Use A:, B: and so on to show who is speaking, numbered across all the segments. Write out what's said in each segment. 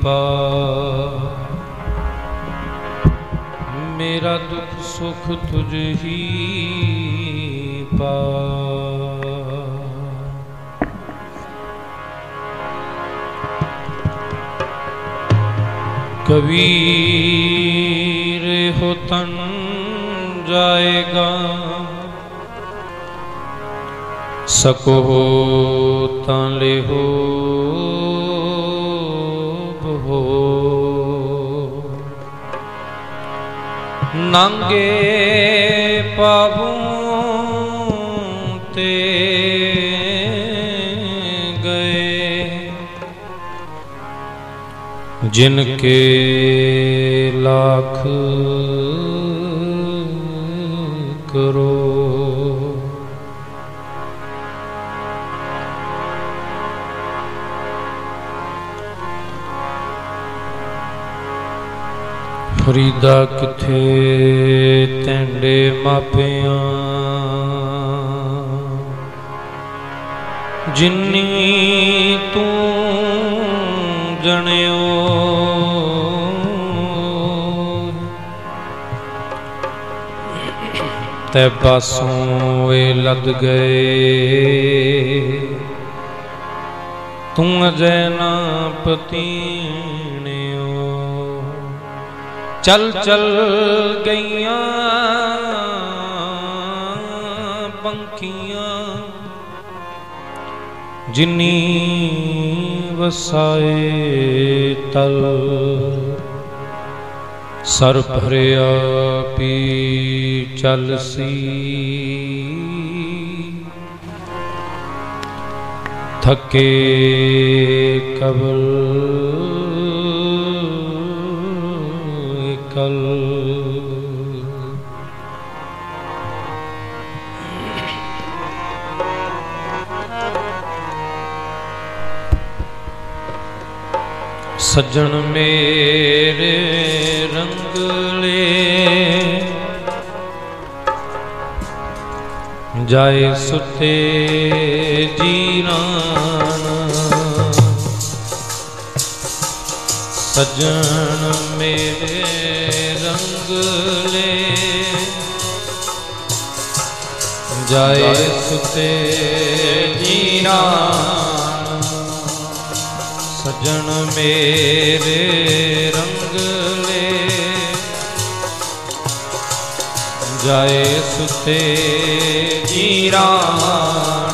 A: कृपा। मेरा दुख सुख तुझ ही पा। कबीर हो तन जाएगा, सको हो तले हो ਨੰਗੇ ਪਾਵੂ ਤੇ ਗਏ। ਜਿਨ ਕੇ ਲੱਖ ਕਰੋ ਫਰੀਦਾ ਕਿਥੇ ਤੈਂਡੇ ਮਾਪਿਆਂ? ਜਿੰਨੀ ਤੂੰ ਜਣਿਓ, ਤੈ ਪਾਸੋਂ ਏ ਲੱਦ ਗਏ। ਤੂੰ ਅਜੈ ਨਾ ਪਤੀ। ਚਲ ਚਲ ਗਈਆਂ ਪੰਖੀਆਂ ਜਿਨੀ ਵਸਾਏ ਤਲ ਸਰ ਭਰਿਆ ਪੀ ਚਲ ਸੀ। ਥਕੇ ਕਬਲ ਸੱਜਣ ਮੇਰੇ ਰੰਗਲੇ ਜਾਏ ਸੁਤੇ ਜੀਰਾਨ ਸੱਜਣ ਮੇਰੇ ਰੰਗਲੇ ਜਾਏ ਸੁਤੇ ਜੀਰਾਨ ਮੇਰੇ ਰੰਗਲੇ ਜਾਏ ਸੁਤੇ ਜੀਰਾਨ ਹੰਪੀ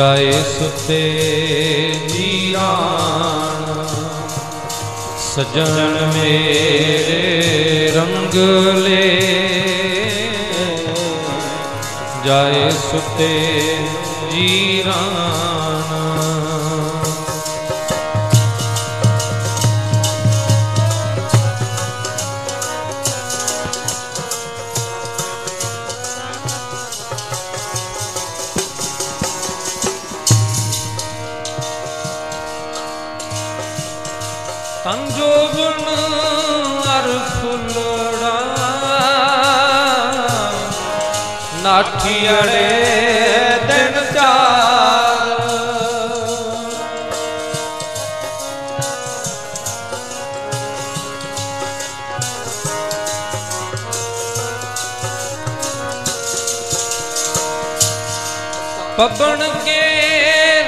A: ਜਾਏ ਸੁਤੇ ਜੀਰਾਨ। ਸਜਣ ਮੇਰੇ ਰੰਗਲੇ ਜਾਏ ਸੁਤੇ ਜੀਰਾਨ। ਨਾਠੀ ਅੜੇ ਦਿਨ ਚਾਰ। ਪਬਣ ਕੇ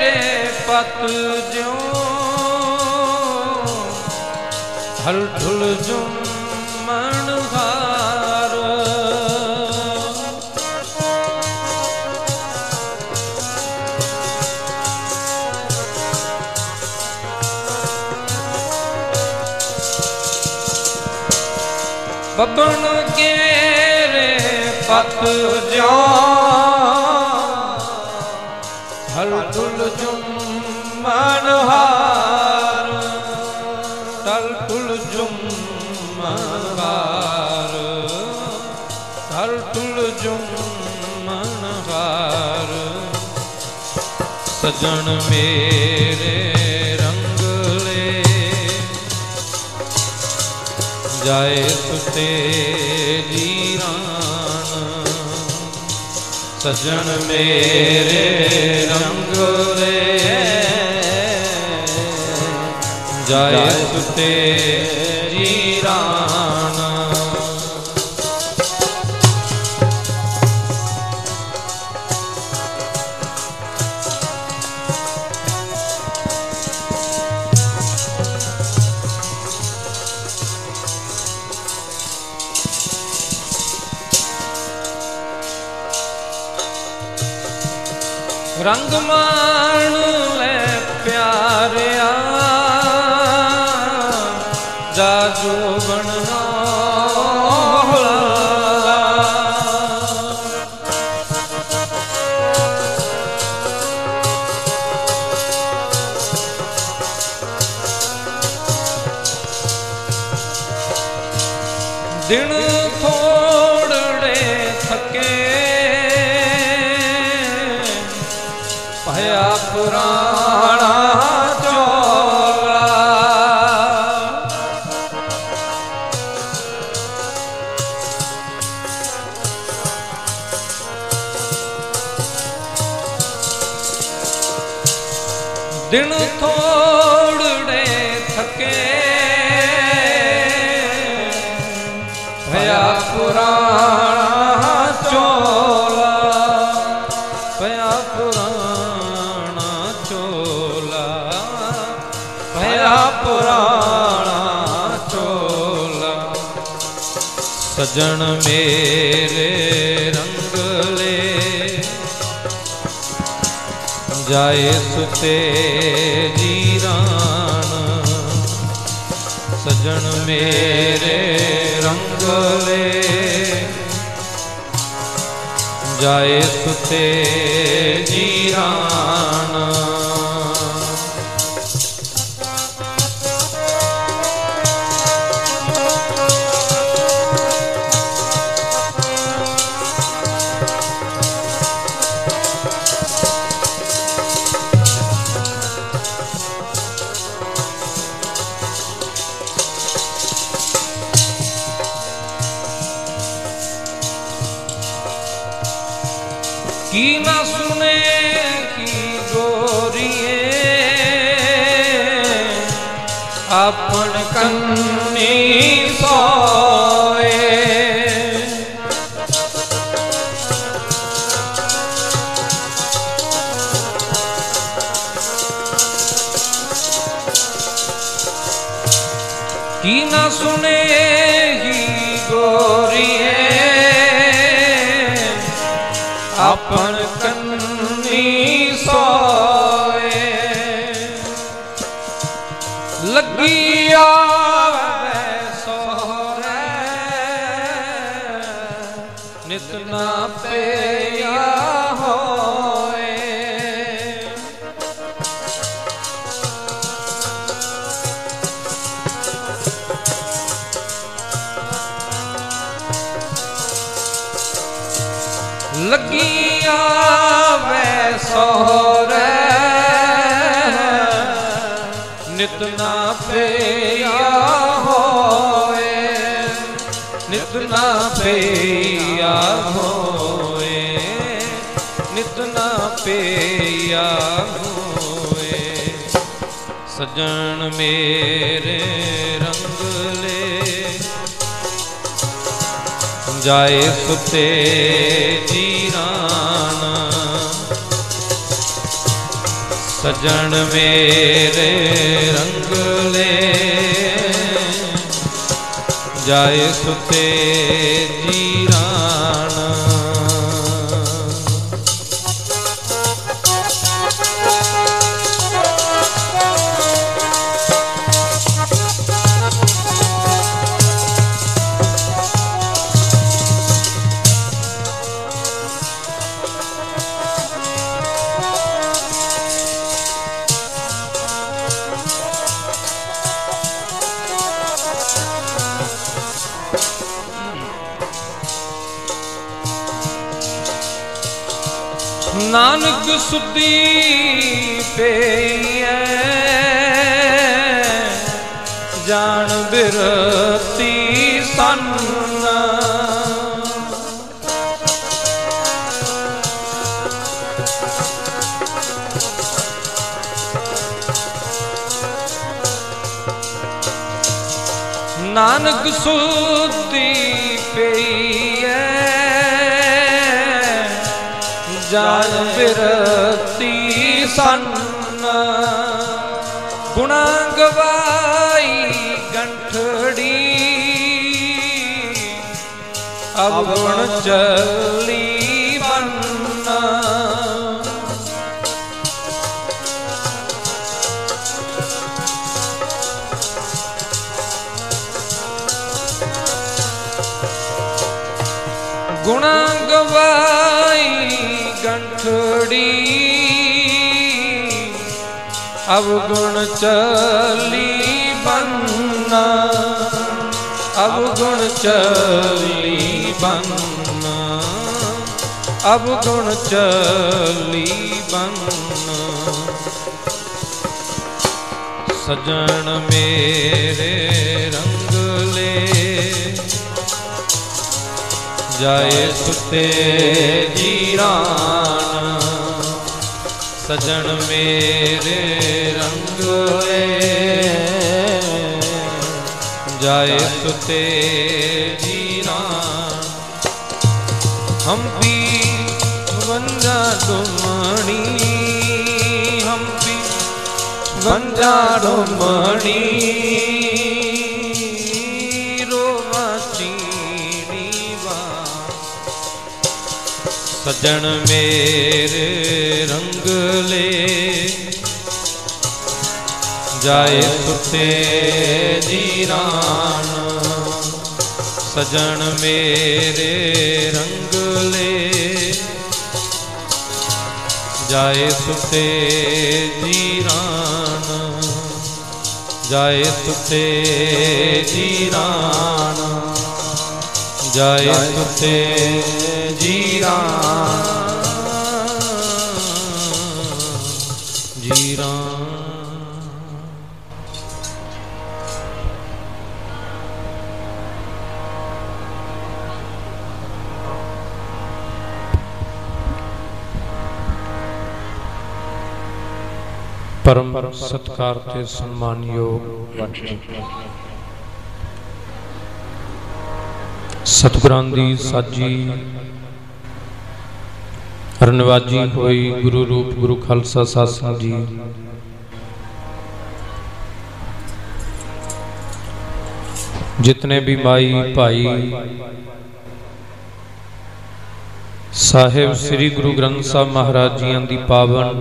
A: ਰੇ ਪਤ ਜਿਉ ਹਲ ਢੁਲ ਜੁਮਣ ਆਪਣ ਕੇਰੇ ਪਤ ਜਾਨ ਹਲ ਤੁਲ ਜੁਮਨ ਹਾਰ, ਤਲ ਤੁਲ ਜੁਮਨ ਹਾਰ। ਤਲ ਤੁਲ ਜੁਮਨ ਹਾਰ। ਸਜਣ ਮੇ ਜਾਏ ਸੁਤੇ ਜੀਰਾਨ। ਸਜਣ ਮੇਰੇ ਰੰਗਲੇ ਜਾਏ ਸੁਤੇ ਜੀਰਾਨ। ਦਿਨ ਥੋੜੜੇ ਥਕੇ। ਭਇਆ ਪੁਰਾਣ ਜਾਏ ਸੁਤੇ ਜੀਰਾਨ ਸਜਣ ਮੇਰੇ ਰੰਗਲੇ ਜਾਏ ਸੁਤੇ ਜੀਰਾਨ ਕੀ ਲੱਗੀ ਮੈਂ ਸੋਰੇ ਨਿਤ ਨਾ ਪਿਆ ਹੋਏ। ਨਿਤ ਨਾ ਪਿਆ ਹੋਏ। ਨਿਤ ਨਾ ਪਿਆ ਹੋਏ। ਸਜਣ ਮੇਰੇ ਜਾਏ ਸੁਤੇ ਜੀਰਾਨ। ਸਜਣ ਮੇਰੇ ਰੰਗਲੇ ਜਾਏ ਸੁਤੇ ਜੀਰਾਨ। ਜਾਣ ਸੰਨ। ਨਾਨਕ ਸੁਧੀ ਪਈਐ ਜਾਨ ਬਿਰਤੀ ਸੰਨ। ਅਵਗੁਣ ਚਲੀ ਬੰਨਾ ਗੁਣਾ ਗਵਾਈ ਗੰਠੜੀ। ਅਵਗੁਣ ਚਲੀ ਬੰਨਾ ਅਬ ਗੁਣ ਚਲੀ ਬੰਨਾ। ਅਬ ਗੁਣ ਚਲੀ ਬੰਨਾ। ਸਜਣ ਮੇਰੇ ਰੰਗ ਲੈ। ਜਾਏ ਸੁਤੇ ਜੀਰਾਨ। ਸਜਣ ਮੇਰੇ ਰੰਗ ਜਾਏ ਸੁਤੇ ਜੀਰਾਨ ਹੰਪੀ ਵੰਜਾ ਡੁਮਣੀ ਹੰਪੀ ਵੰਜਾ ਡੁਮਣੀ। ਸਜਣ ਮੇਰੇ ਰੰਗ ਲੇ ਜਾਏ ਸੁਤੇ ਜੀਰਾਨ ਸਜਣ ਮੇਰੇ ਰੰਗ ਲੈ। ਜਾਏ ਸੁਤੇ ਜੀਰਾਨ ਜਾਏ ਸੁਤੇ ਜੀਰਾਨ ਜਾਏ ਸੁਤੇ ਜੀਰਾਨ ਜੀਰਾਨ ਪਰਮ ਸਤਕਾਰ ਤੇ ਸਨਮਾਨਯੋਗ ਸਤਿਗੁਰਾਂ ਦੀ ਸਾਜੀ ਰਨਵਾਜੀ ਹੋਈ ਗੁਰੂ ਰੂਪ ਗੁਰੂ ਖਾਲਸਾ ਸਾਸਨ ਜੀ। ਜਿਤਨੇ ਵੀ ਮਾਈ ਭਾਈ ਸਾਹਿਬ ਸ੍ਰੀ ਗੁਰੂ ਗ੍ਰੰਥ ਸਾਹਿਬ ਮਹਾਰਾਜ ਜੀਆਂ ਦੀ ਪਾਵਨ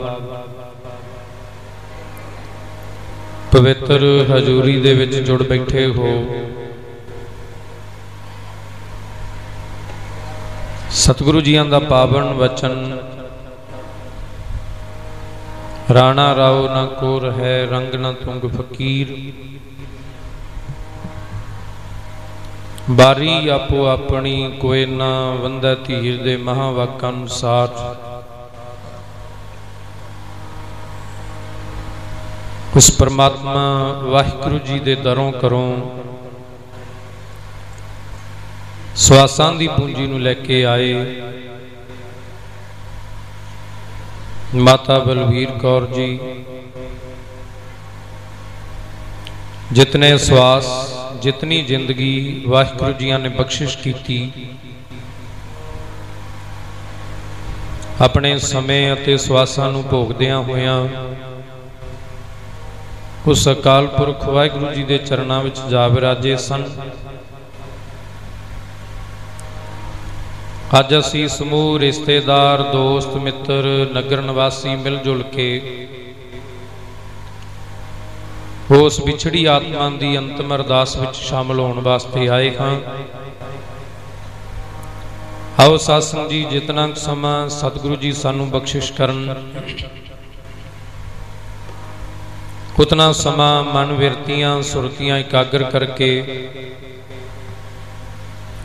A: ਪਵਿੱਤਰ ਹਜ਼ੂਰੀ ਦੇ ਵਿੱਚ ਜੁੜ ਬੈਠੇ ਹੋ। ਸਤਿਗੁਰੂ ਜੀਆਂ ਦਾ ਪਾਵਨ ਵਚਨ, ਰਾਣਾ ਰਾਓ ਨਾ ਕੋਰ ਹੈ, ਰੰਗ ਨਾ ਤੁੰਗ ਫਕੀਰ। ਬਾਰੀ ਆਪੋ ਆਪਣੀ, ਕੋਈ ਨਾ ਵੰਦੈ ਧੀਰ ਦੇ ਮਹਾਵਾਕਾਂ ਅਨੁਸਾਰ। ਉਸ ਪਰਮਾਤਮਾ ਵਾਹਿਗੁਰੂ ਜੀ ਦੇ ਦਰੋਂ ਕਰੋਂ ਸਵਾਸਾਂ ਦੀ ਪੂੰਜੀ ਨੂੰ ਲੈ ਕੇ ਆਏ। ਮਾਤਾ ਬਲਵੀਰ ਕੌਰ ਜੀ, ਜਿਤਨੇ ਸਵਾਸ, ਜਿਤਨੀ ਜ਼ਿੰਦਗੀ ਵਾਹਿਗੁਰੂ ਜੀਆਂ ਨੇ ਬਖਸ਼ਿਸ਼ ਕੀਤੀ, ਆਪਣੇ ਸਮੇਂ ਅਤੇ ਸਵਾਸਾਂ ਨੂੰ ਭੋਗਦਿਆਂ ਹੋਇਆਂ ਉਸ ਅਕਾਲ ਪੁਰਖ ਵਾਹਿਗੁਰੂ ਜੀ ਦੇ ਚਰਨਾਂ ਵਿੱਚ ਜਾ ਵਿਰਾਜੇ ਸਨ। ਅੱਜ ਅਸੀਂ ਸਮੂਹ, ਰਿਸ਼ਤੇਦਾਰ, ਦੋਸਤ, ਮਿੱਤਰ, ਨਗਰ ਨਿਵਾਸੀ ਮਿਲ ਜੁਲ ਕੇ ਉਸ ਵਿਛੜੀ ਆਤਮਾ ਦੀ ਅੰਤਮ ਅਰਦਾਸ ਵਿੱਚ ਸ਼ਾਮਲ ਹੋਣ ਵਾਸਤੇ ਆਏ ਹਾਂ। ਆਓ ਸਾਸਨ ਜੀ, ਜਿਤਨਾ ਸਮਾਂ ਸਤਿਗੁਰੂ ਜੀ ਸਾਨੂੰ ਬਖਸ਼ਿਸ਼ ਕਰਨ। ਉਤਨਾ ਸਮਾਂ ਮਨ ਵਿਰਤੀਆਂ ਸੁਰਤੀਆਂ ਇਕਾਗਰ ਕਰਕੇ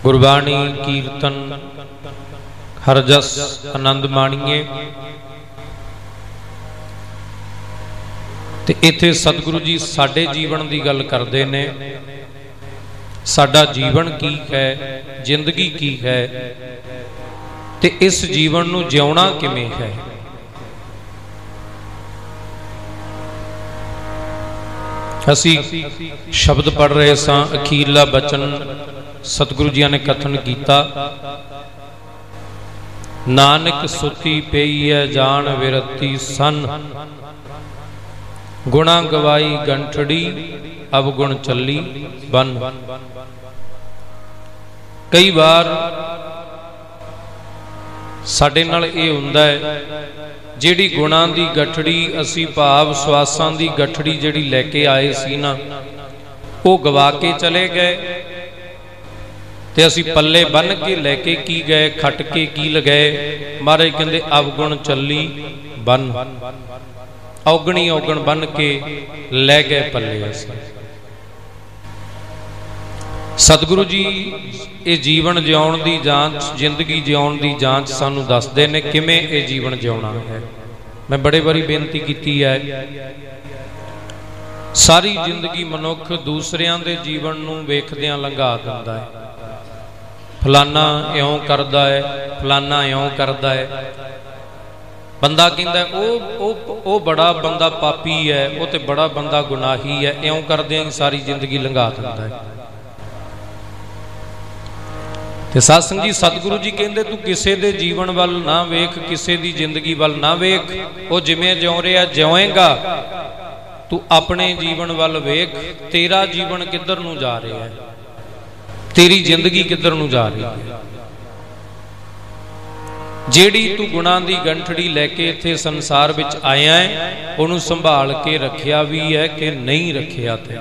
A: ਗੁਰਬਾਣੀ ਕੀਰਤਨ ਹਰ ਜਸ ਆਨੰਦ ਮਾਣੀਏ। ਤੇ ਇੱਥੇ ਸਤਿਗੁਰੂ ਜੀ ਸਾਡੇ ਜੀਵਨ ਦੀ ਗੱਲ ਕਰਦੇ ਨੇ, ਸਾਡਾ ਜੀਵਨ ਕੀ ਹੈ, ਜ਼ਿੰਦਗੀ ਕੀ ਹੈ, ਤੇ ਇਸ ਜੀਵਨ ਨੂੰ ਜਿਉਣਾ ਕਿਵੇਂ ਹੈ? ਅਸੀਂ ਸ਼ਬਦ ਪੜ ਰਹੇ ਸਾਂ, ਅਖੀਰਲਾ ਬਚਨ ਸਤਿਗੁਰੂ ਜੀਆਂ ਨੇ ਕਥਨ ਕੀਤਾ। ਨਾਨਕ ਸੁਤੀ ਪਈ ਹੈ ਜਾਣ ਵਿਰਤੀ ਸਨ। ਗੁਣਾ ਗਵਾਈ ਗੰਠੜੀ, ਅਵਗੁਣ ਚੱਲੀ ਬਨ। ਕਈ ਵਾਰ ਸਾਡੇ ਨਾਲ ਇਹ ਹੁੰਦਾ ਹੈ ਜਿਹੜੀ ਗੁਣਾਂ ਦੀ ਗਠੜੀ ਅਸੀਂ ਭਾਵ ਸਵਾਸਾਂ ਦੀ ਗਠੜੀ ਜਿਹੜੀ ਲੈ ਕੇ ਆਏ ਸੀ ਨਾ, ਉਹ ਗਵਾ ਕੇ ਚਲੇ ਗਏ। ਤੇ ਅਸੀਂ ਪੱਲੇ ਬੰਨ ਕੇ ਲੈ ਕੇ ਕੀ ਗਏ, ਖੱਟ ਕੇ ਕੀ ਲਗਾਏ? ਮਹਾਰਾਜ ਕਹਿੰਦੇ, ਅਵਗੁਣ ਚੱਲੀ ਬੰਨ ਔਗਣੀ ਔਗਣ ਬੰਨ ਕੇ ਲੈ ਗਏ ਪੱਲੇ ਅਸੀਂ। ਸਤਿਗੁਰੂ ਜੀ, ਇਹ ਜੀਵਨ ਜਿਉਣ ਦੀ ਜਾਂਚ, ਜ਼ਿੰਦਗੀ ਜਿਉਣ ਦੀ ਜਾਂਚ ਸਾਨੂੰ ਦੱਸਦੇ ਨੇ ਕਿਵੇਂ ਇਹ ਜੀਵਨ ਜਿਉਣਾ ਹੈ। ਮੈਂ ਬੜੇ ਵਾਰੀ ਬੇਨਤੀ ਕੀਤੀ ਹੈ, ਸਾਰੀ ਜ਼ਿੰਦਗੀ ਮਨੁੱਖ ਦੂਸਰਿਆਂ ਦੇ ਜੀਵਨ ਨੂੰ ਵੇਖਦਿਆਂ ਲੰਘਾ ਦਿੰਦਾ ਹੈ। ਫਲਾਨਾ ਇਉਂ ਕਰਦਾ ਹੈ, ਫਲਾਨਾ ਇਉਂ ਕਰਦਾ ਹੈ। ਬੰਦਾ ਕਹਿੰਦਾ, ਉਹ ਉਹ ਉਹ ਬੜਾ ਬੰਦਾ ਪਾਪੀ ਹੈ, ਉਹ ਤੇ ਬੜਾ ਬੰਦਾ ਗੁਨਾਹੀ ਹੈ, ਇਉਂ ਕਰਦਿਆਂ ਸਾਰੀ ਜ਼ਿੰਦਗੀ ਲੰਘਾ ਦਿੰਦਾ ਹੈ। ਤੇ ਸਾਧ ਜੀ ਸਤਿਗੁਰੂ ਜੀ ਕਹਿੰਦੇ, ਤੂੰ ਕਿਸੇ ਦੇ ਜੀਵਨ ਵੱਲ ਨਾ ਵੇਖ, ਕਿਸੇ ਦੀ ਜ਼ਿੰਦਗੀ ਵੱਲ ਨਾ ਵੇਖ। ਉਹ ਜਿਵੇਂ ਜਿਉ ਰਿਹਾ, ਜਿਉਏਗਾ। ਤੂੰ ਆਪਣੇ ਜੀਵਨ ਵੱਲ ਵੇਖ। ਤੇਰਾ ਜੀਵਨ ਕਿੱਧਰ ਨੂੰ ਜਾ ਰਿਹਾ ਹੈ? ਤੇਰੀ ਜ਼ਿੰਦਗੀ ਕਿੱਧਰ ਨੂੰ ਜਾ ਰਹੀ ਹੈ? ਜਿਹੜੀ ਤੂੰ ਗੁਣਾਂ ਦੀ ਗੰਠੜੀ ਲੈ ਕੇ ਇੱਥੇ ਸੰਸਾਰ ਵਿੱਚ ਆਇਆ ਹੈ, ਉਹਨੂੰ ਸੰਭਾਲ ਕੇ ਰੱਖਿਆ ਵੀ ਹੈ ਕਿ ਨਹੀਂ ਰੱਖਿਆ ਤੇ?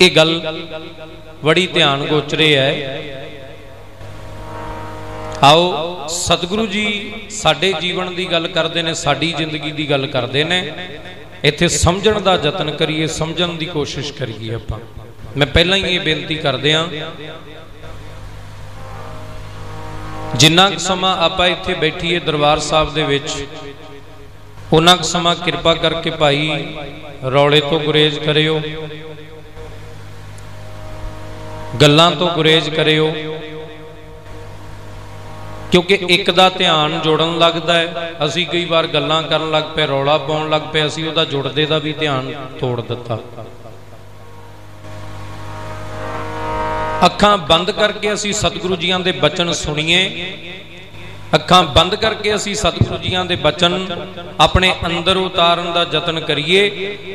A: ਇਹ ਗੱਲ ਬੜੀ ਧਿਆਨ ਗੋਚਰੇ ਹੈ। ਆਓ, ਸਤਿਗੁਰੂ ਜੀ ਸਾਡੇ ਜੀਵਨ ਦੀ ਗੱਲ ਕਰਦੇ ਨੇ, ਸਾਡੀ ਜ਼ਿੰਦਗੀ ਦੀ ਗੱਲ ਕਰਦੇ ਨੇ। ਇੱਥੇ ਸਮਝਣ ਦਾ ਯਤਨ ਕਰੀਏ, ਸਮਝਣ ਦੀ ਕੋਸ਼ਿਸ਼ ਕਰੀਏ ਆਪਾਂ। ਮੈਂ ਪਹਿਲਾਂ ਹੀ ਇਹ ਬੇਨਤੀ ਕਰਦੇ ਆਂ ਜਿੰਨਾ ਕੁ ਸਮਾਂ ਆਪਾਂ ਇੱਥੇ ਬੈਠੀਏ ਦਰਬਾਰ ਸਾਹਿਬ ਦੇ ਵਿੱਚ, ਉਹਨਾਂ ਕੁ ਸਮਾਂ ਕਿਰਪਾ ਕਰਕੇ ਭਾਈ ਰੌਲੇ ਤੋਂ ਗੁਰੇਜ਼ ਕਰਿਓ, ਗੱਲਾਂ ਤੋਂ ਗੁਰੇਜ਼ ਕਰਿਓ। ਕਿਉਂਕਿ ਇੱਕ ਦਾ ਧਿਆਨ ਜੁੜਨ ਲੱਗਦਾ ਹੈ। ਅਸੀਂ ਕਈ ਵਾਰ ਗੱਲਾਂ ਕਰਨ ਲੱਗ ਪਏ, ਰੌਲਾ ਪਾਉਣ ਲੱਗ ਪਏ, ਅਸੀਂ ਉਹਦਾ ਜੁੜਦੇ ਦਾ ਵੀ ਧਿਆਨ ਤੋੜ ਦਿੱਤਾ। ਅੱਖਾਂ ਬੰਦ ਕਰਕੇ ਅਸੀਂ ਸਤਿਗੁਰੂ ਜੀਆਂ ਦੇ ਬਚਨ ਸੁਣੀਏ। ਅੱਖਾਂ ਬੰਦ ਕਰਕੇ ਅਸੀਂ ਸਤਿਗੁਰੂ ਜੀਆਂ ਦੇ ਬਚਨ ਆਪਣੇ ਅੰਦਰ ਉਤਾਰਨ ਦਾ ਯਤਨ ਕਰੀਏ।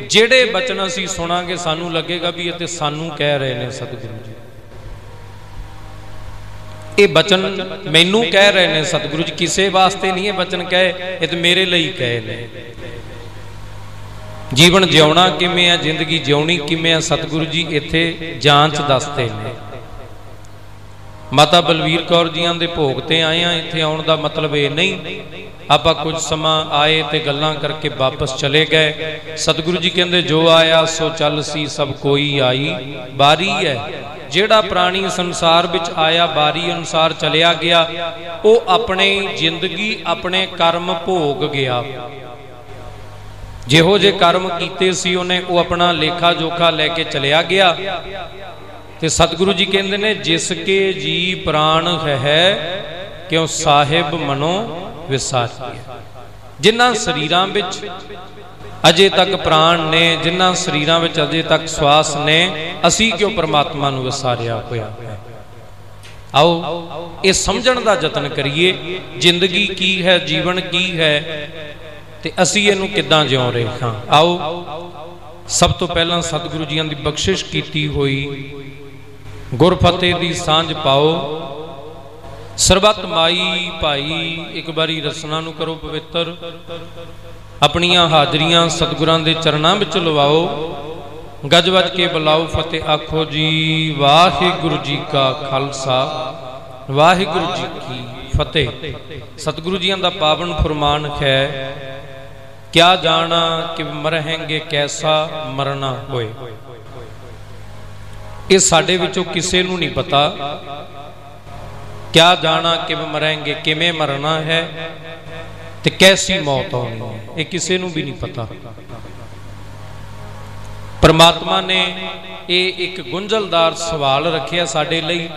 A: ਜਿਹੜੇ ਬਚਨ ਅਸੀਂ ਸੁਣਾਂਗੇ, ਸਾਨੂੰ ਲੱਗੇਗਾ ਵੀ ਇਹ ਤੇ ਸਾਨੂੰ ਕਹਿ ਰਹੇ ਨੇ ਸਤਿਗੁਰੂ ਜੀ। ਇਹ ਬਚਨ ਮੈਨੂੰ ਕਹਿ ਰਹੇ ਨੇ, ਸਤਿਗੁਰੂ ਜੀ, ਕਿਸੇ ਵਾਸਤੇ ਨਹੀਂ ਇਹ ਬਚਨ ਕਹੇ, ਇਹ ਤੇ ਮੇਰੇ ਲਈ ਕਹੇ ਨੇ। ਜੀਵਨ ਜਿਉਣਾ ਕਿਵੇਂ ਆ, ਜ਼ਿੰਦਗੀ ਜਿਉਣੀ ਕਿਵੇਂ ਆ, ਸਤਿਗੁਰੂ ਜੀ ਇੱਥੇ ਜਾਂਚ ਦੱਸਦੇ ਨੇ। ਮਾਤਾ ਬਲਵੀਰ ਕੌਰ ਜੀਆਂ ਦੇ ਭੋਗ ਤੇ ਆਏ ਆ, ਇੱਥੇ ਆਉਣ ਦਾ ਮਤਲਬ ਇਹ ਨਹੀਂ ਆਪਾਂ ਕੁਝ ਸਮਾਂ ਆਏ ਤੇ ਗੱਲਾਂ ਕਰਕੇ ਵਾਪਸ ਚਲੇ ਗਏ। ਸਤਿਗੁਰੂ ਜੀ ਕਹਿੰਦੇ, ਜੋ ਆਇਆ ਸੋ ਚੱਲ ਸੀ, ਸਭ ਕੋਈ ਆਈ। ਬਾਰੀ ਹੈ। ਜਿਹੜਾ ਪ੍ਰਾਣੀ ਸੰਸਾਰ ਵਿੱਚ ਆਇਆ, ਬਾਰੀ ਅਨੁਸਾਰ ਚਲਿਆ ਗਿਆ, ਉਹ ਆਪਣੇ ਜ਼ਿੰਦਗੀ, ਆਪਣੇ ਕਰਮ ਭੋਗ ਗਿਆ। ਜਿਹੋ ਜੇ ਕਰਮ ਕੀਤੇ ਸੀ, ਉਹਨੇ ਉਹ ਆਪਣਾ ਲੇਖਾ ਜੋਖਾ ਲੈ ਕੇ ਚਲਿਆ ਗਿਆ। ਤੇ ਸਤਿਗੁਰੂ ਜੀ ਕਹਿੰਦੇ ਨੇ, ਜਿਸ ਕੇ ਜੀ ਪ੍ਰਾਣ ਹੈ, ਕਿਉ ਸਾਹਿਬ ਮਨੋ ਵਿਸਾਰੀ ਜਿਨ੍ਹਾਂ ਸਰੀਰਾਂ ਵਿੱਚ ਅਜੇ ਤੱਕ ਪ੍ਰਾਣ ਨੇ, ਜਿਨ੍ਹਾਂ ਸਰੀਰਾਂ ਵਿੱਚ ਅਜੇ ਤੱਕ ਸਵਾਸ ਨੇ, ਅਸੀਂ ਕਿਉਂ ਪਰਮਾਤਮਾ ਨੂੰ ਵਿਸਾਰਿਆ ਹੋਇਆ? ਹੈ ਆਓ, ਇਹ ਸਮਝਣ ਦਾ ਯਤਨ ਕਰੀਏ, ਜ਼ਿੰਦਗੀ ਕੀ ਹੈ, ਜੀਵਨ ਕੀ ਹੈ, ਤੇ ਅਸੀਂ ਇਹਨੂੰ ਕਿੱਦਾਂ ਜਿਉ ਰਹੇ ਹਾਂ? ਆਓ, ਸਭ ਤੋਂ ਪਹਿਲਾਂ ਸਤਿਗੁਰੂ ਜੀਆਂ ਦੀ ਬਖਸ਼ਿਸ਼ ਕੀਤੀ ਹੋਈ ਗੁਰਫਤਿਹ ਦੀ ਸਾਂਝ ਪਾਓ। ਸਰਬੱਤ ਮਾਈ ਭਾਈ, ਇੱਕ ਵਾਰੀ ਰਸਨਾ ਨੂੰ ਕਰੋ ਪਵਿੱਤਰ। ਆਪਣੀਆਂ ਹਾਜ਼ਰੀਆਂ ਸਤਿਗੁਰਾਂ ਦੇ ਚਰਨਾਂ ਵਿੱਚ ਲਵਾਓ। ਗੱਜ ਵੱਜ ਕੇ ਬੁਲਾਓ, ਫਤਿਹ ਆਖੋ ਜੀ, ਵਾਹਿਗੁਰੂ ਜੀ ਕਾ ਖਾਲਸਾ, ਵਾਹਿਗੁਰੂ ਜੀ ਕੀ ਫਤਿਹ। ਸਤਿਗੁਰੂ ਜੀਆਂ ਦਾ ਪਾਵਨ ਫਰਮਾਨ ਹੈ, ਕਿਆ ਜਾਣਾ ਕਿ ਮਰਹੇਂਗੇ, ਕੈਸਾ ਮਰਨਾ ਹੋਏ। ਇਹ ਸਾਡੇ ਵਿੱਚੋਂ ਕਿਸੇ ਨੂੰ ਨਹੀਂ ਪਤਾ। ਕਿਆ ਜਾਣਾ, ਕਿਵੇਂ ਮਰਾਂਗੇ, ਕਿਵੇਂ ਮਰਨਾ ਹੈ ਤੇ ਕੈਸੀ ਮੌਤ ਆਉਣੀ ਹੈ, ਇਹ ਕਿਸੇ ਨੂੰ ਵੀ ਨਹੀਂ ਪਤਾ। ਪਰਮਾਤਮਾ ਨੇ ਇਹ ਇੱਕ ਗੁੰਝਲਦਾਰ ਸਵਾਲ ਰੱਖਿਆ ਸਾਡੇ ਲਈ।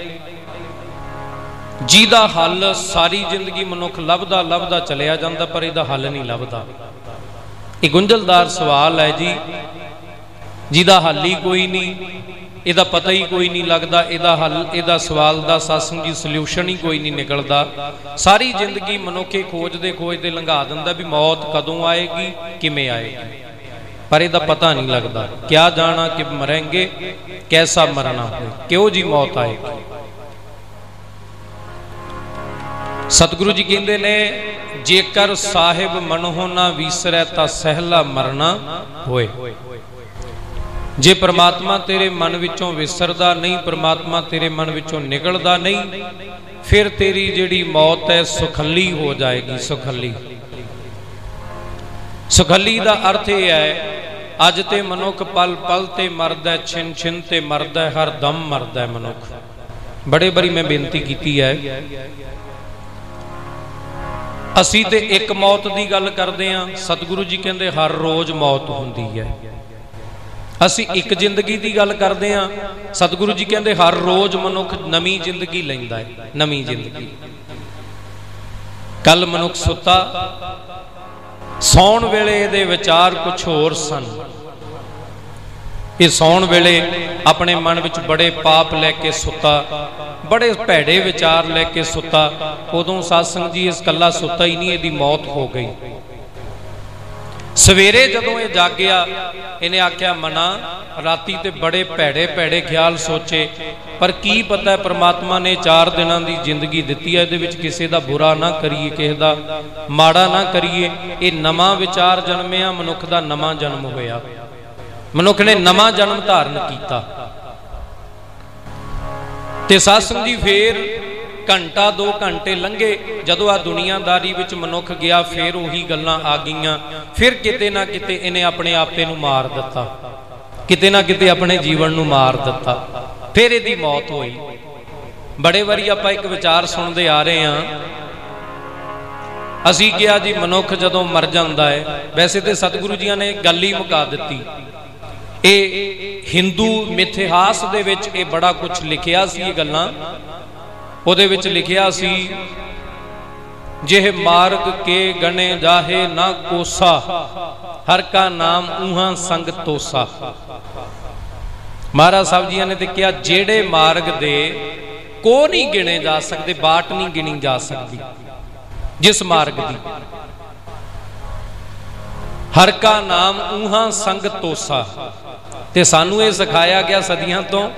A: ਜਿਹਦਾ ਹੱਲ ਸਾਰੀ ਜ਼ਿੰਦਗੀ ਮਨੁੱਖ ਲੱਭਦਾ ਲੱਭਦਾ ਚਲਿਆ ਜਾਂਦਾ, ਪਰ ਇਹਦਾ ਹੱਲ ਨਹੀਂ ਲੱਭਦਾ। ਇਹ ਗੁੰਝਲਦਾਰ ਸਵਾਲ ਹੈ ਜੀ। ਜਿਹਦਾ ਹੱਲ ਹੀ ਕੋਈ ਨਹੀਂ। ਇਹਦਾ ਪਤਾ ਹੀ ਕੋਈ ਨਹੀਂ ਲੱਗਦਾ, ਇਹਦਾ ਹੱਲ, ਇਹਦਾ ਸਵਾਲ ਦਾ ਸਾਸੰਗ ਜੀ ਸੋਲੂਸ਼ਨ ਹੀ ਕੋਈ ਨਹੀਂ ਨਿਕਲਦਾ। ਸਾਰੀ ਜ਼ਿੰਦਗੀ ਮਨੁੱਖੇ ਖੋਜਦੇ ਖੋਜਦੇ ਲੰਘਾ ਦਿੰਦਾ ਵੀ ਮੌਤ ਕਦੋਂ ਆਏਗੀ, ਕਿਵੇਂ ਆਏਗੀ। ਪਰ ਇਹਦਾ ਪਤਾ ਨਹੀਂ ਲੱਗਦਾ, ਕਿਆ ਜਾਣਾ, ਕਿ ਮਰਾਂਗੇ ਕੈਸਾ ਮਰਨਾ ਹੋਏ ਕਿਉਂ ਜੀ ਮੌਤ ਆਏਗੀ। ਸਤਿਗੁਰੂ ਜੀ ਕਹਿੰਦੇ ਨੇ, ਜੇਕਰ ਸਾਹਿਬ ਮਨਹੁ ਨਾ ਵੀਸਰੈ ਤਾਂ ਸਹਿਲਾ ਮਰਨਾ ਹੋਏ। ਜੇ ਪ੍ਰਮਾਤਮਾ ਤੇਰੇ ਮਨ ਵਿੱਚੋਂ ਵਿਸਰਦਾ ਨਹੀਂ, ਪ੍ਰਮਾਤਮਾ ਤੇਰੇ ਮਨ ਵਿੱਚੋਂ ਨਿਕਲਦਾ ਨਹੀਂ, ਫਿਰ ਤੇਰੀ ਜਿਹੜੀ ਮੌਤ ਹੈ ਸੁਖੱਲੀ ਹੋ ਜਾਏਗੀ, ਸੁਖੱਲੀ। ਸੁਖੱਲੀ ਦਾ ਅਰਥ ਇਹ ਹੈ, ਅੱਜ ਤੇ ਮਨੁੱਖ ਪਲ ਪਲ ਤੇ ਮਰਦਾ ਛਿਨ ਛਿਨ ਤੇ ਮਰਦਾ ਹਰ ਦਮ ਮਰਦਾ ਮਨੁੱਖ। ਬੜੇ ਬੜੀ ਮੈਂ ਬੇਨਤੀ ਕੀਤੀ ਹੈ, ਅਸੀਂ ਤੇ ਇੱਕ ਮੌਤ ਦੀ ਗੱਲ ਕਰਦੇ ਆਂ ਸਤਿਗੁਰੂ ਜੀ ਕਹਿੰਦੇ ਹਰ ਰੋਜ਼ ਮੌਤ ਹੁੰਦੀ ਹੈ। ਅਸੀਂ ਇੱਕ ਜ਼ਿੰਦਗੀ ਦੀ ਗੱਲ ਕਰਦੇ ਆਂ ਸਤਿਗੁਰੂ ਜੀ ਕਹਿੰਦੇ, ਹਰ ਰੋਜ਼ ਮਨੁੱਖ ਨਵੀਂ ਜ਼ਿੰਦਗੀ ਲੈਂਦਾ ਹੈ, ਨਵੀਂ ਜ਼ਿੰਦਗੀ। ਕੱਲ ਮਨੁੱਖ ਸੁੱਤਾ, ਸੌਣ ਵੇਲੇ ਇਹਦੇ ਵਿਚਾਰ ਕੁਝ ਹੋਰ ਸਨ। ਇਹ ਸੌਣ ਵੇਲੇ ਆਪਣੇ ਮਨ ਵਿੱਚ ਬੜੇ ਪਾਪ ਲੈ ਕੇ ਸੁੱਤਾ, ਬੜੇ ਭੈੜੇ ਵਿਚਾਰ ਲੈ ਕੇ ਸੁੱਤਾ। ਉਦੋਂ ਸਾਸੰਗ ਜੀ ਇਸ ਕੱਲਾ ਸੁੱਤਾ ਹੀ ਨਹੀਂ, ਇਹਦੀ ਮੌਤ ਹੋ ਗਈ। ਸਵੇਰੇ ਜਦੋਂ ਇਹ ਜਾਗਿਆ, ਇਹਨੇ ਆਖਿਆ, ਮਨਾ, ਰਾਤੀ ਤੇ ਬੜੇ ਭੈੜੇ ਭੈੜੇ ਖਿਆਲ ਸੋਚੇ। ਪਰ ਕੀ ਪਤਾ ਪ੍ਰਮਾਤਮਾ ਨੇ 4 ਦਿਨਾਂ ਦੀ ਜ਼ਿੰਦਗੀ ਦਿੱਤੀ ਹੈ ਇਹਦੇ ਵਿੱਚ ਕਿਸੇ ਦਾ ਬੁਰਾ ਨਾ ਕਰੀਏ, ਕਿਸੇ ਦਾ ਮਾੜਾ ਨਾ ਕਰੀਏ। ਇਹ ਨਵਾਂ ਵਿਚਾਰ ਜਨਮਿਆ ਮਨੁੱਖ ਦਾ ਨਵਾਂ ਜਨਮ ਹੋਇਆ। ਮਨੁੱਖ ਨੇ ਨਵਾਂ ਜਨਮ ਧਾਰਨ ਕੀਤਾ। ਤੇ ਸਾਸੰਗ ਜੀ ਫੇਰ ਘੰਟਾ 2 ਘੰਟੇ ਲੰਘੇ, ਜਦੋਂ ਆ ਦੁਨੀਆਦਾਰੀ ਵਿੱਚ ਮਨੁੱਖ ਗਿਆ, ਫਿਰ ਉਹੀ ਗੱਲਾਂ ਆ ਗਈਆਂ। ਫਿਰ ਕਿਤੇ ਨਾ ਕਿਤੇ ਇਹਨੇ ਆਪਣੇ ਆਪੇ ਨੂੰ ਮਾਰ ਦਿੱਤਾ। ਕਿਤੇ ਨਾ ਕਿਤੇ ਆਪਣੇ ਜੀਵਨ ਨੂੰ ਮਾਰ ਦਿੱਤਾ। ਫਿਰ ਇਹਦੀ ਮੌਤ ਹੋਈ। ਬੜੇ ਵਾਰੀ ਆਪਾਂ ਇੱਕ ਵਿਚਾਰ ਸੁਣਦੇ ਆ ਰਹੇ ਹਾਂ। ਅਸੀਂ ਕਿਹਾ ਜੀ, ਮਨੁੱਖ ਜਦੋਂ ਮਰ ਜਾਂਦਾ ਹੈ, ਵੈਸੇ ਤੇ ਸਤਿਗੁਰੂ ਜੀਆਂ ਨੇ ਗੱਲ ਹੀ ਮੁਕਾ ਦਿੱਤੀ। ਇਹ ਹਿੰਦੂ ਮਿਥਿਹਾਸ ਦੇ ਵਿੱਚ ਇਹ ਬੜਾ ਕੁਝ ਲਿਖਿਆ ਸੀ ਇਹ ਗੱਲਾਂ। ਉਹਦੇ ਵਿੱਚ ਲਿਖਿਆ ਸੀ ਜਿਹ ਮਾਰਗ ਕੇ ਗਣੇ ਜਾਹੇ ਨਾ ਕੋਸਾ ਹਰ ਕਾ ਨਾਮ ਉਹਾਂ ਸੰਗ ਤੋਸਾ। ਮਹਾਰਾਜ ਸਾਹਿਬ ਜੀਆਂ ਨੇ ਤੇ ਕਿਹਾ ਜਿਹੜੇ ਮਾਰਗ ਦੇ ਕੋ ਨਹੀਂ ਗਿਣੇ ਜਾ ਸਕਦੇ ਬਾਟ ਨਹੀਂ ਗਿਣੀ ਜਾ ਸਕਦੀ ਜਿਸ ਮਾਰਗ ਦੀ। ਹਰ ਕਾ ਨਾਮ ਉਹਾਂ ਸੰਗ ਤੋਸਾ। ਤੇ ਸਾਨੂੰ ਇਹ ਸਿਖਾਇਆ ਗਿਆ ਸਦੀਆਂ ਤੋਂ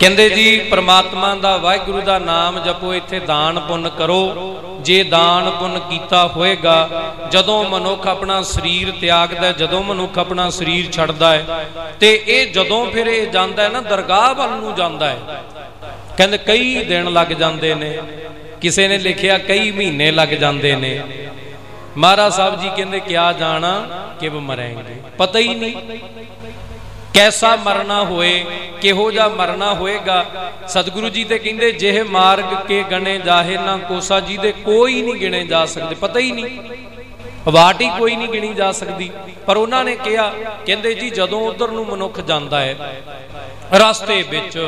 A: ਕਹਿੰਦੇ ਜੀ, ਪ੍ਰਮਾਤਮਾ ਦਾ ਵਾਹਿਗੁਰੂ ਦਾ ਨਾਮ ਜਪੋ, ਇੱਥੇ ਦਾਨ ਪੁੰਨ ਕਰੋ। ਜੇ ਦਾਨ ਪੁੰਨ ਕੀਤਾ ਹੋਏਗਾ, ਜਦੋਂ ਮਨੁੱਖ ਆਪਣਾ ਸਰੀਰ ਤਿਆਗਦਾ, ਜਦੋਂ ਮਨੁੱਖ ਆਪਣਾ ਸਰੀਰ ਛੱਡਦਾ ਹੈ, ਤੇ ਇਹ ਜਦੋਂ ਫਿਰ ਇਹ ਜਾਂਦਾ ਹੈ ਨਾ, ਦਰਗਾਹ ਵੱਲ ਨੂੰ ਜਾਂਦਾ ਹੈ। ਕਹਿੰਦੇ ਕਈ ਦਿਨ ਲੱਗ ਜਾਂਦੇ ਨੇ, ਕਿਸੇ ਨੇ ਲਿਖਿਆ ਕਈ ਮਹੀਨੇ ਲੱਗ ਜਾਂਦੇ ਨੇ। ਮਹਾਰਾਜ ਸਾਹਿਬ ਜੀ ਕਹਿੰਦੇ, ਕਿਆ ਜਾਣਾ ਕਿ ਮਰਾਂਗੇ। ਪਤਾ ਹੀ ਨਹੀਂ। ਕੈਸਾ ਮਰਨਾ ਹੋਏ, ਕਿਹੋ ਜਿਹਾ ਮਰਨਾ ਹੋਏਗਾ? ਸਤਿਗੁਰੂ ਜੀ ਤੇ ਕਹਿੰਦੇ ਜਿਹੇ ਮਾਰਗ ਕੇ ਗਣੇ ਜਾਹੇ, ਨਾ ਕੋਸਾ ਜੀ ਦੇ ਕੋਈ ਨਹੀਂ ਗਿਣੇ ਜਾ ਸਕਦੇ, ਪਤਾ ਹੀ ਨਹੀਂ। ਵਾਟ ਹੀ ਕੋਈ ਨਹੀਂ ਗਿਣੀ ਜਾ ਸਕਦੀ। ਪਰ ਉਹਨਾਂ ਨੇ ਕਿਹਾ, ਕਹਿੰਦੇ ਜੀ ਜਦੋਂ ਉਧਰ ਨੂੰ ਮਨੁੱਖ ਜਾਂਦਾ ਹੈ, ਰਸਤੇ ਵਿੱਚ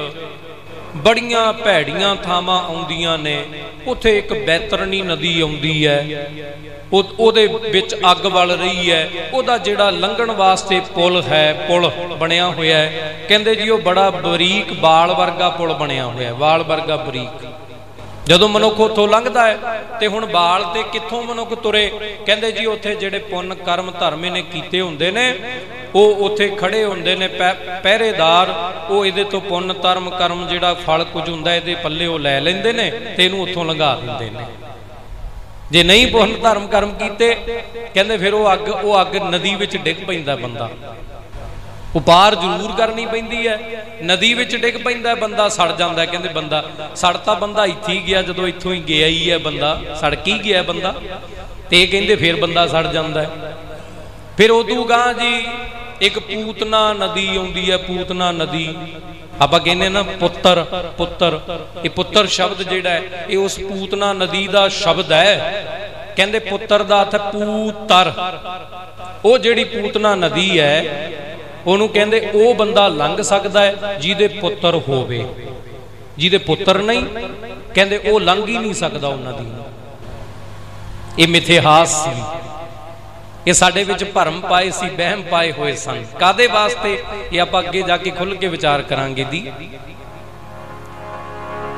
A: ਬੜੀਆਂ ਭੈੜੀਆਂ ਥਾਵਾਂ ਆਉਂਦੀਆਂ ਨੇ। ਉੱਥੇ ਇੱਕ ਬੈਤਰਨੀ ਨਦੀ ਆਉਂਦੀ ਹੈ। ਉਹਦੇ ਵਿੱਚ ਅੱਗ ਵਲ ਰਹੀ ਹੈ। ਉਹਦਾ ਜਿਹੜਾ ਲੰਘਣ ਵਾਸਤੇ ਪੁਲ ਹੈ, ਪੁਲ ਬਣਿਆ ਹੋਇਆ ਹੈ। ਕਹਿੰਦੇ ਜੀ ਉਹ ਬੜਾ ਬਰੀਕ ਬਾਲ ਵਰਗਾ ਪੁਲ ਬਣਿਆ ਹੋਇਆ ਹੈ ਬਾਲ ਵਰਗਾ ਬਰੀਕ। ਜਦੋਂ ਮਨੁੱਖ ਉੱਥੋਂ ਲੰਘਦਾ ਹੈ ਤੇ ਹੁਣ ਬਾਲ ਤੇ ਕਿੱਥੋਂ ਮਨੁੱਖ ਤੁਰੇ? ਕਹਿੰਦੇ ਜੀ ਉੱਥੇ ਜਿਹੜੇ ਪੁੰਨ ਕਰਮ ਧਰਮ ਨੇ ਕੀਤੇ ਹੁੰਦੇ ਨੇ, ਉਹ ਉੱਥੇ ਖੜੇ ਹੁੰਦੇ ਨੇ ਪਹਿਰੇਦਾਰ, ਉਹ ਇਹਦੇ ਤੋਂ ਪੁੰਨ ਧਰਮ ਕਰਮ ਜਿਹੜਾ ਫਲ ਕੁਝ ਹੁੰਦਾ ਇਹਦੇ ਪੱਲੇ ਉਹ ਲੈ ਲੈਂਦੇ ਨੇ ਤੇ ਇਹਨੂੰ ਉੱਥੋਂ ਲੰਘਾ ਦਿੰਦੇ ਨੇ। ਜੇ ਨਹੀਂ ਪੁੰਨ ਧਰਮ ਕਰਮ ਕੀਤੇ, ਕਹਿੰਦੇ ਫਿਰ ਉਹ ਅੱਗ ਉਹ ਅੱਗ ਨਦੀ ਵਿੱਚ ਡਿੱਗ ਪੈਂਦਾ ਬੰਦਾ। ਉਪਾਰ ਜ਼ਰੂਰ ਕਰਨੀ ਪੈਂਦੀ ਹੈ। ਨਦੀ ਵਿੱਚ ਡਿੱਗ ਪੈਂਦਾ ਬੰਦਾ ਸੜ ਜਾਂਦਾ ਕਹਿੰਦੇ ਬੰਦਾ ਸੜਤਾ ਬੰਦਾ ਇੱਥੇ ਹੀ ਗਿਆ, ਜਦੋਂ ਇੱਥੋਂ ਹੀ ਗਿਆ ਹੀ ਹੈ ਬੰਦਾ, ਸੜ ਕੀ ਗਿਆ ਬੰਦਾ। ਤੇ ਇਹ ਕਹਿੰਦੇ ਫਿਰ ਬੰਦਾ ਸੜ ਜਾਂਦਾ ਫਿਰ ਉਦੋਂ ਗਾਂ ਜੀ ਇੱਕ ਪੂਤਨਾ ਨਦੀ ਆਉਂਦੀ ਹੈ, ਪੂਤਨਾ ਨਦੀ। ਆਪਾਂ ਕਹਿੰਦੇ ਨਾ ਪੁੱਤਰ ਪੁੱਤਰ। ਇਹ ਪੁੱਤਰ ਸ਼ਬਦ ਜਿਹੜਾ ਹੈ, ਇਹ ਉਸ ਪੂਤਨਾ ਨਦੀ ਦਾ ਸ਼ਬਦ ਹੈ। ਕਹਿੰਦੇ ਪੁੱਤਰ ਦਾ ਅਰਥ ਪੂਤਰ। ਉਹ ਜਿਹੜੀ ਪੂਤਨਾ ਨਦੀ ਹੈ ਉਹਨੂੰ ਕਹਿੰਦੇ ਉਹ ਬੰਦਾ ਲੰਘ ਸਕਦਾ ਹੈ ਜਿਹਦੇ ਪੁੱਤਰ ਹੋਵੇ। ਜਿਹਦੇ ਪੁੱਤਰ ਨਹੀਂ, ਕਹਿੰਦੇ ਉਹ ਲੰਘ ਹੀ ਨਹੀਂ ਸਕਦਾ ਉਹਨਾਂ ਦੀ। ਇਹ ਮਿਥਿਹਾਸ ਸੀ। ਇਹ ਸਾਡੇ ਵਿੱਚ ਭਰਮ ਪਾਏ ਸੀ, ਵਹਿਮ ਪਾਏ ਹੋਏ ਸਨ। ਕਾਦੇ ਵਾਸਤੇ? ਇਹ ਆਪਾਂ ਅੱਗੇ ਜਾ ਕੇ ਖੁੱਲ ਕੇ ਵਿਚਾਰ ਕਰਾਂਗੇ ਦੀ।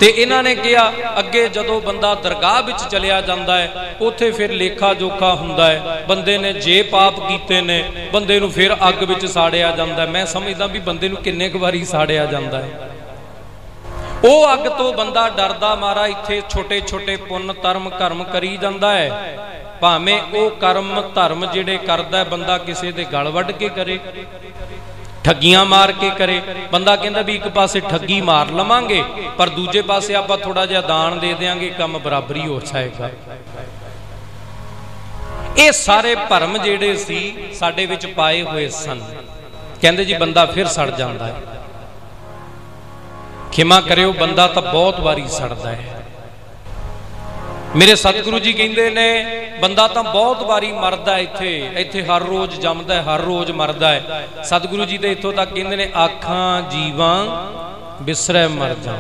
A: ਤੇ ਇਹਨਾਂ ਨੇ ਕਿਹਾ, ਅੱਗੇ ਜਦੋਂ ਬੰਦਾ ਦਰਗਾਹ ਵਿੱਚ ਚਲਿਆ ਜਾਂਦਾ ਹੈ, ਉੱਥੇ ਫਿਰ ਲੇਖਾ ਜੋਖਾ ਹੁੰਦਾ ਹੈ। ਬੰਦੇ ਨੇ ਜੇ ਪਾਪ ਕੀਤੇ ਨੇ, ਬੰਦੇ ਨੂੰ ਫਿਰ ਅੱਗ ਵਿੱਚ ਸਾੜਿਆ ਜਾਂਦਾ ਮੈਂ ਸਮਝਦਾ ਵੀ ਬੰਦੇ ਨੂੰ ਕਿੰਨੇ ਕੁ ਵਾਰੀ ਸਾੜਿਆ ਜਾਂਦਾ ਹੈ। ਉਹ ਅੱਗ ਤੋਂ ਬੰਦਾ ਡਰਦਾ ਮਾਰਾ ਇੱਥੇ ਛੋਟੇ ਛੋਟੇ ਪੁੰਨ, ਧਰਮ, ਕਰਮ ਕਰੀ ਜਾਂਦਾ ਹੈ। ਭਾਵੇਂ ਉਹ ਕਰਮ, ਧਰਮ ਜਿਹੜੇ ਕਰਦਾ ਬੰਦਾ ਕਿਸੇ ਦੇ ਗਲ ਵੱਢ ਕੇ ਕਰੇ। ਠੱਗੀਆਂ ਮਾਰ ਕੇ ਕਰੇ। ਬੰਦਾ ਕਹਿੰਦਾ ਵੀ ਇੱਕ ਪਾਸੇ ਠੱਗੀ ਮਾਰ ਲਵਾਂਗੇ, ਪਰ ਦੂਜੇ ਪਾਸੇ ਆਪਾਂ ਥੋੜਾ ਜਿਹਾ ਦਾਨ ਦੇ ਦੇਾਂਗੇ ਕੰਮ ਬਰਾਬਰੀ ਹੋ ਜਾਏਗਾ ਇਹ ਸਾਰੇ ਭਰਮ ਜਿਹੜੇ ਸੀ, ਸਾਡੇ ਵਿੱਚ ਪਾਏ ਹੋਏ ਸਨ। ਕਹਿੰਦੇ ਜੀ ਬੰਦਾ ਫਿਰ ਸੜ ਜਾਂਦਾ ਹੈ। ਖਿਮਾ ਕਰਿਓ, ਬੰਦਾ ਤਾਂ ਬਹੁਤ ਵਾਰੀ ਸੜਦਾ ਹੈ। ਮੇਰੇ ਸਤਿਗੁਰੂ ਜੀ ਕਹਿੰਦੇ ਨੇ, ਬੰਦਾ ਤਾਂ ਬਹੁਤ ਵਾਰੀ ਮਰਦਾ ਇੱਥੇ ਇੱਥੇ ਹਰ ਰੋਜ਼ ਜੰਮਦਾ ਹੈ, ਹਰ ਰੋਜ਼ ਮਰਦਾ ਹੈ। ਸਤਿਗੁਰੂ ਜੀ ਦੇ ਇੱਥੋਂ ਤੱਕ ਕਹਿੰਦੇ ਨੇ, ਆਖਾਂ ਜੀਵਾਂ ਬਿਸਰੈ ਮਰ ਜਾਂ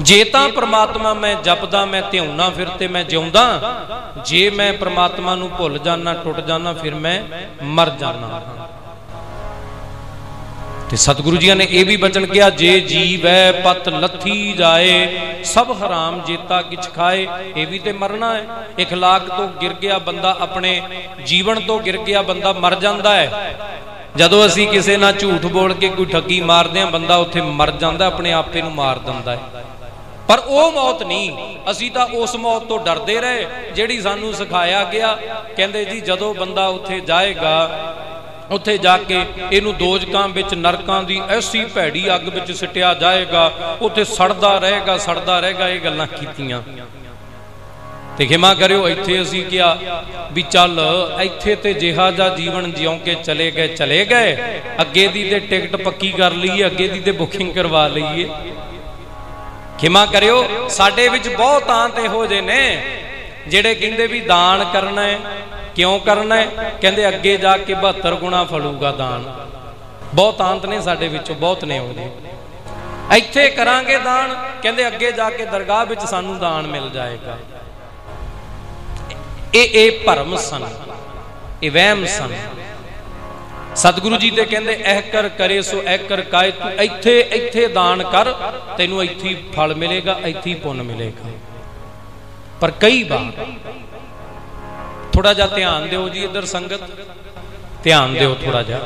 A: ਜੇ ਤਾਂ ਪ੍ਰਮਾਤਮਾ ਮੈਂ ਜਪਦਾ, ਮੈਂ ਧਿਆਉਣਾ ਫਿਰ ਤੇ ਮੈਂ ਜਿਉਂਦਾ। ਜੇ ਮੈਂ ਪ੍ਰਮਾਤਮਾ ਨੂੰ ਭੁੱਲ ਜਾਣਾ ਟੁੱਟ ਜਾਣਾ ਫਿਰ ਮੈਂ ਮਰ ਜਾਣਾ ਤੇ ਸਤਿਗੁਰੂ ਜੀ ਨੇ ਇਹ ਵੀ ਬਚਨ ਕਿਹਾ ਜੇ ਜੀਵ ਹੈ ਪਤ ਲੱਥੀ ਜਾਏ ਸਭ ਹਰਾਮ ਜੀਤਾ ਕਿਛ ਖਾਏ ਇਹ ਵੀ ਤੇ ਮਰਨਾ ਹੈ اخلاق ਤੋਂ ਗਿਰ ਗਿਆ ਬੰਦਾ ਆਪਣੇ ਜੀਵਨ ਤੋਂ ਗਿਰ ਗਿਆ ਬੰਦਾ ਮਰ ਜਾਂਦਾ ਹੈ ਜਦੋਂ ਅਸੀਂ ਕਿਸੇ ਨਾਲ ਝੂਠ ਬੋਲ ਕੇ ਕੋਈ ਠੱਗੀ ਮਾਰਦੇ ਆ ਬੰਦਾ ਉੱਥੇ ਮਰ ਜਾਂਦਾ ਆਪਣੇ ਆਪੇ ਨੂੰ ਮਾਰ ਦਿੰਦਾ ਹੈ ਪਰ ਉਹ ਮੌਤ ਨਹੀਂ ਅਸੀਂ ਤਾਂ ਉਸ ਮੌਤ ਤੋਂ ਡਰਦੇ ਰਹੇ ਜਿਹੜੀ ਸਾਨੂੰ ਸਿਖਾਇਆ ਗਿਆ ਕਹਿੰਦੇ ਜੀ ਜਦੋਂ ਬੰਦਾ ਉੱਥੇ ਜਾਏਗਾ ਉੱਥੇ ਜਾ ਕੇ ਇਹਨੂੰ ਦੋਜਕਾਂ ਵਿੱਚ ਨਰਕਾਂ ਦੀ ਐਸੀ ਭੈੜੀ ਅੱਗ ਵਿੱਚ ਸਿੱਟਿਆ ਜਾਏਗਾ, ਉੱਥੇ ਸੜਦਾ ਰਹੇਗਾ ਸੜਦਾ ਰਹੇਗਾ, ਇਹ ਗੱਲਾਂ ਕੀਤੀਆਂ। ਤੇ ਖਿਮਾ ਕਰਿਓ, ਇੱਥੇ ਅਸੀਂ ਕਿਹਾ ਵੀ ਚੱਲ, ਇੱਥੇ ਤੇ ਜਿਹਾ ਜਾ ਜੀਵਨ ਜਿਉਂ ਕੇ ਚਲੇ ਗਏ ਚਲੇ ਗਏ। ਅੱਗੇ ਦੀ ਤੇ ਟਿਕਟ ਪੱਕੀ ਕਰ ਲਈਏ, ਅੱਗੇ ਦੀ ਤੇ ਬੁਕਿੰਗ ਕਰਵਾ ਲਈਏ। ਖਿਮਾ ਕਰਿਓ, ਸਾਡੇ ਵਿੱਚ ਬਹੁਤ ਆਂਤ ਇਹੋ ਜੇ ਨੇ, ਜਿਹੜੇ ਕਹਿੰਦੇ ਵੀ ਦਾਨ ਕਰਨਾ ਹੈ। ਕਿਉਂ ਕਰਨਾ ਹੈ? ਕਹਿੰਦੇ ਅੱਗੇ ਜਾ ਕੇ 72 ਗੁਣਾ ਫਲੂਗਾ ਦਾਨ। ਬਹੁਤ ਆਂਤ ਨੇ ਸਾਡੇ ਵਿੱਚੋਂ, ਬਹੁਤ ਨੇ ਉਹਦੇ ਇੱਥੇ ਕਰਾਂਗੇ ਦਾਨ, ਕਹਿੰਦੇ ਅੱਗੇ ਜਾ ਕੇ ਦਰਗਾਹ ਵਿੱਚ ਸਾਨੂੰ ਦਾਨ ਮਿਲ ਜਾਏਗਾ। ਇਹ ਇਹ ਭਰਮ ਸਨ, ਇਹ ਵਹਿਮ ਸਨ। ਸਤਿਗੁਰੂ ਜੀ ਤੇ ਕਹਿੰਦੇ, ਇਹ ਕਰ ਕਰੇ ਸੋ, ਇਹ ਕਰ ਕਾਇ ਤੂੰ, ਇੱਥੇ ਇੱਥੇ ਦਾਨ ਕਰ, ਤੈਨੂੰ ਇੱਥੇ ਫਲ ਮਿਲੇਗਾ, ਇੱਥੇ ਪੁੰਨ ਮਿਲੇਗਾ। ਪਰ ਕਈ ਵਾਰ ਥੋੜਾ ਜਿਹਾ ਧਿਆਨ ਦਿਓ ਜੀ ਇੱਧਰ ਸੰਗਤ। ਧਿਆਨ ਦਿਓ ਥੋੜਾ ਜਿਹਾ।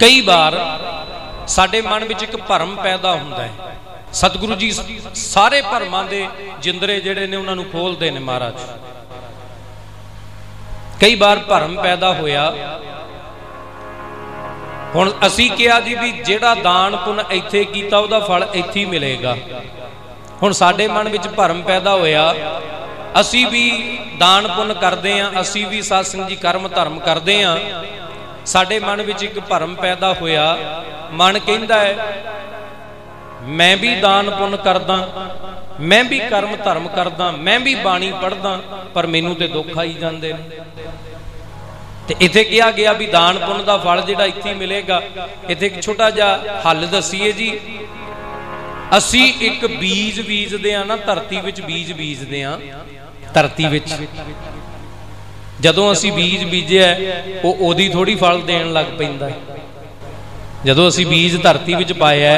A: ਕਈ ਵਾਰ ਸਾਡੇ ਮਨ ਵਿੱਚ ਇੱਕ ਭਰਮ ਪੈਦਾ ਹੁੰਦਾ ਹੈ। ਸਤਿਗੁਰੂ ਜੀ ਸਾਰੇ ਭਰਮਾਂ ਦੇ ਜਿੰਦਰੇ ਜਿਹੜੇ ਨੇ ਉਹਨਾਂ ਨੂੰ ਖੋਲਦੇ ਨੇ ਮਹਾਰਾਜ। ਕਈ ਵਾਰ ਭਰਮ ਪੈਦਾ ਹੋਇਆ। ਹੁਣ ਅਸੀਂ ਕਿਹਾ ਜੀ ਵੀ ਜਿਹੜਾ ਦਾਨ ਪੁੰਨ ਇੱਥੇ ਕੀਤਾ, ਉਹਦਾ ਫਲ ਇੱਥੇ ਹੀ ਮਿਲੇਗਾ। ਹੁਣ ਸਾਡੇ ਮਨ ਵਿੱਚ ਭਰਮ ਪੈਦਾ ਹੋਇਆ। ਅਸੀਂ ਵੀ ਦਾਨ ਪੁੰਨ ਕਰਦੇ ਆਂ ਅਸੀਂ ਵੀ ਸਾਧ ਜੀ ਕਰਮ ਧਰਮ ਕਰਦੇ ਆਂ ਸਾਡੇ ਮਨ ਵਿੱਚ ਇੱਕ ਭਰਮ ਪੈਦਾ ਹੋਇਆ। ਮਨ ਕਹਿੰਦਾ ਹੈ, ਮੈਂ ਵੀ ਦਾਨ ਪੁੰਨ ਕਰਦਾ, ਮੈਂ ਵੀ ਕਰਮ ਧਰਮ ਕਰਦਾ, ਮੈਂ ਵੀ ਬਾਣੀ ਪੜ੍ਹਦਾ, ਪਰ ਮੈਨੂੰ ਤੇ ਦੁੱਖ ਆਈ ਜਾਂਦੇ ਨੇ। ਤੇ ਇੱਥੇ ਕਿਹਾ ਗਿਆ ਵੀ ਦਾਨ ਪੁੰਨ ਦਾ ਫਲ ਜਿਹੜਾ ਇੱਥੇ ਮਿਲੇਗਾ। ਇੱਥੇ ਇੱਕ ਛੋਟਾ ਜਿਹਾ ਹੱਲ ਦਸੀਏ ਜੀ। ਅਸੀਂ ਇੱਕ ਬੀਜ ਬੀਜਦੇ ਆ ਨਾ, ਧਰਤੀ ਵਿੱਚ ਬੀਜ ਬੀਜਦੇ ਆ ਧਰਤੀ ਵਿੱਚ। ਜਦੋਂ ਅਸੀਂ ਬੀਜ ਬੀਜਿਆ, ਉਹ ਉਹਦੀ ਥੋੜੀ ਫਲ ਦੇਣ ਲੱਗ ਪੈਂਦਾ। ਜਦੋਂ ਅਸੀਂ ਬੀਜ ਧਰਤੀ ਵਿੱਚ ਪਾਇਆ,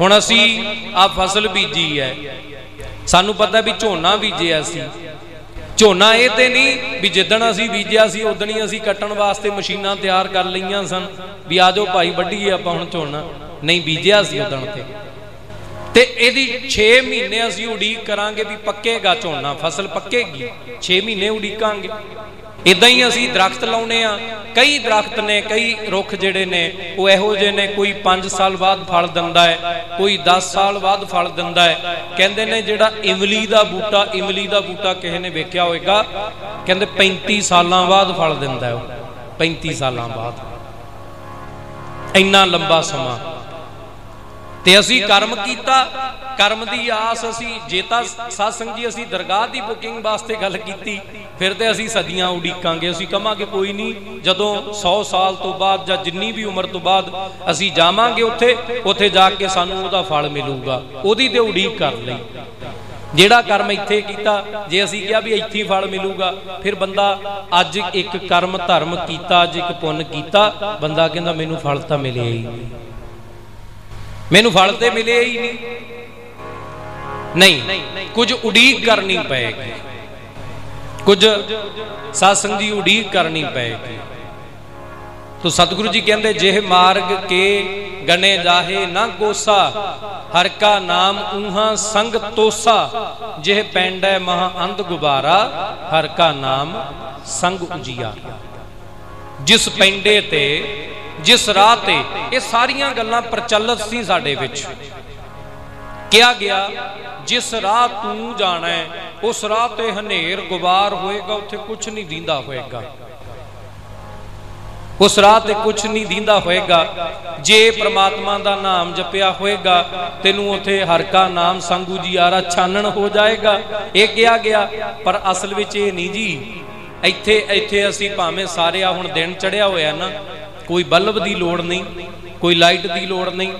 A: ਹੁਣ ਅਸੀਂ ਆ ਫਸਲ ਬੀਜੀ ਹੈ। ਸਾਨੂੰ ਪਤਾ ਵੀ ਝੋਨਾ ਬੀਜਿਆ ਸੀ। ਝੋਨਾ ਇਹ ਤੇ ਨਹੀਂ ਵੀ ਜਿੱਦਣ ਅਸੀਂ ਬੀਜਿਆ ਸੀ ਉਦਣ ਹੀ ਅਸੀਂ ਕੱਟਣ ਵਾਸਤੇ ਮਸ਼ੀਨਾਂ ਤਿਆਰ ਕਰ ਲਈਆਂ ਸਨ, ਵੀ ਆਜੋ ਭਾਈ, ਵੱਢੀਏ ਆਪਾਂ ਹੁਣ ਝੋਨਾ। ਨਹੀਂ, ਬੀਜਿਆ ਸੀ ਉਦਣ ਤੇ। ਤੇ ਇਹਦੀ 6 ਮਹੀਨੇ ਅਸੀਂ ਉਡੀਕ ਕਰਾਂਗੇ ਵੀ ਪੱਕੇਗਾ ਝੋਨਾ, ਫਸਲ ਪੱਕੇਗੀ। 6 ਮਹੀਨੇ ਉਡੀਕਾਂਗੇ। ਇਦਾਂ ਹੀ ਅਸੀਂ ਦਰਖਤ ਲਾਉਨੇ ਆ। ਕਈ ਦਰਖਤ ਨੇ, ਕਈ ਰੁੱਖ ਜਿਹੜੇ ਨੇ, ਉਹ ਇਹੋ ਜਿਹੇ ਨੇ, ਕੋਈ 5 ਸਾਲ ਬਾਅਦ ਫਲ ਦਿੰਦਾ ਹੈ, ਕੋਈ 10 ਸਾਲ ਬਾਅਦ ਫਲ ਦਿੰਦਾ ਹੈ। ਕਹਿੰਦੇ ਨੇ ਜਿਹੜਾ ਇਮਲੀ ਦਾ ਬੂਟਾ, ਇਮਲੀ ਦਾ ਬੂਟਾ ਕਿਸੇ ਨੇ ਵੇਖਿਆ ਹੋਵੇਗਾ, ਕਹਿੰਦੇ 35 ਸਾਲਾਂ ਬਾਅਦ ਫਲ ਦਿੰਦਾ ਹੈ 35 ਸਾਲਾਂ ਬਾਅਦ। ਇੰਨਾ ਲੰਬਾ ਸਮਾਂ। ਤੇ ਅਸੀਂ ਕਰਮ ਕੀਤਾ, ਕਰਮ ਦੀ ਆਸ ਅਸੀਂ ਜੇ ਤਾਂ ਸਾਧ ਸੰਗਤ ਜੀ, ਅਸੀਂ ਦਰਗਾਹ ਦੀ ਬੁਕਿੰਗ ਵਾਸਤੇ ਗੱਲ ਕੀਤੀ, ਫਿਰ ਤੇ ਅਸੀਂ ਸਦੀਆਂ ਉਡੀਕਾਂਗੇ, ਅਸੀਂ ਕਹਾਂਗੇ ਕੋਈ ਨਹੀਂ, ਜਦੋਂ 100 ਸਾਲ ਤੋਂ ਬਾਅਦ ਜਾਂ ਜਿੰਨੀ ਵੀ ਉਮਰ ਤੋਂ ਬਾਅਦ ਅਸੀਂ ਜਾਵਾਂਗੇ ਉੱਥੇ ਉੱਥੇ ਜਾ ਕੇ ਸਾਨੂੰ ਉਹਦਾ ਫਲ ਮਿਲੂਗਾ, ਉਹਦੀ ਤੇ ਉਡੀਕ ਕਰ ਲਈ। ਜਿਹੜਾ ਕਰਮ ਇੱਥੇ ਕੀਤਾ, ਜੇ ਅਸੀਂ ਕਿਹਾ ਵੀ ਇੱਥੇ ਫਲ ਮਿਲੂਗਾ, ਫਿਰ ਬੰਦਾ ਅੱਜ ਇੱਕ ਕਰਮ ਧਰਮ ਕੀਤਾ, ਅੱਜ ਇੱਕ ਪੁੰਨ ਕੀਤਾ, ਬੰਦਾ ਕਹਿੰਦਾ ਮੈਨੂੰ ਫਲ ਤਾਂ ਮਿਲਿਆ ਹੀ ਮੈਨੂੰ ਫਲ ਤੇ ਮਿਲਿਆ ਹੀ ਨਹੀਂ। ਨਹੀਂ, ਕੁਝ ਉਡੀਕ ਕਰਨੀ ਪਏਗੀ। ਕੁਝ ਸਾਸੰਗ ਦੀ ਉਡੀਕ ਕਰਨੀ ਪਏਗੀ। ਤੋ ਸਤਿਗੁਰੂ ਜੀ ਕਹਿੰਦੇ, ਜਿਹ ਮਾਰਗ ਕੇ ਗਨੇ ਜਾਹੇ, ਨਾ ਕੋਸਾ, ਹਰ ਕਾ ਨਾਮ ਊਹਾ ਸੰਗ ਤੋਸਾ। ਜਿਹ ਪੈਂਡੈ ਮਹਾ ਅੰਧ ਗੁਬਾਰਾ, ਹਰ ਕਾ ਨਾਮ ਸੰਗ ਉਜੀਆ। ਜਿਸ ਪੈਂਡੇ ਤੇ ਜਿਸ ਰਾਹ ਤੇ ਇਹ ਸਾਰੀਆਂ ਗੱਲਾਂ ਪ੍ਰਚਲਿਤ ਸੀ ਸਾਡੇ ਵਿੱਚ। ਕਿਹਾ ਗਿਆ, ਜਿਸ ਰਾਹ ਤੂੰ ਜਾਣਾ ਉਸ ਰਾਹ ਤੇ ਹਨੇਰ ਗੁਬਾਰ ਹੋਏਗਾ, ਉੱਥੇ ਕੁਝ ਨਹੀਂ ਦੀਂਦਾ ਹੋਏਗਾ। ਉਸ ਰਾਹ ਤੇ ਕੁਝ ਨਹੀਂ ਦੀਂਦਾ ਹੋਏਗਾ, ਜੇ ਪ੍ਰਮਾਤਮਾ ਦਾ ਨਾਮ ਜਪਿਆ ਹੋਏਗਾ, ਤੈਨੂੰ ਉਥੇ ਹਰ ਕਾ ਨਾਮ ਸੰਗੂ ਜੀ ਆਰਾ ਛਾਨਣ ਹੋ ਜਾਏਗਾ। ਇਹ ਕਿਹਾ ਗਿਆ, ਪਰ ਅਸਲ ਵਿੱਚ ਇਹ ਨਹੀਂ ਜੀ। ਇੱਥੇ ਇੱਥੇ ਅਸੀਂ ਭਾਵੇਂ ਸਾਰੇ ਆ, ਹੁਣ ਦਿਨ ਚੜਿਆ ਹੋਇਆ ਨਾ ਕੋਈ ਬਲਬ ਦੀ ਲੋੜ ਨਹੀਂ, ਕੋਈ ਲਾਈਟ ਦੀ ਲੋੜ ਨਹੀਂ।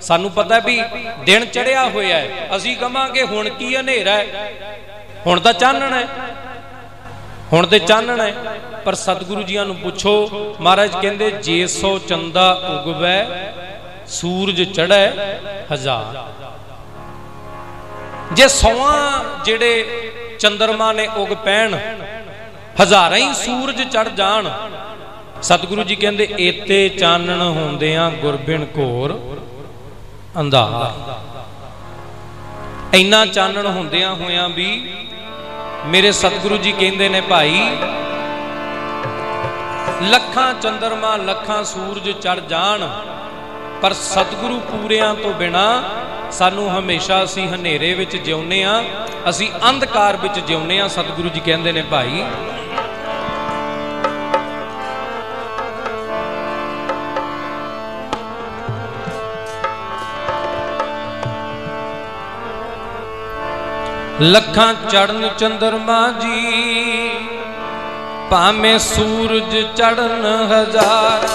A: ਸਾਨੂੰ ਪਤਾ ਵੀ ਦਿਨ ਚੜਿਆ ਹੋਇਆ ਹੈ। ਅਸੀਂ ਕਹਾਂਗੇ ਹੁਣ ਕੀ ਹਨੇਰਾ ਹੈ? ਹੁਣ ਤਾਂ ਚਾਨਣ ਹੈ। ਹੁਣ ਤੇ ਚਾਨਣ ਹੈ। ਪਰ ਸਤਿਗੁਰੂ ਜੀਆਂ ਨੂੰ ਪੁੱਛੋ, ਮਹਾਰਾਜ ਕਹਿੰਦੇ, ਜੇ ਸੋ ਚੰਦਾ ਉਗਵੈ, ਸੂਰਜ ਚੜ੍ਹੈ ਹਜ਼ਾਰ। ਜੇ ਸੌਆਂ ਜਿਹੜੇ ਚੰਦਰਮਾ ਨੇ ਉਗ ਪੈਣ, ਹਜ਼ਾਰਾਂ ਹੀ ਸੂਰਜ ਚੜ ਜਾਣ ਸਤਿਗੁਰੂ ਜੀ ਕਹਿੰਦੇ, ਏਤੇ ਚਾਨਣ ਹੁੰਦਿਆਂ ਗੁਰਬਿਨ ਘੋਰ ਅੰਧਾਰ। ਇੰਨਾ ਚਾਨਣ ਹੁੰਦਿਆਂ ਹੋਇਆਂ ਵੀ ਮੇਰੇ ਸਤਿਗੁਰੂ ਜੀ ਕਹਿੰਦੇ ਨੇ, ਭਾਈ, ਲੱਖਾਂ ਚੰਦਰਮਾ, ਲੱਖਾਂ ਸੂਰਜ ਚੜ ਜਾਣ, ਪਰ ਸਤਿਗੁਰੂ ਪੂਰਿਆਂ ਤੋਂ ਬਿਨਾ ਸਾਨੂੰ ਹਮੇਸ਼ਾ ਅਸੀਂ ਹਨੇਰੇ ਵਿੱਚ ਜਿਉਂਨੇ ਆ, ਅਸੀਂ ਅੰਧਕਾਰ ਵਿੱਚ ਜਿਉਂਨੇ ਆ। ਸਤਿਗੁਰੂ ਜੀ ਕਹਿੰਦੇ ਨੇ, ਭਾਈ ਲੱਖਾਂ ਚੜਨ ਚੰਦਰਮਾ ਜੀ, ਭਾਵੇਂ ਸੂਰਜ ਚੜਨ ਹਜ਼ਾਰ,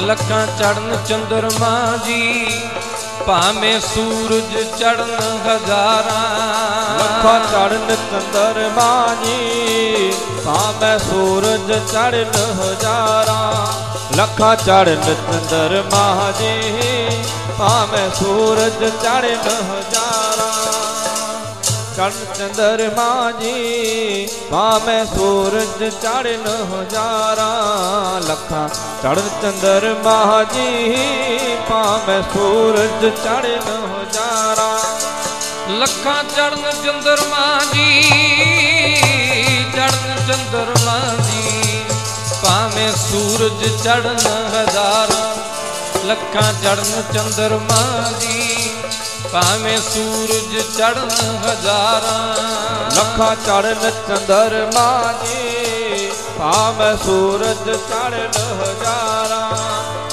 A: ਲੱਖਾਂ ਚੜਨ ਚੰਦਰਮਾ ਜੀ, ਭਾਵੇਂ ਸੂਰਜ ਚੜਨ ਹਜ਼ਾਰਾਂ।
B: ਲੱਖਾਂ ਚੜਨ ਚੰਦਰਮਾ ਜੀ, ਭਾਵੇਂ ਸੂਰਜ ਚੜਨ ਹਜ਼ਾਰਾਂ, ਲੱਖਾਂ ਚੜਨ ਚੰਦਰਮਾ ਜੀ, ਭਾਵੇਂ ਸੂਰਜ ਚੜਨ ਹਜ਼ਾਰਾਂ। ਚੜਨ ਚੰਦਰਮਾ ਜੀ, ਭਾਵੇਂ ਸੂਰਜ ਚੜ੍ਹਨ ਹਜ਼ਾਰਾਂ ਲੱਖਾਂ ਚੜਨ ਚੰਦਰਮਾ ਜੀ, ਭਾਵੇਂ ਸੂਰਜ ਚੜ੍ਹਨ ਹਜ਼ਾਰਾਂ
A: ਲੱਖਾਂ ਚੜਨ ਚੰਦਰਮਾ ਜੀ ਚੜਨ ਚੰਦਰਮਾ ਜੀ, ਭਾਵੇਂ ਸੂਰਜ ਚੜਨ ਹਜ਼ਾਰਾਂ ਲੱਖਾਂ ਚੜਨ ਚੰਦਰਮਾ ਜੀ। ਭਾਵੇਂ ਸੂਰਜ ਚੜਨ ਹਜ਼ਾਰਾਂ,
B: ਲੱਖਾਂ ਚੜਨ ਚੰਦਰਮਾ ਜੀ ਭਾਵੇਂ ਸੂਰਜ ਚੜਨ ਹਜ਼ਾਰਾਂ,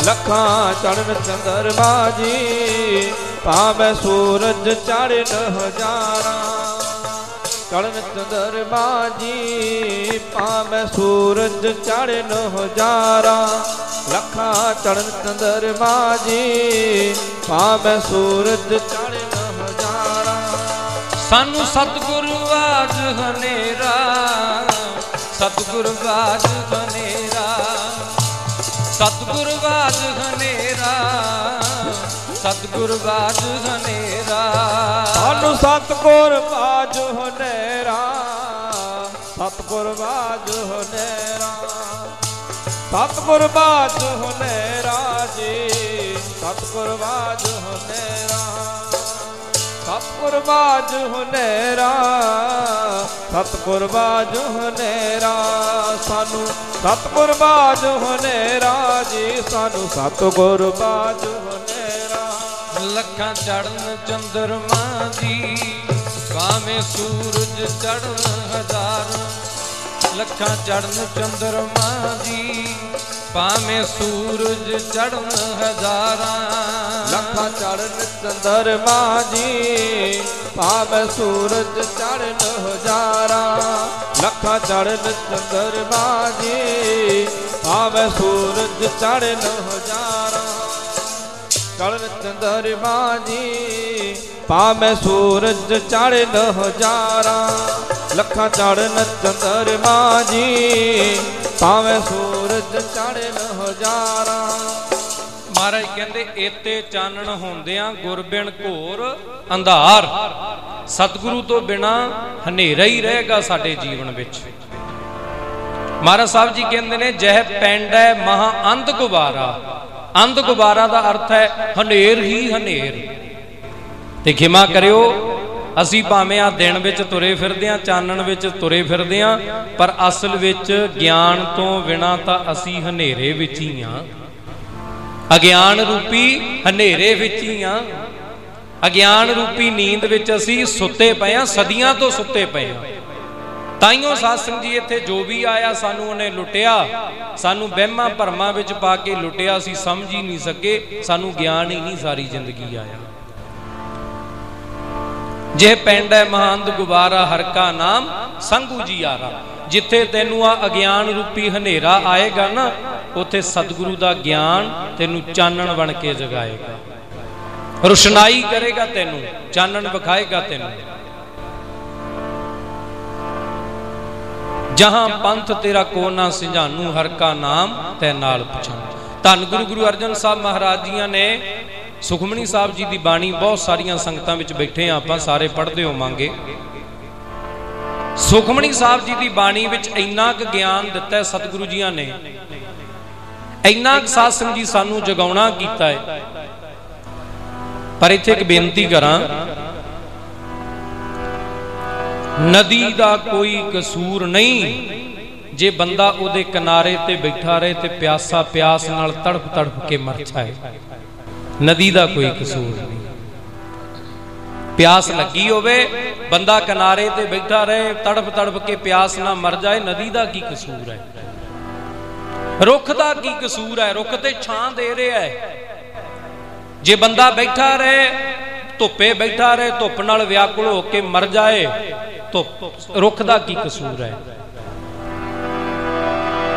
B: ਲੱਖਾਂ ਚੜਨ ਚੰਦਰਮਾ ਜੀ ਭਾਵੇਂ ਸੂਰਜ ਚੜਨ ਹਜ਼ਾਰਾਂ। ਚੜਨ ਚੰਦਰਮਾ ਜੀ ਭਾਵੇਂ ਸੂਰਜ ਚੜਨ ਹਜ਼ਾਰਾਂ ਲੱਖਾਂ ਚੜਨ ਚੰਦਰਮਾ ਜੀ ਭਾਵੇਂ ਸੂਰਜ ਚੜਨ ਹਜ਼ਾਰਾਂ
A: ਸਾਨੂੰ ਸਤਿਗੁਰੂ ਆਜ ਹਨੇਰਾ, ਸਤਿਗੁਰੂ ਬਾਜ ਹਨੇਰਾ। ਸਤਿਗੁਰ ਬਾਜ ਹਨੇਰਾ, ਸਤਿਗੁਰ ਬਾਜ
B: ਸਾਨੂੰ ਸਤਿਗੁਰ ਬਾਜ ਹਨੇਰਾ, ਸਤਿਗੁਰ ਬਾਜ ਹਨੇਰਾ। ਸਤਿਗੁਰ ਬਾਜ ਹਨੇਰਾ ਜੀ, ਸਤਿਗੁਰ ਬਾਜ ਹਨੇਰਾ। ਸਤਿਗੁਰ ਬਾਜ ਹਨੇਰਾ, ਸਤਿਗੁਰ ਬਾਜ ਹਨੇਰਾ। ਸਾਨੂੰ ਸਤਿਗੁਰ ਬਾਜ ਹਨੇਰਾ ਜੀ, ਸਾਨੂੰ ਸਤਿਗੁਰ ਬਾਜ ਹਨੇਰਾ।
A: ਲੱਖਾਂ ਚੜਨ ਚੰਦਰਮਾ ਜੀ ਭਾਵੇਂ ਸੂਰਜ ਚੜਨ ਹਜ਼ਾਰ, ਲੱਖਾਂ ਚੜਨ ਚੰਦਰਮਾ ਜੀ ਭਾਵੇਂ ਸੂਰਜ ਚੜਨ ਹਜ਼ਾਰਾਂ।
B: ਲੱਖਾਂ ਚੜਨ ਚੰਦਰਮਾ ਜੀ ਭਾਵੇਂ ਸੂਰਜ ਚੜਨ ਹਜ਼ਾਰਾਂ। ਲੱਖਾਂ ਚੜਨ ਚੰਦਰਮਾ ਜੀ ਭਾਵੇਂ ਸੂਰਜ ਚੜਨ ਹਜ਼ਾਰਾਂ। ਚੜਨ ਚੰਦਰਮਾ ਜੀ ਭਾਵੇਂ ਸੂਰਜ ਚੜਨ ਹਜ਼ਾਰਾਂ, ਲੱਖਾਂ ਚੜਨ ਚੰਦਰਮਾ ਜੀ ਭਾਵੇਂ ਸੂਰਜ ਚੜਨ ਹਜ਼ਾਰਾਂ।
A: ਮਹਾਰਾਜ ਕਹਿੰਦੇ ਏਤੇ ਚਾਨਣ ਹੁੰਦਿਆਂ ਗੁਰਬਿਣ ਘੋਰ ਅੰਧਾਰ। ਸਤਿਗੁਰੂ ਤੋਂ ਬਿਨਾ ਹਨੇਰਾ ਹੀ ਰਹੇਗਾ ਸਾਡੇ ਜੀਵਨ ਵਿੱਚ। ਮਹਾਰਾਜ ਸਾਹਿਬ ਜੀ ਕਹਿੰਦੇ ਨੇ, ਜਹ ਪੈਂਡ ਹੈ ਮਹਾ ਅੰਧ ਗੁਬਾਰਾ। ਅੰਧ ਗੁਬਾਰਾ ਦਾ ਅਰਥ ਹੈ ਹਨੇਰ ਹੀ ਹਨੇਰ। ਤੇ ਖਿਮਾ ਕਰਿਓ, ਅਸੀਂ ਭਾਵੇਂ ਆ ਦਿਨ ਵਿੱਚ ਤੁਰੇ ਫਿਰਦੇ ਆ ਚਾਨਣ ਵਿੱਚ ਤੁਰੇ ਫਿਰਦੇ ਆ ਪਰ ਅਸਲ ਵਿੱਚ ਗਿਆਨ ਤੋਂ ਬਿਨਾ ਤਾਂ ਅਸੀਂ ਹਨੇਰੇ ਵਿੱਚ ਹੀ ਆ ਅਗਿਆਨ ਰੂਪੀ ਹਨੇਰੇ ਵਿੱਚ ਹੀ ਆ ਅਗਿਆਨ ਰੂਪੀ ਨੀਂਦ ਵਿੱਚ ਅਸੀਂ ਸੁੱਤੇ ਪਏ ਆ ਸਦੀਆਂ ਤੋਂ ਸੁੱਤੇ ਪਏ ਆ ਤਾਈਓ ਸਾਸੰਗ ਜੀ, ਇੱਥੇ ਜੋ ਵੀ ਆਇਆ ਸਾਨੂੰ ਉਹਨੇ ਲੁੱਟਿਆ। ਸਾਨੂੰ ਵਹਿਮਾਂ ਭਰਮਾਂ ਵਿੱਚ ਪਾ ਕੇ ਲੁੱਟਿਆ, ਅਸੀਂ ਸਮਝ ਹੀ ਨਹੀਂ ਸਕੇ। ਸਾਨੂੰ ਗਿਆਨ ਹੀ ਨਹੀਂ ਸਾਰੀ ਜ਼ਿੰਦਗੀ ਆਇਆ। ਜੇ ਪਿੰਡ ਹੈ ਮਹੰਦ ਗੁਬਾਰਾ, ਹਰ ਕਾ ਨਾਮ, ਸੰਗੂ ਜੀ ਆਰਾ ਜਿੱਥੇ ਤੈਨੂੰ ਆ ਅਗਿਆਨ ਰੂਪੀ ਹਨੇਰਾ ਆਏਗਾ ਨਾ, ਉੱਥੇ ਸਤਿਗੁਰੂ ਦਾ ਗਿਆਨ ਤੈਨੂੰ ਚਾਨਣ ਬਣ ਕੇ ਜਗਾਏਗਾ। ਰੁਸ਼ਨਾਈ ਕਰੇਗਾ ਤੈਨੂੰ, ਚਾਨਣ ਵਿਖਾਏਗਾ ਤੈਨੂੰ। ਜਹਾਂ ਪੰਥ ਤੇਰਾ ਕੋ ਨਾ ਸਿੰਝਾਨੂ ਹਰ ਕਾ ਨਾਮ ਤੈ ਨਾਲ ਪਛਾਨ ਧੰਨ ਗੁਰੂ ਗੁਰੂ ਅਰਜਨ ਸਾਹਿਬ ਮਹਾਰਾਜ ਜੀਆਂ ਨੇ ਸੁਖਮਣੀ ਸਾਹਿਬ ਜੀ ਦੀ ਬਾਣੀ ਬਹੁਤ ਸਾਰੀਆਂ ਸੰਗਤਾਂ ਵਿੱਚ ਬੈਠੇ ਆ ਆਪਾਂ ਸਾਰੇ ਪੜ੍ਹਦੇ ਹੋਵਾਂਗੇ। ਸੁਖਮਣੀ ਸਾਹਿਬ ਜੀ ਦੀ ਬਾਣੀ ਵਿੱਚ ਇੰਨਾ ਕੁ ਗਿਆਨ ਦਿੱਤਾ ਹੈ ਸਤਿਗੁਰੂ ਜੀਆਂ ਨੇ। ਇੰਨਾ ਕੁ ਸਾਧ ਸੰਗਤ ਜੀ ਸਾਨੂੰ ਜਗਾਉਣਾ ਕੀਤਾ ਹੈ। ਪਰ ਇੱਥੇ ਇੱਕ ਬੇਨਤੀ ਕਰਾਂ ਨਦੀ ਦਾ ਕੋਈ ਕਸੂਰ ਨਹੀਂ। ਜੇ ਬੰਦਾ ਉਹਦੇ ਕਿਨਾਰੇ ਤੇ ਬੈਠਾ ਰਹੇ ਤੇ ਪਿਆਸਾ ਪਿਆਸ ਨਾਲ ਤੜਫ ਤੜਫ ਕੇ ਮਰ ਜਾਏ, ਨਦੀ ਦਾ ਕੋਈ ਕਸੂਰ ਨਹੀਂ। ਪਿਆਸ ਲੱਗੀ ਹੋਵੇ, ਬੰਦਾ ਕਿਨਾਰੇ ਤੇ ਬੈਠਾ ਰਹੇ ਤੜਫ ਤੜਫ ਕੇ ਪਿਆਸ ਨਾ ਮਰ ਜਾਏ, ਨਦੀ ਦਾ ਕੀ ਕਸੂਰ ਹੈ? ਰੁੱਖ ਦਾ ਕੀ ਕਸੂਰ ਹੈ? ਰੁੱਖ ਤੇ ਛਾਂ ਦੇ ਰਿਹਾ ਹੈ। ਜੇ ਬੰਦਾ ਬੈਠਾ ਰਹੇ, ਧੁੱਪੇ ਬੈਠਾ ਰਹੇ, ਧੁੱਪ ਨਾਲ ਵਿਆਕੁਲ ਹੋ ਕੇ ਮਰ ਜਾਏ ਧੁੱਪ ਰੁੱਖ ਦਾ ਕੀ ਕਸੂਰ ਹੈ?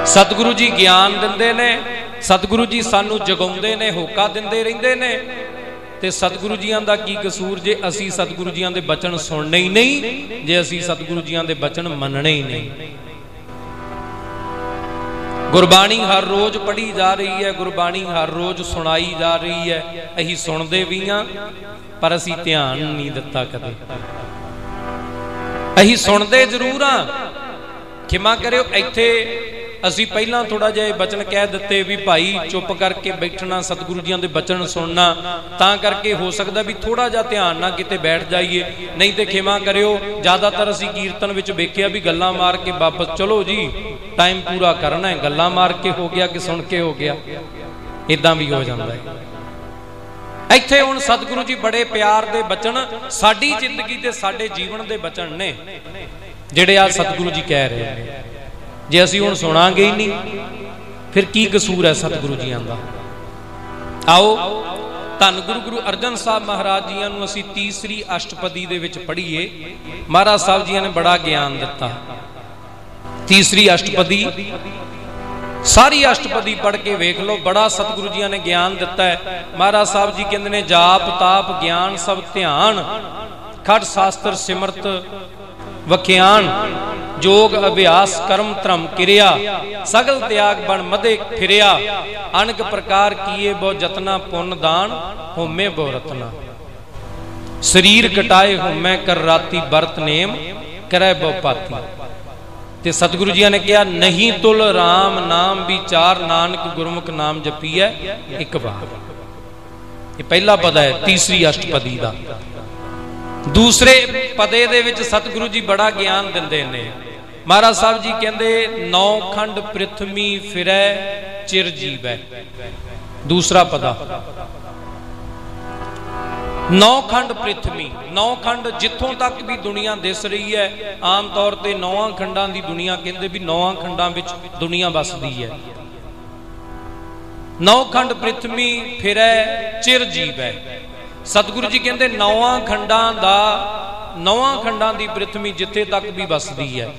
A: ਸਤਿਗੁਰੂ ਜੀ ਗਿਆਨ ਦਿੰਦੇ ਨੇ, ਸਤਿਗੁਰੂ ਜੀ ਸਾਨੂੰ ਜਗਾਉਂਦੇ ਨੇ, ਹੋਕਾ ਦਿੰਦੇ ਰਹਿੰਦੇ ਨੇ। ਤੇ ਸਤਿਗੁਰੂ ਜੀਆਂ ਦਾ ਕੀ ਕਸੂਰ ਜੇ ਅਸੀਂ ਸਤਿਗੁਰੂ ਜੀਆਂ ਦੇ ਬਚਨ ਸੁਣਨੇ ਹੀ ਨਹੀਂ, ਜੇ ਅਸੀਂ ਸਤਿਗੁਰੂ ਜੀਆਂ ਦੇ ਬਚਨ ਮੰਨਣੇ ਹੀ ਨਹੀਂ। ਗੁਰਬਾਣੀ ਹਰ ਰੋਜ਼ ਪੜ੍ਹੀ ਜਾ ਰਹੀ ਹੈ, ਗੁਰਬਾਣੀ ਹਰ ਰੋਜ਼ ਸੁਣਾਈ ਜਾ ਰਹੀ ਹੈ। ਅਸੀਂ ਸੁਣਦੇ ਵੀ ਆ ਪਰ ਅਸੀਂ ਧਿਆਨ ਨਹੀਂ ਦਿੱਤਾ ਕਦੇ। ਅਸੀਂ ਸੁਣਦੇ ਜ਼ਰੂਰ ਆ ਖਿਮਾ ਕਰਿਓ, ਇੱਥੇ ਅਸੀਂ ਪਹਿਲਾਂ ਥੋੜਾ ਜਿਹਾ ਬਚਨ ਕਹਿ ਦਿੱਤੇ ਵੀ ਭਾਈ ਚੁੱਪ ਕਰਕੇ ਬੈਠਣਾ, ਸਤਿਗੁਰੂ ਜੀਆਂ ਦੇ ਬਚਨ ਸੁਣਨਾ, ਤਾਂ ਕਰਕੇ ਹੋ ਸਕਦਾ ਵੀ ਥੋੜਾ ਜਿਹਾ ਧਿਆਨ ਨਾਲ ਕਿਤੇ ਬੈਠ ਜਾਈਏ। ਨਹੀਂ ਤੇ ਖਿਮਾ ਕਰਿਓ, ਜ਼ਿਆਦਾਤਰ ਅਸੀਂ ਕੀਰਤਨ ਵਿੱਚ ਵੇਖਿਆ ਵੀ ਗੱਲਾਂ ਮਾਰ ਕੇ ਵਾਪਸ, ਚਲੋ ਜੀ ਟਾਈਮ ਪੂਰਾ ਕਰਨਾ ਹੈ। ਗੱਲਾਂ ਮਾਰ ਕੇ ਹੋ ਗਿਆ ਕਿ ਸੁਣ ਕੇ ਹੋ ਗਿਆ। ਇਦਾਂ ਵੀ ਹੋ ਜਾਂਦਾ ਹੈ। ਇੱਥੇ ਹੁਣ ਸਤਿਗੁਰੂ ਜੀ ਬੜੇ ਪਿਆਰ ਦੇ ਬਚਨ, ਸਾਡੀ ਜ਼ਿੰਦਗੀ ਤੇ ਸਾਡੇ ਜੀਵਨ ਦੇ ਬਚਨ ਨੇ, ਜਿਹੜੇ ਆ ਸਤਿਗੁਰੂ ਜੀ ਕਹਿ ਰਹੇ ਨੇ। ਜੇ ਅਸੀਂ ਹੁਣ ਸੁਣਾਂਗੇ ਹੀ ਨਹੀਂ, ਫਿਰ ਕੀ ਕਸੂਰ ਹੈ ਸਤਿਗੁਰੂ ਜੀਆਂ ਦਾ? ਆਓ, ਧੰਨ ਗੁਰੂ ਗੁਰੂ ਅਰਜਨ ਸਾਹਿਬ ਮਹਾਰਾਜ ਜੀਆਂ ਨੂੰ ਅਸੀਂ ਤੀਸਰੀ ਅਸ਼ਟਪਦੀ ਦੇ ਵਿੱਚ ਪੜ੍ਹੀਏ। ਮਹਾਰਾਜ ਸਾਹਿਬ ਜੀਆਂ ਨੇ ਬੜਾ ਗਿਆਨ ਦਿੱਤਾ। ਤੀਸਰੀ ਅਸ਼ਟਪਦੀ ਸਾਰੀ ਅਸ਼ਟਪਦੀ ਪੜ ਕੇ ਵੇਖ ਲਓ, ਬੜਾ ਸਤਿਗੁਰੂ ਜੀਆਂ ਨੇ ਗਿਆਨ ਦਿੱਤਾ ਹੈ। ਮਹਾਰਾਜ ਸਾਹਿਬ ਜੀ ਕਹਿੰਦੇ ਨੇ, ਜਾਪ, ਤਾਪ, ਗਿਆਨ, ਸਭ ਧਿਆਨ। ਖੜ ਸ਼ਾਸਤਰ ਸਿਮਰਤ, ਵਖਿਆਨ, ਜੋਗ, ਅਭਿਆਸ, ਕਰਮ, ਧਰਮ, ਕਿਰਿਆ, ਸਗਲ ਤਿਆਗ ਬਣ, ਮਦੇ ਫਿਰਿਆ, ਅਨਕ ਪ੍ਰਕਾਰ ਕੀਏ ਬਹੁ ਜਤਨਾ ਪੁੰਨ ਦਾਨ, ਹੋਮੇ ਬਹੁ ਰਤਨਾ। ਸਰੀਰ ਕਟਾਏ ਹੋਮੈ, ਕਰ ਰਾਤੀ ਵਰਤ ਨੇਮ, ਕਰੈ ਬਹੁ ਪਾਤੀ। ਤੇ ਸਤਿਗੁਰੂ ਜੀ ਨੇ ਕਿਹਾ, ਨਹੀਂ ਤੁਲ RAM ਨਾਮ ਵਿਚਾਰ ਨਾਨਕ ਗੁਰਮੁਖ ਨਾਮ ਜਪੀਐ ਇੱਕ ਵਾਰ। ਇਹ ਪਹਿਲਾ ਪਦ ਹੈ, ਤੀਸਰੀ ਅਸ਼ਟਪਦੀ ਦਾ। ਦੂਸਰੇ ਪਦੇ ਦੇ ਵਿੱਚ ਸਤਿਗੁਰੂ ਜੀ ਬੜਾ ਗਿਆਨ ਦਿੰਦੇ ਨੇ। ਮਹਾਰਾਜ ਸਾਹਿਬ ਜੀ ਕਹਿੰਦੇ, ਨੌ ਖੰਡ ਪ੍ਰithvi ਫਿਰੈ, ਚਿਰ ਜੀਵੈ। ਦੂਸਰਾ ਪਦਾ। ਨੌ ਖੰਡ ਪ੍ਰithvi ਨੌ ਖੰਡ ਜਿੱਥੋਂ ਤੱਕ ਵੀ ਦੁਨੀਆ ਦਿਸ ਰਹੀ ਹੈ, ਆਮ ਤੌਰ ਤੇ ਨੌਵਾਂ ਖੰਡਾਂ ਦੀ ਦੁਨੀਆ ਕਹਿੰਦੇ ਵੀ ਨੌਵਾਂ ਖੰਡਾਂ ਵਿੱਚ ਦੁਨੀਆ ਵਸਦੀ ਹੈ। ਨੌ ਨੌਖੰਡ ਪ੍ਰਿਥਵੀ ਫਿਰੈ ਚਿਰ ਜੀਵੈ ਸਤਿਗੁਰੂ ਜੀ ਕਹਿੰਦੇ ਨੌਵਾਂ ਖੰਡਾਂ ਦਾ, ਨੌਵਾਂ ਖੰਡਾਂ ਦੀ ਪ੍ਰਿਥਵੀ ਜਿੱਥੇ ਤੱਕ ਵੀ ਵਸਦੀ ਹੈ।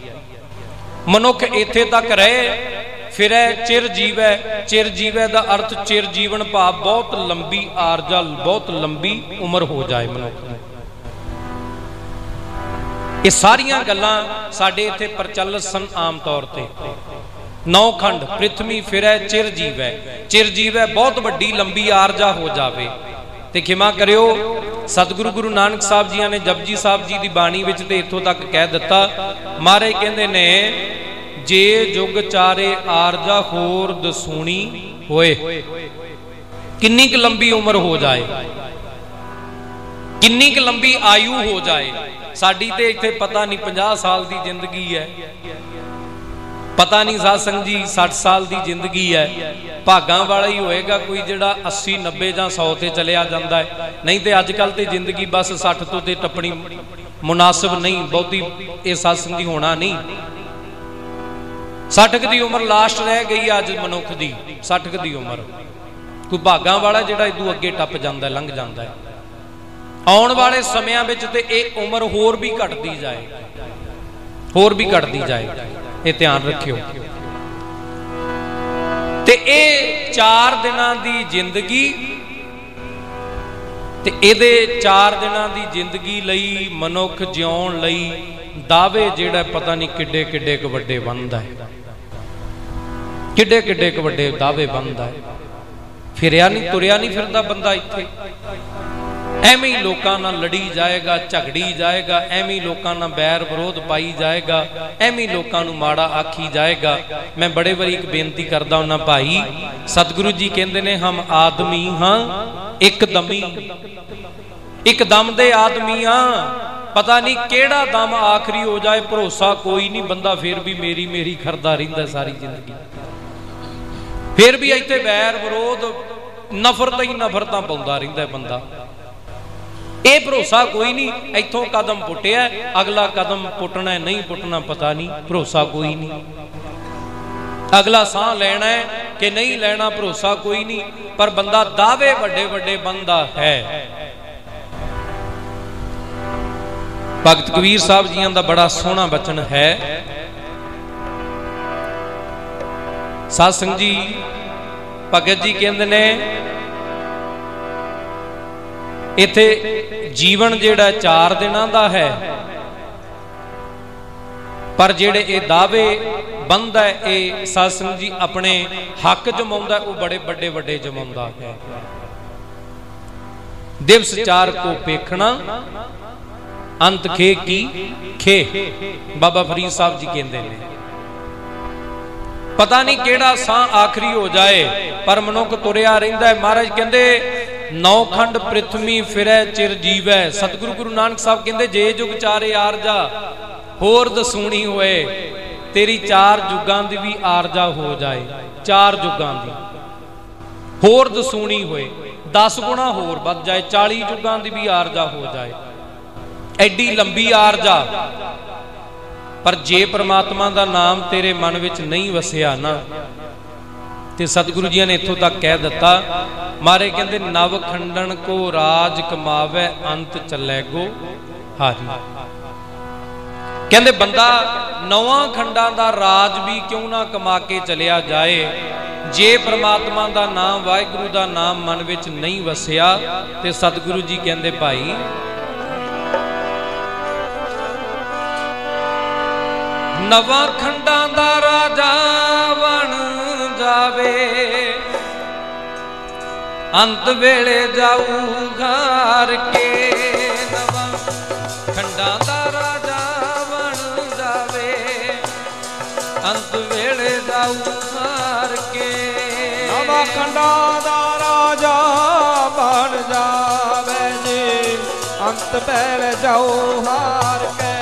A: ਮਨੁੱਖ ਇੱਥੇ ਤੱਕ ਰਹੇ, ਫਿਰੈ, ਚਿਰ ਜੀਵੈ ਚਿਰ ਜੀਵੈ ਦਾ ਅਰਥ ਚਿਰ ਜੀਵਨ ਭਾਵ ਬਹੁਤ ਲੰਬੀ ਆਰਜਾ, ਬਹੁਤ ਲੰਬੀ ਉਮਰ ਹੋ ਜਾਏ ਮਨੁੱਖ ਦੀ। ਇਹ ਸਾਰੀਆਂ ਗੱਲਾਂ ਸਾਡੇ ਇੱਥੇ ਪ੍ਰਚਲਿਤ ਸਨ ਆਮ ਤੌਰ ਤੇ। ਨੌ ਖੰਡ ਪ੍ਰਿਥਵੀ ਫਿਰੈ, ਚਿਰ ਜੀਵੈ ਚਿਰ ਜੀਵੈ ਬਹੁਤ ਵੱਡੀ ਲੰਬੀ ਆਰਜਾ ਹੋ ਜਾਵੇ। ਤੇ ਖਿਮਾ ਕਰਿਓ। ਸਤਿਗੁਰੂ ਗੁਰੂ ਨਾਨਕ ਸਾਹਿਬ ਜੀਆਂ ਨੇ ਜਪਜੀ ਸਾਹਿਬ ਜੀ ਦੀ ਬਾਣੀ ਵਿੱਚ ਤੇ ਇੱਥੋਂ ਤੱਕ ਕਹਿ ਦਿੱਤਾ ਮਾਰੇ ਕਹਿੰਦੇ ਨੇ, ਜੇ ਜੁਗ ਚਾਰੇ ਆਰਜਾ ਹੋਰ ਦਸੂਣੀ ਹੋਏ, ਕਿੰਨੀ ਕੁ ਲੰਬੀ ਉਮਰ ਹੋ ਜਾਏ, ਕਿੰਨੀ ਕੁ ਲੰਬੀ ਆਯੂ ਹੋ ਜਾਏ, ਸਾਡੀ ਤੇ ਇੱਥੇ ਪਤਾ ਨਹੀਂ 50 ਸਾਲ ਦੀ ਜ਼ਿੰਦਗੀ ਹੈ। ਪਤਾ ਨਹੀਂ ਸਾਧ ਸੰਗਤ ਜੀ 60 ਸਾਲ ਦੀ ਜ਼ਿੰਦਗੀ ਹੈ। ਭਾਗਾਂ ਵਾਲਾ ਹੀ ਹੋਏਗਾ ਕੋਈ ਜਿਹੜਾ 80 90 ਜਾਂ 100 ਤੇ ਚਲਿਆ ਜਾਂਦਾ ਹੈ। ਨਹੀਂ ਤੇ ਅੱਜ ਕੱਲ ਤੇ ਜ਼ਿੰਦਗੀ ਬਸ 60 ਤੋਂ ਤੇ ਟੱਪਣੀ ਮੁਨਾਸਬ ਨਹੀਂ, ਬਹੁਤੀ ਇਹ ਸਾਧ ਸੰਗਤ ਜੀ ਹੋਣਾ ਨਹੀਂ। 60 ਦੀ ਉਮਰ ਲਾਸਟ ਰਹਿ ਗਈ ਅੱਜ ਮਨੁੱਖ ਦੀ 60 ਦੀ ਉਮਰ। ਕੋਈ ਭਾਗਾਂ ਵਾਲਾ ਜਿਹੜਾ ਇਦੋਂ ਅੱਗੇ ਟੱਪ ਜਾਂਦਾ, ਲੰਘ ਜਾਂਦਾ ਹੈ। ਆਉਣ ਵਾਲੇ ਸਮਿਆਂ ਵਿੱਚ ਤੇ ਇਹ ਉਮਰ ਹੋਰ ਵੀ ਘਟਦੀ ਜਾਏ। ਹੋਰ ਵੀ ਘਟਦੀ ਜਾਏ। ਇਹ ਧਿਆਨ ਰੱਖਿਓ। ਤੇ ਇਹ 4 ਦਿਨਾਂ ਦੀ ਜ਼ਿੰਦਗੀ ਤੇ ਇਹਦੇ 4 ਦਿਨਾਂ ਦੀ ਜ਼ਿੰਦਗੀ ਲਈ, ਮਨੁੱਖ ਜਿਉਣ ਲਈ ਦਾਅਵੇ ਜਿਹੜਾ ਪਤਾ ਨਹੀਂ ਕਿੱਡੇ ਕਿੱਡੇ ਕੁ ਵੱਡੇ ਬੰਦਾ ਹੈ। ਕਿੱਡੇ ਕਿੱਡੇ ਕੁ ਵੱਡੇ ਦਾਅਵੇ ਬੰਦਾ ਹੈ। ਫਿਰਿਆ ਨਹੀਂ, ਤੁਰਿਆ ਨਹੀਂ ਫਿਰਦਾ ਬੰਦਾ ਇੱਥੇ। ਐਵੇਂ ਹੀ ਲੋਕਾਂ ਨਾਲ ਲੜੀ ਜਾਏਗਾ, ਝਗੜੀ ਜਾਏਗਾ, ਐਵੇਂ ਹੀ ਲੋਕਾਂ ਨਾਲ ਬੈਰ ਵਿਰੋਧ ਪਾਈ ਜਾਏਗਾ, ਐਵੇਂ ਹੀ ਲੋਕਾਂ ਨੂੰ ਮਾੜਾ ਆਖੀ ਜਾਏਗਾ। ਮੈਂ ਬੜੇ ਵਾਰੀ ਇੱਕ ਬੇਨਤੀ ਕਰਦਾ ਉਹਨਾਂ ਭਾਈ, ਸਤਿਗੁਰੂ ਜੀ ਕਹਿੰਦੇ ਨੇ, ਹਮ ਆਦਮੀ ਹਾਂ ਇੱਕ ਦਮੀ ਇੱਕ ਦਮ ਦੇ ਆਦਮੀ ਆ ਪਤਾ ਨਹੀਂ ਕਿਹੜਾ ਦਮ ਆਖਰੀ ਹੋ ਜਾਏ, ਭਰੋਸਾ ਕੋਈ ਨਹੀਂ, ਬੰਦਾ ਫੇਰ ਵੀ ਮੇਰੀ ਮੇਰੀ ਖਰਦਾ ਰਹਿੰਦਾ ਸਾਰੀ ਜ਼ਿੰਦਗੀ। ਫੇਰ ਵੀ ਇੱਥੇ ਵੈਰ ਵਿਰੋਧ, ਨਫ਼ਰਤ ਹੀ ਨਫ਼ਰਤਾਂ ਪਾਉਂਦਾ ਰਹਿੰਦਾ ਬੰਦਾ। ਇਹ ਭਰੋਸਾ ਕੋਈ ਨਹੀਂ, ਇੱਥੋਂ ਕਦਮ ਪੁੱਟਿਆ, ਅਗਲਾ ਕਦਮ ਪੁੱਟਣਾ ਨਹੀਂ ਪੁੱਟਣਾ ਪਤਾ ਨਹੀਂ, ਭਰੋਸਾ ਕੋਈ ਨਹੀਂ। ਅਗਲਾ ਸਾਹ ਲੈਣਾ ਹੈ ਕਿ ਨਹੀਂ ਲੈਣਾ, ਭਰੋਸਾ ਕੋਈ ਨਹੀਂ, ਪਰ ਬੰਦਾ ਦਾਅਵੇ ਵੱਡੇ ਵੱਡੇ ਬੰਦਾ ਹੈ। ਭਗਤ ਕਬੀਰ ਸਾਹਿਬ ਜੀਆਂ ਦਾ ਬੜਾ ਸੋਹਣਾ ਬਚਨ ਹੈ। ਸਾਧ ਸੰਗ ਜੀ, ਭਗਤ ਜੀ ਕਹਿੰਦੇ ਨੇ ਇੱਥੇ ਜੀਵਨ ਜਿਹੜਾ 4 ਦਿਨਾਂ ਦਾ ਹੈ। ਪਰ ਜਿਹੜੇ ਇਹ ਦਾਅਵੇ ਬੰਦ ਇਹ ਸਾਸੰਗ ਜੀ ਆਪਣੇ ਹੱਕ ਜਮਾਉਂਦਾ, ਉਹ ਬੜੇ ਵੱਡੇ ਵੱਡੇ ਜਮਾਉਂਦਾ ਹੈ। ਦਿਵਸ ਚਾਰ ਕੋ ਪੇਖਣਾ, ਅੰਤ ਖੇ ਕੀ ਖੇ। ਬਾਬਾ ਫਰੀਦ ਸਾਹਿਬ ਜੀ ਕਹਿੰਦੇ ਨੇ ਪਤਾ ਨਹੀਂ ਕਿਹੜਾ ਸਾਹ ਆਖਰੀ ਹੋ ਜਾਏ, ਪਰ ਮਨੁੱਖ ਤੁਰਿਆ ਰਹਿੰਦਾ ਹੈ। ਮਹਾਰਾਜ ਕਹਿੰਦੇ ਨੌ ਖੰਡ ਫਿਰੈ, ਚਿਰ ਜੀਵੈ। ਸਤਿਗੁਰੂ ਗੁਰੂ ਨਾਨਕ ਸਾਹਿਬ ਕਹਿੰਦੇ, ਜੇ ਜੁਗ ਚਾਰੇ ਆਰਜਾ ਹੋਰ ਦਸੂਣੀ ਹੋਏ। ਤੇਰੀ ਚਾਰ ਜੁਗਾਂ ਦੀ ਵੀ ਆਰਜਾ ਹੋ ਜਾਏ। ਚਾਰ ਜੁਗਾਂ ਦੀ। ਹੋਰ ਦਸੂਣੀ ਹੋਏ। 10 ਗੁਣਾ ਹੋਰ ਵੱਧ ਜਾਏ। 40 ਜੁਗਾਂ ਦੀ ਵੀ ਆਰਜਾ ਹੋ ਜਾਏ। ਐਡੀ ਲੰਬੀ ਆਰਜਾ ਪਰ ਜੇ ਪ੍ਰਮਾਤਮਾ ਦਾ ਨਾਮ ਤੇਰੇ ਮਨ ਵਿੱਚ ਨਹੀਂ ਵਸਿਆ ਨਾ, ਤੇ ਸਤਿਗੁਰੂ ਜੀ ਨੇ ਇੱਥੋਂ ਤੱਕ ਕਹਿ ਦਿੱਤਾ, ਮਾਰੇ ਕਹਿੰਦੇ, ਨਵ ਖੰਡਨ ਕੋ ਰਾਜ ਕਮਾਵੇ, ਅੰਤ ਚੱਲੇਗੋ ਹਾਰੀ। ਕਹਿੰਦੇ, ਬੰਦਾ ਨਵਾਂ ਖੰਡਾਂ ਦਾ ਰਾਜ ਵੀ ਕਿਉਂ ਨਾ ਕਮਾ ਕੇ ਚਲਿਆ ਜਾਏ, ਜੇ ਪ੍ਰਮਾਤਮਾ ਦਾ ਨਾਮ, ਵਾਹਿਗੁਰੂ ਦਾ ਨਾਮ ਮਨ ਵਿੱਚ ਨਹੀਂ ਵਸਿਆ, ਤੇ ਸਤਿਗੁਰੂ ਜੀ ਕਹਿੰਦੇ, ਭਾਈ ਨਵਾਂ ਖੰਡਾਂ ਦਾ ਰਾਜਾ ਬਣ ਜਾਵੇ। ਅੰਤ ਵੇਲੇ ਜਾਊ ਘਰ ਕੇ ਨਵਾਂ ਖੰਡਾਂ ਦਾ ਰਾਜਾ ਬਣ ਜਾਵੇ। ਅੰਤ ਵੇਲੇ ਜਾਊ ਘਰ ਕੇ
B: ਨਵਾਂ ਖੰਡਾਂ ਦਾ ਰਾਜਾ ਬਣ ਜਾਵੇ ਜੀ। ਅੰਤ ਪਹਿਲ ਜਾਓ ਹਾਰ ਕੇ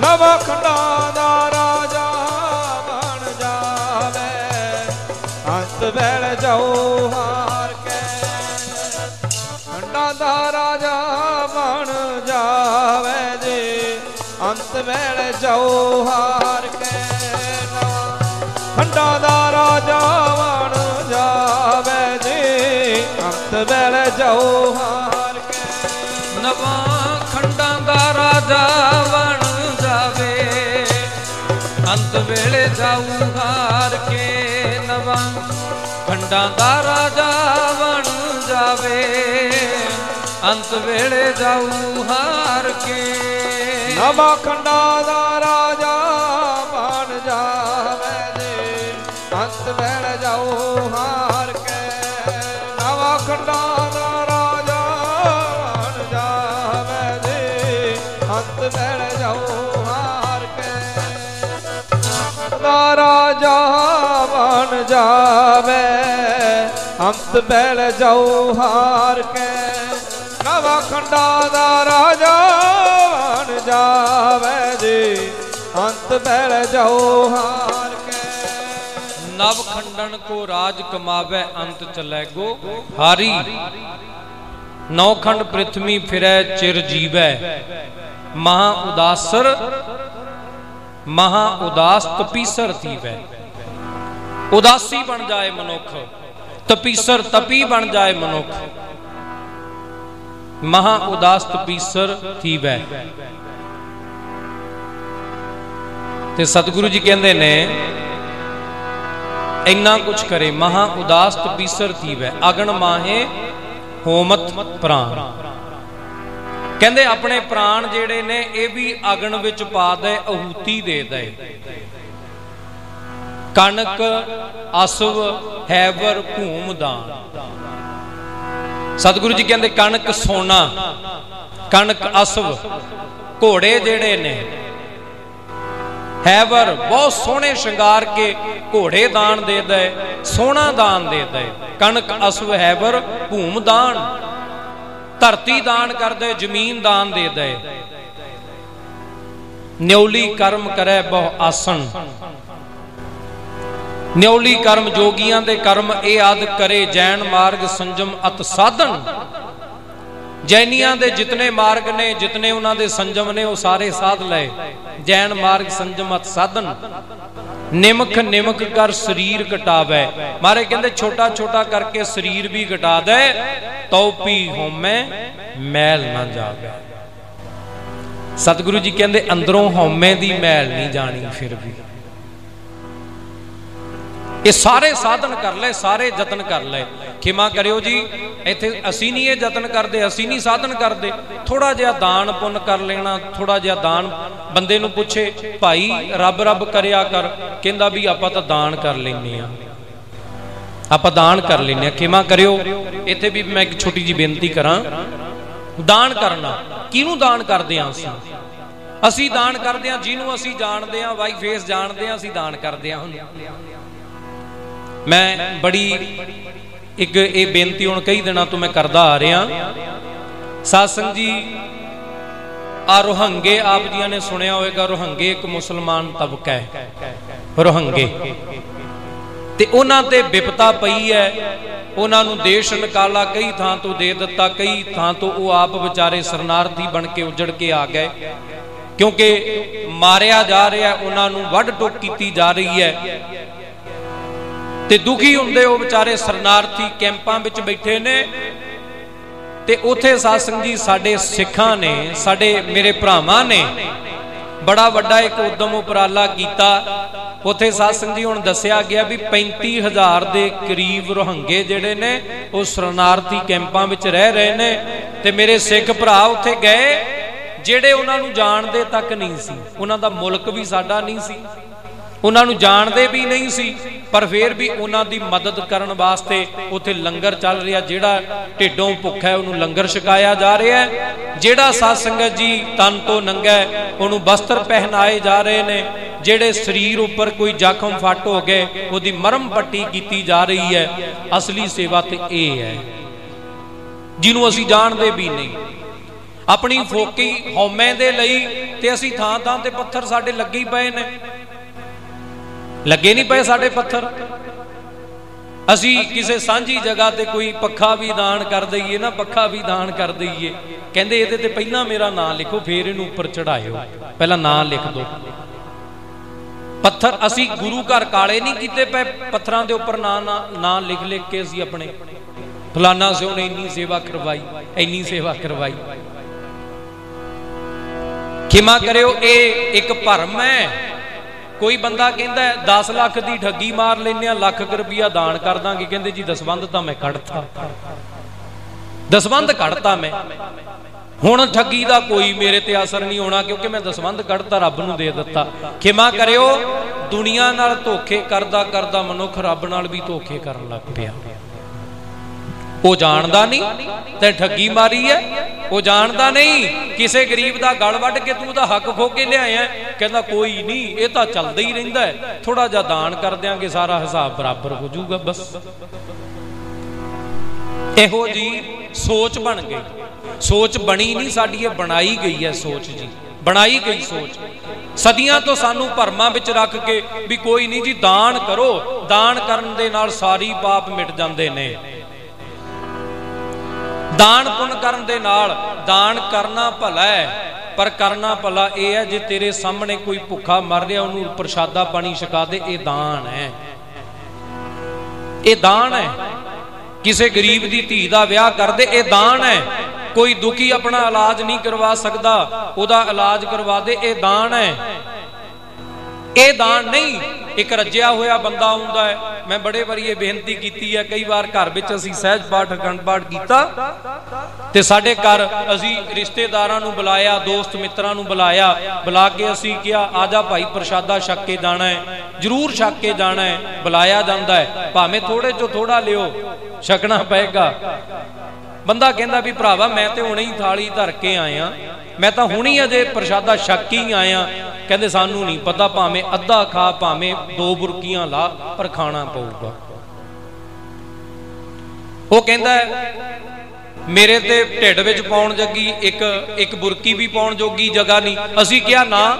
B: ਨਵਾਂ ਖੰਡਾਂ ਦਾ ਰਾਜਾ ਬਣ ਜਾਵੇ। ਅੰਤ ਪਹਿਲ ਜਾਓ ਹਾਰ ਕੇ ਖੰਡਾਂ ਦਾ ਰਾਜਾ ਬਣ ਜਾਵੇ ਜੀ। ਅੰਤ ਵੇਲੇ ਜਾਓ ਹਾਰ ਕੇ ਨਵਾਂ ਖੰਡਾਂ ਦਾ ਰਾਜਾ ਬਣ ਜਾ ਜਾਵੇ ਜੀ। ਅੰਤ ਵੇਲੇ ਜਾਓ ਹਾਰ ਕੇ
A: ਨਵਾਂ ਖੰਡਾਂ ਦਾ ਰਾਜਾ ਬਣ ਵੇਲੇ ਜਾਊ ਹਾਰ ਕੇ ਨਵਾਂ। ਖੰਡਾਂ ਦਾ ਰਾਜਾ ਬਣ ਜਾਵੇ। ਅੰਤ ਵੇਲੇ ਜਾਊ ਹਾਰ ਕੇ।
B: ਨਵਾਂ ਖੰਡਾ ਦਾ ਰਾਜਾ ਜਾਵੇ। ਅੰਤ ਵੇਲੇ ਜਾਓ ਹਾਰ ਕੇ। ਨਵਾਂ ਖੰਡਾ ਦਾ ਰਾਜਾ ਬਣ ਜਾਵੇ ਜੀ। ਅੰਤ ਵੇਲੇ ਜਾਓ ਹਾਰ ਕੇ। ਨਵ
A: ਖੰਡਨ ਕੋ ਰਾਜ ਕਮਾਵੇ, ਅੰਤ ਚਲੇ ਗੋ ਹਾਰੀ। ਨੌਖੰਡ ਖੰਡ ਪ੍ਰਿਥਵੀ ਫਿਰੈ, ਚਿਰ ਜੀਵੈ। ਮਹਾ ਉਦਾਸਰ, ਮਹਾ ਉਦਾਸ ਤਪੀਸਰ ਥੀਵੈ ਉਦਾਸੀ ਬਣ ਜਾਏ ਮਨੁੱਖ, ਤਪੀਸਰ ਤਪੀ ਬਣ ਜਾਏ ਮਨੁੱਖ। ਮਹਾ ਉਦਾਸ ਤਪੀਸਰ ਥੀਵੈ ਤੇ ਸਤਿਗੁਰੂ ਜੀ ਕਹਿੰਦੇ ਨੇ, ਇੰਨਾ ਕੁਛ ਕਰੇ, ਮਹਾ ਉਦਾਸ ਤਪੀਸਰ ਥੀਵੈ ਅਗਣ ਮਾਹੇ ਹੋਮਤ ਪ੍ਰਾਨ ਕਹਿੰਦੇ ਆਪਣੇ ਪ੍ਰਾਣ ਜਿਹੜੇ ਨੇ, ਇਹ ਵੀ ਅਗਣ ਵਿੱਚ ਪਾ ਦੇ ਅਹੂਤੀ ਦੇ ਦੇ ਕਣਕ, ਅਸਵ, ਹੈਵਰ ਭੂਮ ਦਾਨ। ਸਤਿਗੁਰੂ ਜੀ ਕਹਿੰਦੇ, ਕਣਕ ਸੋਨਾ, ਕਣਕ ਅਸਵ, ਘੋੜੇ ਜਿਹੜੇ ਨੇ, ਹੈਵਰ, ਬਹੁਤ ਸੋਹਣੇ ਸ਼ਿੰਗਾਰ ਕੇ ਘੋੜੇ ਦਾਨ ਦੇ ਦੇ ਸੋਨਾ ਦਾਨ ਦੇ ਦੇ ਕਣਕ, ਅਸਵ, ਹੈਵਰ ਭੂਮ ਦਾਨ। ਧਰਤੀ ਦਾਨ ਕਰਦੇ, ਜ਼ਮੀਨ ਦਾਨ ਦੇ ਦੇ ਨਿਉਲੀ ਕਰਮ ਕਰੈ ਬਹੁ ਆਸਣ। ਨਿਉਲੀ ਕਰਮ ਜੋਗੀਆਂ ਦੇ ਕਰਮ ਇਹ ਆਦ ਕਰੇ ਜੈਨ ਮਾਰਗ ਸੰਜਮ ਅਤ ਸਾਧਨ। ਜੈਨੀਆਂ ਦੇ ਜਿਤਨੇ ਮਾਰਗ ਨੇ, ਜਿਤਨੇ ਉਹਨਾਂ ਦੇ ਸੰਜਮ ਨੇ, ਉਹ ਸਾਰੇ ਸਾਧ ਲਏ। ਜੈਨ ਮਾਰਗ ਸੰਜਮ ਅਤ ਸਾਧਨ। ਨਿਮਖ ਨਿਮਖ ਕਰ ਸਰੀਰ ਘਟਾਵੇ। ਮਾਰੇ ਕਹਿੰਦੇ ਛੋਟਾ ਛੋਟਾ ਕਰਕੇ ਸਰੀਰ ਵੀ ਘਟਾ ਦੇ ਤਉਪੀ ਹਉਮੈ, ਮੈਲ ਨਾ ਜਾਵੇ। ਸਤਿਗੁਰੂ ਜੀ ਕਹਿੰਦੇ ਅੰਦਰੋਂ ਹਉਮੈ ਦੀ ਮੈਲ ਨਹੀਂ ਜਾਣੀ ਫਿਰ ਵੀ। ਇਹ ਸਾਰੇ ਸਾਧਨ ਕਰ ਲਏ, ਸਾਰੇ ਯਤਨ ਕਰ ਲਏ। ਖਿਮਾ ਕਰਿਓ ਜੀ, ਇੱਥੇ ਅਸੀਂ ਨਹੀਂ ਇਹ ਯਤਨ ਕਰਦੇ, ਅਸੀਂ ਨਹੀਂ ਸਾਧਨ ਕਰਦੇ। ਥੋੜਾ ਜਿਹਾ ਦਾਨ ਪੁੰਨ ਕਰ ਲੈਣਾ ਥੋੜਾ ਜਿਹਾ ਦਾਨ ਬੰਦੇ ਨੂੰ ਪੁੱਛੇ, ਭਾਈ, ਰੱਬ ਰੱਬ ਕਰਿਆ ਕਰ। ਕਹਿੰਦਾ ਵੀ ਆਪਾਂ ਤਾਂ ਦਾਨ ਕਰ ਲੈਨੇ ਆ ਆਪਾਂ ਦਾਨ ਕਰ ਲੈਨੇ ਆ ਖਿਮਾ ਕਰਿਓ, ਇੱਥੇ ਵੀ ਮੈਂ ਇੱਕ ਛੋਟੀ ਜੀ ਬੇਨਤੀ ਕਰਾਂ। ਦਾਨ ਕਰਨਾ, ਕਿਹਨੂੰ ਦਾਨ ਕਰਦੇ ਆ ਅਸੀਂ? ਅਸੀਂ ਦਾਨ ਕਰਦੇ ਆ ਜਿਹਨੂੰ ਅਸੀਂ ਜਾਣਦੇ ਆ ਵਾਈ ਫੇਸ ਜਾਣਦੇ ਆ ਅਸੀਂ ਦਾਨ ਕਰਦੇ ਆ ਹੁਣ ਮੈਂ ਬੜੀ ਇੱਕ ਇਹ ਬੇਨਤੀ ਹੁਣ ਕਈ ਦਿਨਾਂ ਤੋਂ ਮੈਂ ਕਰਦਾ ਆ ਰਿਹਾ। ਸਾਸੰਗ ਜੀ, ਆ ਰੋਹੰਗੇ ਆਪ ਜੀਆਂ ਨੇ ਸੁਣਿਆ ਹੋਵੇਗਾ, ਰੋਹੰਗੇ ਇੱਕ ਮੁਸਲਮਾਨ ਤਬਕਾ ਹੈ। ਰੋਹੰਗੇ। ਤੇ ਉਹਨਾਂ ਤੇ ਵਿਪਤਾ ਪਈ ਹੈ। ਉਹਨਾਂ ਨੂੰ ਦੇਸ਼ ਨਿਕਾਲਾ, ਕਈ ਥਾਂ ਤੋਂ ਦੇ ਦਿੱਤਾ, ਕਈ ਥਾਂ ਤੋਂ ਉਹ ਆਪ ਵਿਚਾਰੇ ਸਰਨਾਰਥੀ ਬਣ ਕੇ ਉਜੜ ਕੇ ਆ ਗਏ। ਕਿਉਂਕਿ ਮਾਰਿਆ ਜਾ ਰਿਹਾ, ਉਹਨਾਂ ਨੂੰ ਵੱਢ ਟੋਕ ਕੀਤੀ ਜਾ ਰਹੀ ਹੈ। ਤੇ ਦੁਖੀ ਹੁੰਦੇ ਉਹ ਵਿਚਾਰੇ ਸਰਨਾਰਥੀ ਕੈਂਪਾਂ ਵਿੱਚ ਬੈਠੇ ਨੇ। ਤੇ ਉਥੇ ਸਾਸੰਗ ਜੀ ਸਾਡੇ ਸਿੱਖਾਂ ਨੇ, ਸਾਡੇ ਮੇਰੇ ਭਰਾਵਾਂ ਨੇ। ਬੜਾ ਵੱਡਾ ਇੱਕ ਉਦਮ ਉਪਰਾਲਾ ਕੀਤਾ। ਉਥੇ ਸਾਸੰਗ ਜੀ ਹੁਣ ਦੱਸਿਆ ਗਿਆ ਵੀ 35000 ਦੇ ਕਰੀਬ ਰੋਹੰਗੇ ਜਿਹੜੇ ਨੇ, ਉਹ ਸਰਨਾਰਥੀ ਕੈਂਪਾਂ ਵਿੱਚ ਰਹਿ ਰਹੇ ਨੇ। ਤੇ ਮੇਰੇ ਸਿੱਖ ਭਰਾ ਉੱਥੇ ਗਏ, ਜਿਹੜੇ ਉਹਨਾਂ ਨੂੰ ਜਾਣਦੇ ਤੱਕ ਨਹੀਂ ਸੀ। ਉਹਨਾਂ ਦਾ ਮੁਲਕ ਵੀ ਸਾਡਾ ਨਹੀਂ ਸੀ। ਉਹਨਾਂ ਨੂੰ ਜਾਣਦੇ ਵੀ ਨਹੀਂ ਸੀ, ਪਰ ਫਿਰ ਵੀ ਉਹਨਾਂ ਦੀ ਮਦਦ ਕਰਨ ਵਾਸਤੇ ਉੱਥੇ ਲੰਗਰ ਚੱਲ ਰਿਹਾ, ਜਿਹੜਾ ਢਿੱਡੋਂ ਭੁੱਖਾ ਹੈ, ਉਹਨੂੰ ਲੰਗਰ ਛਕਾਇਆ ਜਾ ਰਿਹਾ ਹੈ। ਜਿਹੜਾ ਸਾਧ ਸੰਗਤ ਜੀ ਤਨ ਤੋਂ ਨੰਗਾ ਉਹਨੂੰ ਵਸਤਰ ਪਹਿਨਾਏ ਜਾ ਰਹੇ ਨੇ। ਜਿਹੜੇ ਸਰੀਰ ਉੱਪਰ ਕੋਈ ਜ਼ਖਮ ਫੱਟ ਹੋ ਗਏ, ਉਹਦੀ ਮਰਮ ਪੱਟੀ ਕੀਤੀ ਜਾ ਰਹੀ ਹੈ। ਅਸਲੀ ਸੇਵਾ ਤੇ ਇਹ ਹੈ। ਜਿਹਨੂੰ ਅਸੀਂ ਜਾਣਦੇ ਵੀ ਨਹੀਂ। ਆਪਣੀ ਫੋਕੀ ਹਉਮੈ ਦੇ ਲਈ ਤੇ ਅਸੀਂ ਥਾਂ ਥਾਂ ਤੇ ਪੱਥਰ ਸਾਡੇ ਲੱਗੇ ਹੀ ਪਏ ਨੇ। ਲੱਗੇ ਨਹੀਂ ਪਏ ਸਾਡੇ ਪੱਥਰ? ਅਸੀਂ ਕਿਸੇ ਸਾਂਝੀ ਜਗ੍ਹਾ ਤੇ ਕੋਈ ਪੱਖਾ ਵੀ ਦਾਨ ਕਰ ਦਈਏ ਨਾ, ਪੱਖਾ ਵੀ ਦਾਨ ਕਰ ਦਈਏ। ਕਹਿੰਦੇ ਇਹਦੇ ਤੇ ਪਹਿਲਾਂ ਮੇਰਾ ਨਾਮ ਲਿਖੋ, ਫੇਰ ਇਹਨੂੰ ਉੱਪਰ ਚੜਾਇਓ ਪਹਿਲਾਂ ਨਾਮ ਲਿਖ ਦਿਓ ਪੱਥਰ ਅਸੀਂ ਗੁਰੂ ਘਰ ਕਾਲੇ ਨਹੀਂ ਕੀਤੇ ਪਏ, ਪੱਥਰਾਂ ਦੇ ਉੱਪਰ ਨਾਂ ਨਾਂ ਲਿਖ ਲਿਖ ਕੇ ਅਸੀਂ ਆਪਣੇ। ਫਲਾਨਾ ਸਿਓ ਨੇ ਇੰਨੀ ਸੇਵਾ ਕਰਵਾਈ, ਇੰਨੀ ਸੇਵਾ ਕਰਵਾਈ। ਖਿਮਾ ਕਰਿਓ, ਇਹ ਇੱਕ ਭਰਮ ਹੈ। ਕੋਈ ਬੰਦਾ ਕਹਿੰਦਾ 10 ਲੱਖ ਦੀ ਠੱਗੀ ਮਾਰ ਲੈਨੇ ਆ ਲੱਖ ਰੁਪਈਆ ਦਾਨ ਕਰ ਦਾਂਗੇ। ਕਹਿੰਦੇ ਜੀ ਦਸਵੰਦ ਤਾਂ ਮੈਂ ਕੱਢਤਾ। ਦਸਵੰਦ ਕੱਢਤਾ ਮੈਂ। ਹੁਣ ਠੱਗੀ ਦਾ ਕੋਈ ਮੇਰੇ ਤੇ ਅਸਰ ਨਹੀਂ ਹੋਣਾ, ਕਿਉਂਕਿ ਮੈਂ ਦਸਵੰਦ ਕੱਢਤਾ, ਰੱਬ ਨੂੰ ਦੇ ਦਿੱਤਾ। ਖਿਮਾ ਕਰਿਓ, ਦੁਨੀਆ ਨਾਲ ਧੋਖੇ ਕਰਦਾ ਕਰਦਾ ਮਨੁੱਖ ਰੱਬ ਨਾਲ ਵੀ ਧੋਖੇ ਕਰਨ ਲੱਗ ਪਿਆ। ਉਹ ਜਾਣਦਾ ਨਹੀਂ, ਤੇ ਠੱਗੀ ਮਾਰੀ ਹੈ। ਉਹ ਜਾਣਦਾ ਨਹੀਂ, ਕਿਸੇ ਗਰੀਬ ਦਾ ਗਲ ਵੱਢ ਕੇ ਤੂੰ ਉਹਦਾ ਹੱਕ ਖੋ ਕੇ ਲਿਆਇਆ ਕਹਿੰਦਾ ਕੋਈ ਨਹੀਂ, ਇਹ ਤਾਂ ਚੱਲਦਾ ਹੀ ਰਹਿੰਦਾ ਹੈ। ਥੋੜਾ ਜਿਹਾ ਦਾਨ ਕਰ ਦਿਆਂਗੇ, ਸਾਰਾ ਹਿਸਾਬ ਬਰਾਬਰ ਹੋ ਜਾਊਗਾ, ਬਸ। ਇਹੋ ਜੀ ਸੋਚ ਬਣ ਗਈ। ਸੋਚ ਬਣੀ ਨਹੀਂ, ਸਾਡੀ ਇਹ ਬਣਾਈ ਗਈ ਹੈ ਸੋਚ ਜੀ। ਬਣਾਈ ਗਈ ਸੋਚ। ਸਦੀਆਂ ਤੋਂ ਸਾਨੂੰ ਭਰਮਾਂ ਵਿੱਚ ਰੱਖ ਕੇ ਵੀ ਕੋਈ ਨਹੀਂ ਜੀ, ਦਾਨ ਕਰੋ। ਦਾਨ ਕਰਨ ਦੇ ਨਾਲ ਸਾਰੀ ਪਾਪ ਮਿਟ ਜਾਂਦੇ ਨੇ। ਦਾਨ ਪੁੰਨ ਕਰਨ ਦੇ ਨਾਲ ਦਾਨ ਕਰਨਾ ਭਲਾ ਹੈ, ਪਰ ਕਰਨਾ ਭਲਾ ਇਹ ਹੈ, ਜੇ ਤੇਰੇ ਸਾਹਮਣੇ ਕੋਈ ਭੁੱਖਾ ਮਰ ਰਿਹਾ, ਉਹਨੂੰ ਪ੍ਰਸ਼ਾਦਾ ਪਾਣੀ ਛਕਾ ਦੇ, ਇਹ ਦਾਨ ਹੈ। ਇਹ ਦਾਨ ਹੈ। ਕਿਸੇ ਗਰੀਬ ਦੀ ਧੀ ਦਾ ਵਿਆਹ ਕਰਦੇ ਇਹ ਦਾਨ ਹੈ। ਕੋਈ ਦੁਖੀ ਆਪਣਾ ਇਲਾਜ ਨਹੀਂ ਕਰਵਾ ਸਕਦਾ, ਉਹਦਾ ਇਲਾਜ ਕਰਵਾ ਦੇ, ਇਹ ਦਾਨ ਹੈ। ਇਹ ਦਾਨ ਨਹੀਂ, ਇੱਕ ਰੱਜਿਆ ਹੋਇਆ ਬੰਦਾ ਹੁੰਦਾ ਹੈ। ਮੈਂ ਬੜੇ ਵਾਰੀ ਇਹ ਬੇਨਤੀ ਕੀਤੀ ਹੈ, ਕਈ ਵਾਰ ਘਰ ਵਿੱਚ ਅਸੀਂ ਸਹਿਜ ਪਾਠ, ਅਖੰਡ ਪਾਠ ਕੀਤਾ ਤੇ ਸਾਡੇ ਘਰ ਅਸੀਂ ਰਿਸ਼ਤੇਦਾਰਾਂ ਨੂੰ ਬੁਲਾਇਆ, ਦੋਸਤ ਮਿੱਤਰਾਂ ਨੂੰ ਬੁਲਾਇਆ, ਬੁਲਾ ਕੇ ਅਸੀਂ ਕਿਹਾ ਆਜਾ ਭਾਈ, ਪ੍ਰਸ਼ਾਦਾ ਛੱਕ ਕੇ ਜਾਣਾ ਹੈ, ਜਰੂਰ ਛੱਕ ਕੇ ਜਾਣਾ ਹੈ। ਬੁਲਾਇਆ ਜਾਂਦਾ ਹੈ। ਭਾਵੇਂ ਥੋੜੇ ਚੋਂ ਥੋੜਾ ਲਿਓ, ਛਕਣਾ ਪਏਗਾ। ਬੰਦਾ ਕਹਿੰਦਾ ਵੀ, ਭਰਾਵਾ, ਮੈਂ ਤੇ ਹੁਣੇ ਹੀ ਥਾਲੀ ਧਰ ਕੇ ਆਇਆ। ਮੈਂ ਤਾਂ ਹੁਣੀ ਅਜੇ ਪ੍ਰਸ਼ਾਦਾ ਛੱਕ ਹੀ ਆਇਆ। ਕਹਿੰਦੇ ਸਾਨੂੰ ਨਹੀਂ ਪਤਾ, ਭਾਵੇਂ ਅੱਧਾ ਖਾ, ਭਾਵੇਂ ਦੋ ਬੁਰਕੀਆਂ ਲਾ, ਪਰ ਖਾਣਾ ਪਊਗਾ। ਉਹ ਕਹਿੰਦਾ, ਮੇਰੇ ਤੇ ਢਿੱਡ ਵਿੱਚ ਪਾਉਣ ਜੱਗੀ ਇੱਕ ਇੱਕ ਬੁਰਕੀ ਵੀ ਪਾਉਣ ਜੋਗੀ ਜਗ੍ਹਾ ਨਹੀਂ। ਅਸੀਂ ਕਿਹਾ, ਨਾ,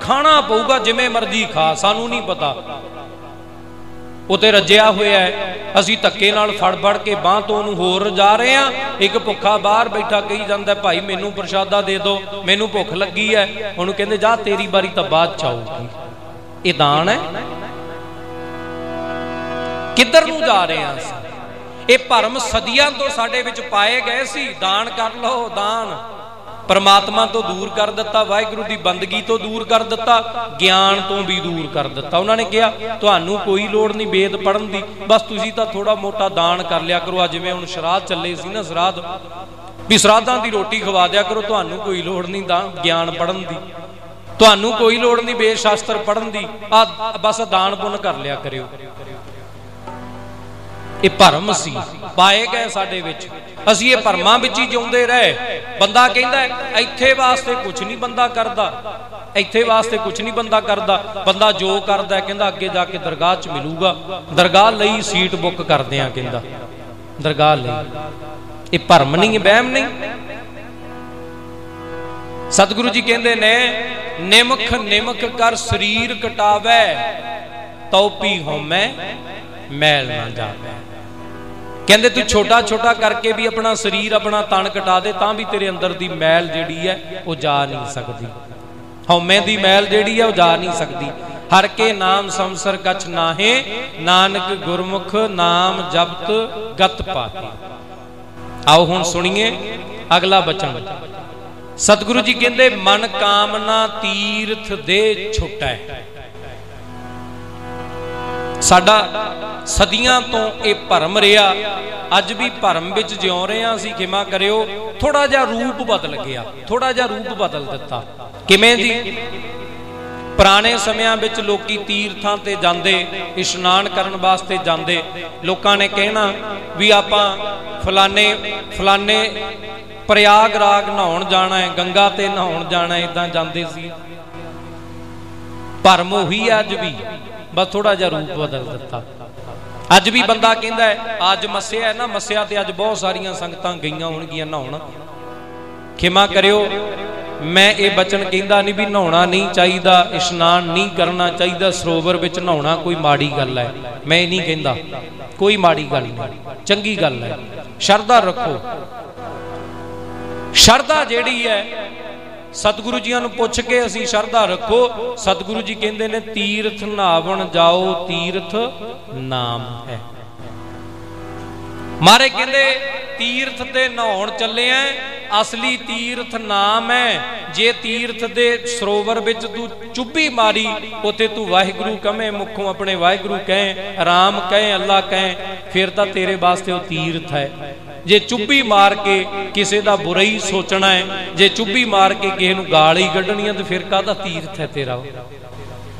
A: ਖਾਣਾ ਪਊਗਾ, ਜਿਵੇਂ ਮਰਜ਼ੀ ਖਾ, ਸਾਨੂੰ ਨਹੀਂ ਪਤਾ। ਉਤੇ ਰੱਜਿਆ ਹੋਇਆ ਹੈ। ਅਸੀਂ ਧੱਕੇ ਨਾਲ ਫੜ ਫੜ ਕੇ ਬਾਹ ਤੋਂ ਉਹਨੂੰ ਹੋਰ ਰਜਾ ਰਹੇ ਆ ਇੱਕ ਭੁੱਖਾ ਬਾਹਰ ਬੈਠਾ ਕਹੀ ਜਾਂਦਾ ਭਾਈ, ਮੈਨੂੰ ਪ੍ਰਸ਼ਾਦਾ ਦੇ ਦਿਓ। ਮੈਨੂੰ ਭੁੱਖ ਲੱਗੀ ਹੈ। ਉਹਨੂੰ ਕਹਿੰਦੇ, ਜਾ, ਤੇਰੀ ਵਾਰੀ ਤਾਂ ਬਾਅਦ ਚ ਆਊਗੀ। ਇਹ ਦਾਨ ਹੈ। ਕਿੱਧਰ ਨੂੰ ਜਾ ਰਹੇ ਆ ਅਸੀਂ? ਇਹ ਭਰਮ ਸਦੀਆਂ ਤੋਂ ਸਾਡੇ ਵਿੱਚ ਪਾਏ ਗਏ ਸੀ। ਦਾਨ ਕਰ ਲਓ, ਦਾਨ। ਪਰਮਾਤਮਾ ਤੋਂ ਦੂਰ ਕਰ ਦਿੱਤਾ, ਵਾਹਿਗੁਰੂ ਦੀ ਬੰਦਗੀ ਤੋਂ ਦੂਰ ਕਰ ਦਿੱਤਾ, ਗਿਆਨ ਤੋਂ ਵੀ ਦੂਰ ਕਰ ਦਿੱਤਾ। ਉਹਨਾਂ ਨੇ ਕਿਹਾ, ਤੁਹਾਨੂੰ ਕੋਈ ਲੋੜ ਨਹੀਂ ਵੇਦ ਪੜਨ ਦੀ, ਬਸ ਤੁਸੀਂ ਤਾਂ ਥੋੜਾ ਮੋਟਾ ਦਾਨ ਕਰ ਲਿਆ ਕਰੋ, ਆ ਜਿਵੇਂ ਹੁਣ ਸ਼ਰਾਧ ਚੱਲੇ ਸੀ ਨਾ ਸ਼ਰਾਧ, ਵੀ ਸ਼ਰਾਧਾਂ ਦੀ ਰੋਟੀ ਖਵਾ ਦਿਆ ਕਰੋ, ਤੁਹਾਨੂੰ ਕੋਈ ਲੋੜ ਨਹੀਂ ਦਾ ਗਿਆਨ ਪੜਨ ਦੀ। ਤੁਹਾਨੂੰ ਕੋਈ ਲੋੜ ਨਹੀਂ ਵੇਦ ਸ਼ਾਸਤਰ ਪੜਨ ਦੀ, ਆ ਬਸ ਦਾਨ ਪੁੰਨ ਕਰ ਲਿਆ ਕਰਿਓ। ਇਹ ਭਰਮ ਸੀ। ਪਾਏ ਗਏ ਸਾਡੇ ਵਿੱਚ। ਅਸੀਂ ਇਹ ਭਰਮਾਂ ਵਿੱਚ ਹੀ ਜਿਉਂਦੇ ਰਹੇ। ਬੰਦਾ ਕਹਿੰਦਾ, ਇੱਥੇ ਵਾਸਤੇ ਕੁਝ ਨਹੀਂ ਬੰਦਾ ਕਰਦਾ। ਇੱਥੇ ਵਾਸਤੇ ਕੁਝ ਨਹੀਂ ਬੰਦਾ ਕਰਦਾ। ਬੰਦਾ ਜੋ ਕਰਦਾ, ਕਹਿੰਦਾ, ਅੱਗੇ ਜਾ ਕੇ ਦਰਗਾਹ 'ਚ ਮਿਲੂਗਾ। ਦਰਗਾਹ ਲਈ ਸੀਟ ਬੁੱਕ ਕਰਦੇ ਆ, ਕਹਿੰਦਾ। ਦਰਗਾਹ ਲਈ। ਇਹ ਭਰਮ ਨਹੀਂ ਵਹਿਮ ਨਹੀਂ। ਸਤਿਗੁਰੂ ਜੀ ਕਹਿੰਦੇ ਨੇ, ਨਿਮਖ ਨਿਮਖ ਕਰ ਸਰੀਰ ਕਟਾਵੇ ਤਉਪੀ ਹੋਮੈ ਮੈਲ ਨਾ ਜਾਵੇ। ਕਹਿੰਦੇ ਤੂੰ ਛੋਟਾ ਛੋਟਾ ਕਰਕੇ ਵੀ ਆਪਣਾ ਸਰੀਰ, ਆਪਣਾ ਤਣ ਕਟਾ ਦੇ, ਤਾਂ ਵੀ ਤੇਰੇ ਅੰਦਰ ਦੀ ਮੈਲ ਜਿਹੜੀ ਹੈ ਉਹ ਜਾ ਨਹੀਂ ਸਕਦੀ। ਹਉਮੈ ਦੀ ਮੈਲ ਜਿਹੜੀ ਹੈ ਉਹ ਜਾ ਨਹੀਂ ਸਕਦੀ। ਹਰ ਕੇ ਨਾਮ ਸੰਸਰ ਕਛ ਨਾਹੇ, ਨਾਨਕ ਗੁਰਮੁਖ ਨਾਮ ਜਪਤ ਗਤ ਪਾਤੀ। ਆਓ ਹੁਣ ਸੁਣੀਏ ਅਗਲਾ ਬਚਨ। ਸਤਿਗੁਰੂ ਜੀ ਕਹਿੰਦੇ, ਮਨ ਕਾਮਨਾ ਤੀਰਥ ਦੇ ਛੁਟੈ। ਸਾਡਾ ਸਦੀਆਂ ਤੋਂ ਇਹ ਭਰਮ ਰਿਹਾ। ਅੱਜ ਵੀ ਭਰਮ ਵਿੱਚ ਜਿਉ ਰਹੇ ਆ ਅਸੀਂ ਕਿਮਾ ਕਰਿਓ। ਥੋੜਾ ਜਿਹਾ ਰੂਪ ਬਦਲ ਗਿਆ। ਥੋੜਾ ਜਿਹਾ ਰੂਪ ਬਦਲ ਦਿੱਤਾ। ਕਿਵੇਂ ਜੀ? ਪੁਰਾਣੇ ਸਮਿਆਂ ਵਿੱਚ ਲੋਕੀ ਤੀਰਥਾਂ ਤੇ ਜਾਂਦੇ, ਇਸ਼ਨਾਨ ਕਰਨ ਵਾਸਤੇ ਜਾਂਦੇ। ਲੋਕਾਂ ਨੇ ਕਹਿਣਾ ਵੀ ਆਪਾਂ ਫਲਾਣੇ ਫਲਾਣੇ ਪ੍ਰਯਾਗ ਰਾਗ ਨਹਾਉਣ ਜਾਣਾ ਹੈ, ਗੰਗਾ ਤੇ ਨਹਾਉਣ ਜਾਣਾ ਇਦਾਂ ਜਾਂਦੇ ਸੀ। ਭਰਮ ਉਹੀ ਅੱਜ ਵੀ। ਬਸ ਥੋੜਾ ਜਿਹਾ ਰੂਪ ਬਦਲ ਦਿੱਤਾ। ਅੱਜ ਵੀ ਬੰਦਾ ਕਹਿੰਦਾ ਹੈ, ਅੱਜ ਮੱਸਿਆ ਹੈ ਨਾ, ਮੱਸਿਆ ਤੇ ਅੱਜ ਬਹੁਤ ਸਾਰੀਆਂ ਸੰਗਤਾਂ ਗਈਆਂ ਹੋਣਗੀਆਂ ਨਹਾਉਣ। ਖਿਮਾ ਕਰਿਓ, ਮੈਂ ਇਹ ਬਚਨ ਕਹਿੰਦਾ ਨਹੀਂ ਵੀ ਨਹਾਉਣਾ ਨਹੀਂ ਚਾਹੀਦਾ, ਇਸ਼ਨਾਨ ਨਹੀਂ ਕਰਨਾ ਚਾਹੀਦਾ, ਸਰੋਵਰ ਵਿੱਚ ਨਹਾਉਣਾ ਕੋਈ ਮਾੜੀ ਗੱਲ ਹੈ। ਮੈਂ ਇਹ ਨਹੀਂ ਕਹਿੰਦਾ, ਕੋਈ ਮਾੜੀ ਗੱਲ ਨਹੀਂ, ਚੰਗੀ ਗੱਲ ਹੈ। ਸ਼ਰਧਾ ਰੱਖੋ। ਸ਼ਰਧਾ ਜਿਹੜੀ ਹੈ ਸਤਿਗੁਰੂ ਜੀਆਂ ਨੂੰ ਪੁੱਛ ਕੇ ਅਸੀਂ ਸ਼ਰਧਾ ਰੱਖੋ। ਸਤਿਗੁਰੂ ਜੀ ਕਹਿੰਦੇ ਨੇ, ਤੀਰਥ ਨਾਵਣ ਜਾਓ, ਤੀਰਥ ਨਾਮ ਹੈ। ਮਾਰੇ ਕਹਿੰਦੇ, ਤੀਰਥ ਤੇ ਨਹਾਉਣ ਚੱਲੇ ਆ ਅਸਲੀ ਤੀਰਥ ਨਾਮ ਹੈ ਜੇ ਤੀਰਥ ਦੇ ਸਰੋਵਰ ਵਿੱਚ ਤੂੰ ਚੁੱਭੀ ਮਾਰੀ, ਉਥੇ ਤੂੰ ਵਾਹਿਗੁਰੂ ਕਹੇ ਮੁਖੋਂ ਆਪਣੇ ਵਾਹਿਗੁਰੂ ਕਹੇ, ਰਾਮ ਕਹੇ, ਅੱਲਾ ਕਹੇ, ਫਿਰ ਤਾਂ ਤੇਰੇ ਵਾਸਤੇ ਉਹ ਤੀਰਥ ਹੈ। ਜੇ ਚੁੱਭੀ ਮਾਰ ਕੇ ਕਿਸੇ ਦਾ ਬੁਰਾ ਹੀ ਸੋਚਣਾ ਹੈ ਜੇ ਚੁੱਭੀ ਮਾਰ ਕੇ ਕਿਸੇ ਨੂੰ ਗਾਲ ਹੀ ਕੱਢਣੀ ਹੈ ਤੇ ਫਿਰ ਕਾਹਦਾ ਤੀਰਥ ਹੈ ਤੇਰਾ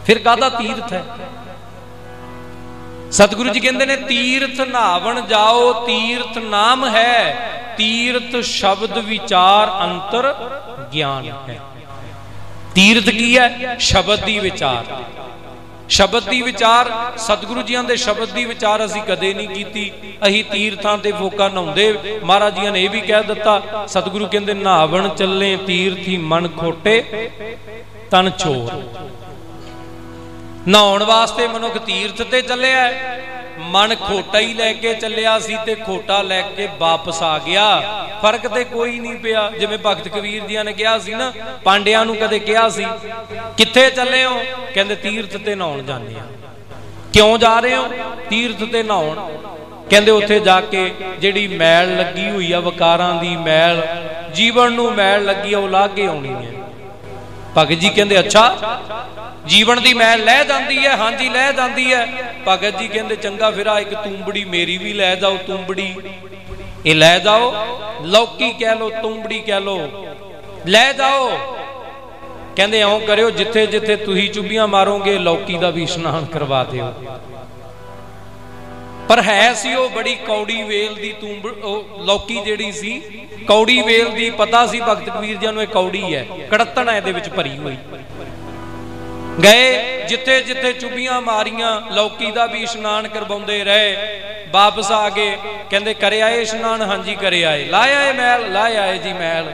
A: ਫਿਰ ਕਾਹਦਾ ਤੀਰਥ ਹੈ? ਸਤਿਗੁਰੂ ਜੀ ਕਹਿੰਦੇ ਨੇ, ਤੀਰਥ ਨਾਵਣ ਜਾਓ, ਤੀਰਥ ਨਾਮ ਹੈ, ਤੀਰਥ ਸ਼ਬਦ ਵਿਚਾਰ ਅੰਤਰ ਗਿਆਨ ਹੈ। ਤੀਰਥ ਕੀ ਹੈ? ਸ਼ਬਦ ਦੀ ਵਿਚਾਰ। ਸ਼ਬਦ ਦੀ ਵਿਚਾਰ, ਸਤਿਗੁਰੂ ਜੀਆਂ ਦੇ ਸ਼ਬਦ ਦੀ ਵਿਚਾਰ ਅਸੀਂ ਕਦੇ ਨਹੀਂ ਕੀਤੀ। ਅਸੀਂ ਤੀਰਥਾਂ ਤੇ ਫੋਕਾ ਨਹਾਉਂਦੇ, ਮਹਾਰਾਜ ਜੀਆਂ ਨੇ ਇਹ ਵੀ ਕਹਿ ਦਿੱਤਾ, ਸਤਿਗੁਰੂ ਕਹਿੰਦੇ, ਨਹਾਵਣ ਚੱਲੇ, ਤੀਰਥੀ ਮਨ ਖੋਟੇ, ਤਨ ਚੋਰ। ਨਹਾਉਣ ਵਾਸਤੇ ਮਨੁੱਖ ਤੀਰਥ ਤੇ ਚੱਲਿਆ ਮਨ ਖੋਟਾ ਹੀ ਲੈ ਕੇ ਚੱਲਿਆ ਸੀ ਤੇ ਖੋਟਾ ਲੈ ਕੇ ਵਾਪਸ ਆ ਗਿਆ। ਫ਼ਰਕ ਤੇ ਕੋਈ ਨਹੀਂ ਪਿਆ। ਜਿਵੇਂ ਭਗਤ ਕਬੀਰ ਦੀਆਂ ਨੇ ਕਿਹਾ ਸੀ ਨਾ, ਪਾਂਡਿਆਂ ਨੂੰ ਕਦੇ ਕਿਹਾ ਸੀ, ਕਿੱਥੇ ਚੱਲੇ ਹੋ? ਕਹਿੰਦੇ, ਤੀਰਥ ਤੇ ਨਹਾਉਣ ਜਾਂਦੇ ਆ ਕਿਉਂ ਜਾ ਰਹੇ ਹੋ? ਤੀਰਥ ਤੇ ਨਹਾਉਣ। ਕਹਿੰਦੇ, ਉੱਥੇ ਜਾ ਕੇ ਜਿਹੜੀ ਮੈਲ ਲੱਗੀ ਹੋਈ ਆ, ਵਕਾਰਾਂ ਦੀ ਮੈਲ, ਜੀਵਨ ਨੂੰ ਮੈਲ ਲੱਗੀ ਆ, ਉਹ ਲਾ ਕੇ ਆਉਣੀ ਹੈ। ਭਗਤ ਜੀ ਕਹਿੰਦੇ, ਅੱਛਾ, ਜੀਵਨ ਦੀ ਮੈਲ ਲੈ ਜਾਂਦੀ ਹੈ, ਹਾਂਜੀ, ਲੈ ਜਾਂਦੀ ਹੈ। ਭਗਤ ਜੀ ਕਹਿੰਦੇ, ਚੰਗਾ ਫਿਰ ਆ ਇੱਕ ਤੂੰਬੜੀ ਮੇਰੀ ਵੀ ਲੈ ਜਾਓ, ਤੂੰਬੜੀ। ਇਹ ਲੈ ਜਾਓ, ਲੌਕੀ ਕਹਿ ਲੋ ਤੂੰਬੜੀ ਕਹਿ ਲੋ ਲੈ ਜਾਓ। ਕਹਿੰਦੇ ਐਂ ਕਰਿਓ ਜਿੱਥੇ ਜਿੱਥੇ ਤੁਸੀਂ ਚੁੱਭੀਆਂ ਮਾਰੋਗੇ, ਲੌਕੀ ਦਾ ਵੀ ਇਸ਼ਨਾਨ ਕਰਵਾ ਦਿਓ। ਪਰ ਹੈ ਸੀ ਉਹ ਬੜੀ ਕੌੜੀ ਵੇਲ ਦੀ ਤੂੰ ਲੌਕੀ ਜਿਹੜੀ ਸੀ, ਕੌੜੀ ਵੇਲ ਦੀ ਪਤਾ ਸੀ ਭਗਤ ਕਬੀਰ ਜੀ ਨੂੰ ਇਹ ਕੌੜੀ ਹੈ, ਕੜਤਣ ਹੈ ਇਹਦੇ ਵਿੱਚ ਭਰੀ ਹੋਈ। ਗਏ ਜਿੱਥੇ ਜਿੱਥੇ ਚੁੱਭੀਆਂ ਮਾਰੀਆਂ, ਲੌਕੀ ਦਾ ਵੀ ਇਸ਼ਨਾਨ ਕਰਵਾਉਂਦੇ ਰਹੇ, ਵਾਪਸ ਆ ਗਏ, ਕਹਿੰਦੇ ਕਰੇ ਆਏ ਇਸ਼ਨਾਨ, ਹਾਂਜੀ ਕਰੇ ਆਏ ਲਾਇਆ ਏ ਮੈਲ ਲਾਇਆ ਆਏ ਜੀ ਮੈਲ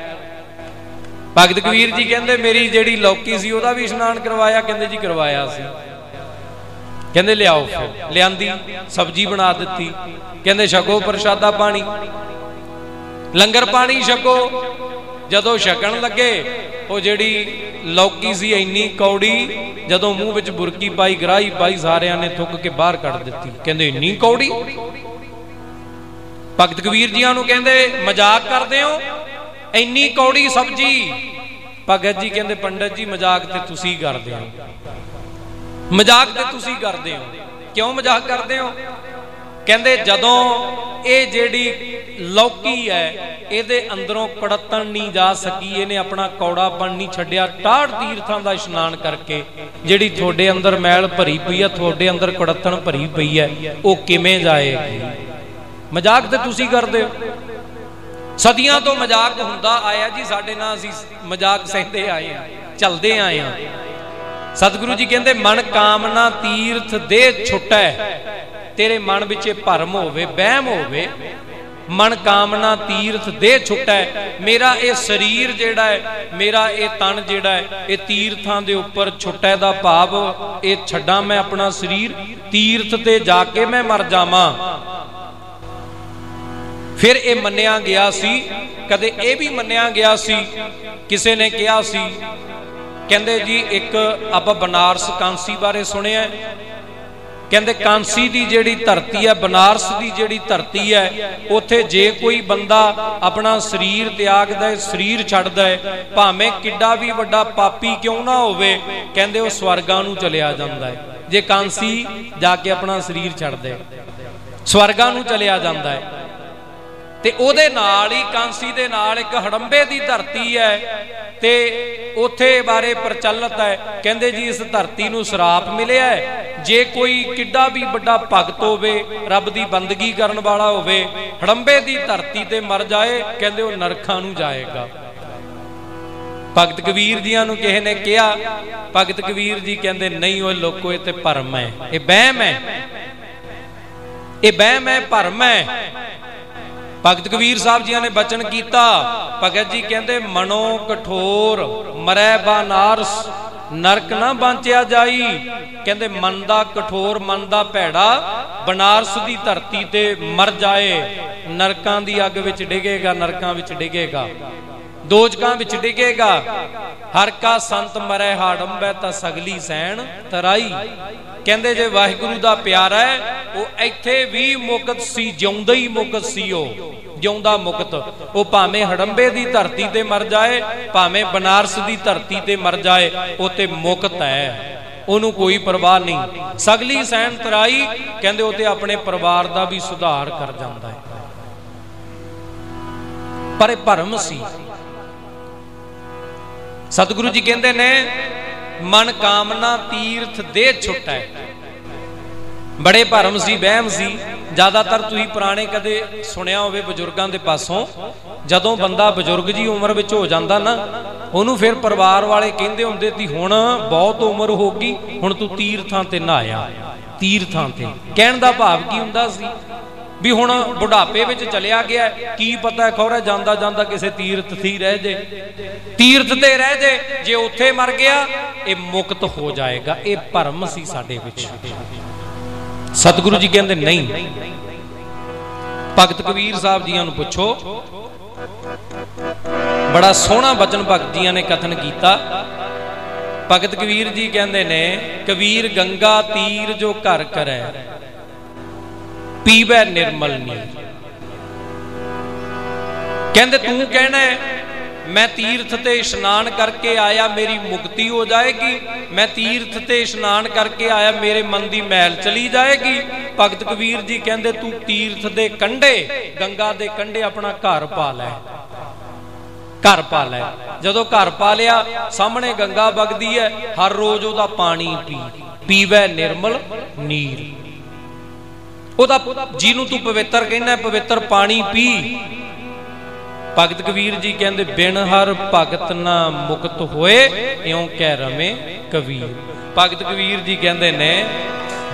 A: ਭਗਤ ਕਬੀਰ ਜੀ ਕਹਿੰਦੇ ਮੇਰੀ ਜਿਹੜੀ ਲੌਕੀ ਸੀ ਉਹਦਾ ਵੀ ਇਸ਼ਨਾਨ ਕਰਵਾਇਆ, ਕਹਿੰਦੇ ਜੀ ਕਰਵਾਇਆ ਸੀ। ਕਹਿੰਦੇ ਲਿਆਓ ਫਿਰ। ਲਿਆਂਦੀ, ਸਬਜੀ ਬਣਾ ਦਿੱਤੀ। ਕਹਿੰਦੇ ਛਕੋ ਪ੍ਰਸ਼ਾਦਾ ਪਾਣੀ। ਲੰਗਰ ਪਾਣੀ ਛਕੋ। ਜਦੋਂ ਛਕਣ ਲੱਗੇ, ਉਹ ਜਿਹੜੀ ਲੌਕੀ ਸੀ, ਇੰਨੀ ਕੌੜੀ, ਜਦੋਂ ਮੂੰਹ ਵਿੱਚ ਬੁਰਕੀ ਪਾਈ ਗਰਾਈ ਪਾਈ, ਸਾਰਿਆਂ ਨੇ ਥੁੱਕ ਕੇ ਬਾਹਰ ਕੱਢ ਦਿੱਤੀ। ਕਹਿੰਦੇ ਇੰਨੀ ਕੌੜੀ? ਭਗਤ ਕਬੀਰ ਜੀਆਂ ਨੂੰ ਕਹਿੰਦੇ, ਮਜ਼ਾਕ ਕਰਦੇ ਹੋ? ਇੰਨੀ ਕੌੜੀ ਸਬਜੀ? ਭਗਤ ਜੀ ਕਹਿੰਦੇ, ਪੰਡਤ ਜੀ, ਮਜ਼ਾਕ ਤੇ ਤੁਸੀਂ ਕਰਦੇ ਹੋ। ਮਜ਼ਾਕ ਤੇ ਤੁਸੀਂ ਕਰਦੇ ਹੋ। ਕਿਉਂ ਮਜ਼ਾਕ ਕਰਦੇ ਹੋ? ਕਹਿੰਦੇ ਜਦੋਂ ਇਹ ਜਿਹੜੀ ਲੌਕੀ ਹੈ, ਇਹਦੇ ਅੰਦਰੋਂ ਕੜਤਣ ਨਹੀਂ ਜਾ ਸਕੀ, ਇਹਨੇ ਆਪਣਾ ਕੌੜਾਪਣ ਨਹੀਂ ਛੱਡਿਆ। ਟਾੜ ਤੀਰਥਾਂ ਦਾ ਇਸ਼ਨਾਨ ਕਰਕੇ ਜਿਹੜੀ ਤੁਹਾਡੇ ਅੰਦਰ ਮੈਲ ਭਰੀ ਪਈ ਹੈ, ਤੁਹਾਡੇ ਅੰਦਰ ਕੜਤਣ ਭਰੀ ਪਈ ਹੈ, ਉਹ ਕਿਵੇਂ ਜਾਏਗੀ? ਮਜ਼ਾਕ ਤੇ ਤੁਸੀਂ ਕਰਦੇ ਹੋ। ਸਦੀਆਂ ਤੋਂ ਮਜ਼ਾਕ ਹੁੰਦਾ ਆਇਆ ਜੀ, ਸਾਡੇ ਨਾਲ ਅਸੀਂ ਮਜ਼ਾਕ ਸਹਿੰਦੇ ਆਏ ਆ ਚੱਲਦੇ ਆਏ ਆ ਸਤਿਗੁਰੂ ਜੀ ਕਹਿੰਦੇ, ਮਨ ਕਾਮਨਾ ਤੀਰਥ ਦੇ ਛੁੱਟੈ ਤੇਰੇ ਮਨ ਵਿੱਚ ਇਹ ਭਰਮ ਹੋਵੇ, ਵਹਿਮ ਹੋਵੇ, ਮਨ ਕਾਮਨਾ ਤੀਰਥ ਦੇ ਛੁੱਟੈ ਮੇਰਾ ਇਹ ਸਰੀਰ ਜਿਹੜਾ ਹੈ, ਮੇਰਾ ਇਹ ਤਨ ਜਿਹੜਾ ਹੈ, ਇਹ ਤੀਰਥਾਂ ਦੇ ਉੱਪਰ ਛੁੱਟੈ ਦਾ ਭਾਵ, ਇਹ ਛੱਡਾਂ ਮੈਂ ਆਪਣਾ ਸਰੀਰ, ਤੀਰਥ ਤੇ ਜਾ ਕੇ ਮੈਂ ਮਰ ਜਾਵਾਂ। ਫਿਰ ਇਹ ਮੰਨਿਆ ਗਿਆ ਸੀ, ਕਦੇ ਇਹ ਵੀ ਮੰਨਿਆ ਗਿਆ ਸੀ, ਕਿਸੇ ਨੇ ਕਿਹਾ ਸੀ ਕਹਿੰਦੇ ਜੀ, ਇੱਕ ਆਪਾਂ ਬਨਾਰਸ ਕਾਂਸੀ ਬਾਰੇ ਸੁਣਿਆ ਕਹਿੰਦੇ ਕਾਂਸੀ ਦੀ ਜਿਹੜੀ ਧਰਤੀ ਹੈ, ਬਨਾਰਸ ਦੀ ਜਿਹੜੀ ਧਰਤੀ ਹੈ, ਉੱਥੇ ਜੇ ਕੋਈ ਬੰਦਾ ਆਪਣਾ ਸਰੀਰ ਤਿਆਗਦਾ ਹੈ, ਸਰੀਰ ਛੱਡਦਾ ਹੈ, ਭਾਵੇਂ ਕਿੱਡਾ ਵੀ ਵੱਡਾ ਪਾਪੀ ਕਿਉਂ ਨਾ ਹੋਵੇ, ਕਹਿੰਦੇ ਉਹ ਸਵਰਗਾਂ ਨੂੰ ਚਲਿਆ ਜਾਂਦਾ ਹੈ। ਜੇ ਕਾਂਸੀ ਜਾ ਕੇ ਆਪਣਾ ਸਰੀਰ ਛੱਡਦਾ ਹੈ, ਸਵਰਗਾਂ ਨੂੰ ਚਲਿਆ ਜਾਂਦਾ ਹੈ ਤੇ ਉਹਦੇ ਨਾਲ ਹੀ ਕਾਂਸੀ ਦੇ ਨਾਲ ਇੱਕ ਹੜੰਬੇ ਦੀ ਧਰਤੀ ਹੈ ਤੇ ਉਥੇ ਬਾਰੇ ਪ੍ਰਚਲਿਤ ਹੈ। ਕਹਿੰਦੇ ਜੀ, ਇਸ ਧਰਤੀ ਨੂੰ ਸਰਾਪ ਮਿਲਿਆ ਜੇ ਕੋਈ ਕਿੱਡਾ ਵੀ ਵੱਡਾ ਭਗਤ ਹੋਵੇ, ਰੱਬ ਦੀ ਬੰਦਗੀ ਕਰਨ ਵਾਲਾ ਹੋਵੇ, ਹੜੰਬੇ ਦੀ ਧਰਤੀ ਤੇ ਮਰ ਜਾਏ, ਕਹਿੰਦੇ ਉਹ ਨਰਕਾਂ ਨੂੰ ਜਾਏਗਾ। ਭਗਤ ਕਬੀਰ ਜੀਆਂ ਨੂੰ ਕਿਸੇ ਨੇ ਕਿਹਾ, ਭਗਤ ਕਬੀਰ ਜੀ ਕਹਿੰਦੇ, ਨਹੀਂ ਉਹ ਲੋਕੋ, ਇਹ ਤੇ ਭਰਮ ਹੈ। ਇਹ ਵਹਿਮ ਹੈ। ਇਹ ਵਹਿਮ ਹੈ, ਭਰਮ ਹੈ। ਭਗਤ ਕਬੀਰ ਸਾਹਿਬ ਜੀਆਂ ਨੇ ਬਚਨ ਕੀਤਾ। ਭਗਤ ਜੀ ਕਹਿੰਦੇ, ਮਨੋ ਕਠੋਰ, ਮਰੈ ਬਾਨਾਰਸ, ਨਰਕ ਨਾ ਬਾਂਚਿਆ ਜਾਈ। ਕਹਿੰਦੇ, ਮਨ ਦਾ ਕਠੋਰ, ਮਨ ਦਾ ਭੈੜਾ, ਬਨਾਰਸ ਦੀ ਧਰਤੀ ਤੇ ਮਰ ਜਾਏ। ਨਰਕਾਂ ਦੀ ਅੱਗ ਵਿੱਚ ਡਿਗੇਗਾ, ਨਰਕਾਂ ਵਿੱਚ ਡਿਗੇਗਾ। ਦੋਜਕਾਂ ਵਿੱਚ ਡਿੱਗੇਗਾ। ਹਰ ਕਾ ਸੰਤ ਮਰੈ ਹਾੜੰਬੈ ਤਾਂ ਸਗਲੀ ਸੈਣ ਤਰਾਈ। ਕਹਿੰਦੇ ਜੇ ਵਾਹਿਗੁਰੂ ਦਾ ਪਿਆਰ ਹੈ, ਉਹ ਇੱਥੇ ਵੀ ਮੁਕਤ ਸੀ, ਜਿਉਂਦਾ ਹੀ ਮੁਕਤ ਸੀ ਉਹ। ਜਿਉਂਦਾ ਮੁਕਤ। ਉਹ ਭਾਵੇਂ ਹੜੰਬੇ ਦੀ ਧਰਤੀ ਤੇ ਮਰ ਜਾਏ, ਭਾਵੇਂ ਬਨਾਰਸ ਦੀ ਧਰਤੀ ਤੇ ਮਰ ਜਾਏ, ਉਹ ਤੇ ਮੁਕਤ ਹੈ। ਉਹਨੂੰ ਕੋਈ ਪਰਵਾਹ ਨਹੀਂ। ਸਗਲੀ ਸੈਨ ਤਰਾਈ, ਕਹਿੰਦੇ ਉਹ ਤੇ ਆਪਣੇ ਪਰਿਵਾਰ ਦਾ ਵੀ ਸੁਧਾਰ ਕਰ ਜਾਂਦਾ ਹੈ। ਪਰ ਇਹ ਭਰਮ ਸੀ। ਸਤਿਗੁਰੂ ਜੀ ਕਹਿੰਦੇ ਨੇ, ਮਨ ਕਾਮਨਾ ਤੀਰਥ ਦੇ ਛੁੱਟੈ ਬੜੇ ਭਰਮ ਸੀ, ਵਹਿਮ ਸੀ। ਜ਼ਿਆਦਾਤਰ ਤੁਸੀਂ ਪੁਰਾਣੇ ਕਦੇ ਸੁਣਿਆ ਹੋਵੇ ਬਜ਼ੁਰਗਾਂ ਦੇ ਪਾਸੋਂ, ਜਦੋਂ ਬੰਦਾ ਬਜ਼ੁਰਗ ਜੀ ਉਮਰ ਵਿੱਚ ਹੋ ਜਾਂਦਾ ਨਾ, ਉਹਨੂੰ ਫਿਰ ਪਰਿਵਾਰ ਵਾਲੇ ਕਹਿੰਦੇ ਹੁੰਦੇ ਸੀ, ਹੁਣ ਬਹੁਤ ਉਮਰ ਹੋ ਗਈ, ਹੁਣ ਤੂੰ ਤੀਰਥਾਂ ਤੇ ਨਹਾਇਆ ਤੀਰਥਾਂ ਤੇ। ਕਹਿਣ ਦਾ ਭਾਵ ਕੀ ਹੁੰਦਾ ਸੀ? ਵੀ ਹੁਣ ਬੁਢਾਪੇ ਵਿੱਚ ਚਲਿਆ ਗਿਆ ਕੀ ਪਤਾ ਖੌਰਾ ਜਾਂਦਾ ਜਾਂਦਾ ਕਿਸੇ ਤੀਰਥ ਥੀ ਰਹਿ ਜੇ। ਤੀਰਥ ਤੇ ਰਹਿ ਜੇ ਜੇ ਉੱਥੇ ਮਰ ਗਿਆ, ਇਹ ਮੁਕਤ ਹੋ ਜਾਏਗਾ, ਇਹ ਭਰਮ ਸੀ ਸਾਡੇ ਵਿੱਚ। ਸਤਿਗੁਰੂ ਜੀ ਕਹਿੰਦੇ, ਨਹੀਂ। ਭਗਤ ਕਬੀਰ ਸਾਹਿਬ ਜੀਆਂ ਨੂੰ ਪੁੱਛੋ, ਬੜਾ ਸੋਹਣਾ ਬਚਨ ਭਗਤ ਜੀਆਂ ਨੇ ਕਥਨ ਕੀਤਾ। ਭਗਤ ਕਬੀਰ ਜੀ ਕਹਿੰਦੇ ਨੇ, ਕਬੀਰ ਗੰਗਾ ਤੀਰ ਜੋ ਘਰ ਕਰੈ ਪੀਵੇ ਨਿਰਮਲ ਨੀਰ ਕਹਿੰਦੇ, ਤੂੰ ਕਹਿਣਾ ਮੈਂ ਤੀਰਥ ਤੇ ਇਸ਼ਨਾਨ ਕਰਕੇ ਆਇਆ, ਮੇਰੀ ਮੁਕਤੀ ਹੋ ਜਾਏਗੀ। ਮੈਂ ਤੀਰਥ ਤੇ ਇਸ਼ਨਾਨ ਕਰਕੇ ਆਇਆ, ਮੇਰੇ ਮਨ ਦੀ ਮੈਲ ਚਲੀ ਜਾਏਗੀ। ਭਗਤ ਕਬੀਰ ਜੀ ਕਹਿੰਦੇ, ਤੂੰ ਤੀਰਥ ਦੇ ਕੰਢੇ, ਗੰਗਾ ਦੇ ਕੰਢੇ ਆਪਣਾ ਘਰ ਪਾ ਲੈ। ਘਰ ਪਾ ਲੈ। ਜਦੋਂ ਘਰ ਪਾ ਲਿਆ, ਸਾਹਮਣੇ ਗੰਗਾ ਵਗਦੀ ਹੈ, ਹਰ ਰੋਜ਼ ਉਹਦਾ ਪਾਣੀ ਪੀ। ਪੀਵੇ ਨਿਰਮਲ ਨੀਰ। ਉਹਦਾ ਜਿਹਨੂੰ ਤੂੰ ਪਵਿੱਤਰ ਕਹਿੰਦਾ, ਪਵਿੱਤਰ ਪਾਣੀ ਪੀ। ਭਗਤ ਕਬੀਰ ਜੀ ਕਹਿੰਦੇ, ਬਿਨ ਹਰ ਭਗਤ ਨਾ ਮੁਕਤ ਹੋਏ, ਇਉਂ ਕਹਿ ਰਮੇ ਕਬੀਰ। ਭਗਤ ਕਬੀਰ ਜੀ ਕਹਿੰਦੇ ਨੇ,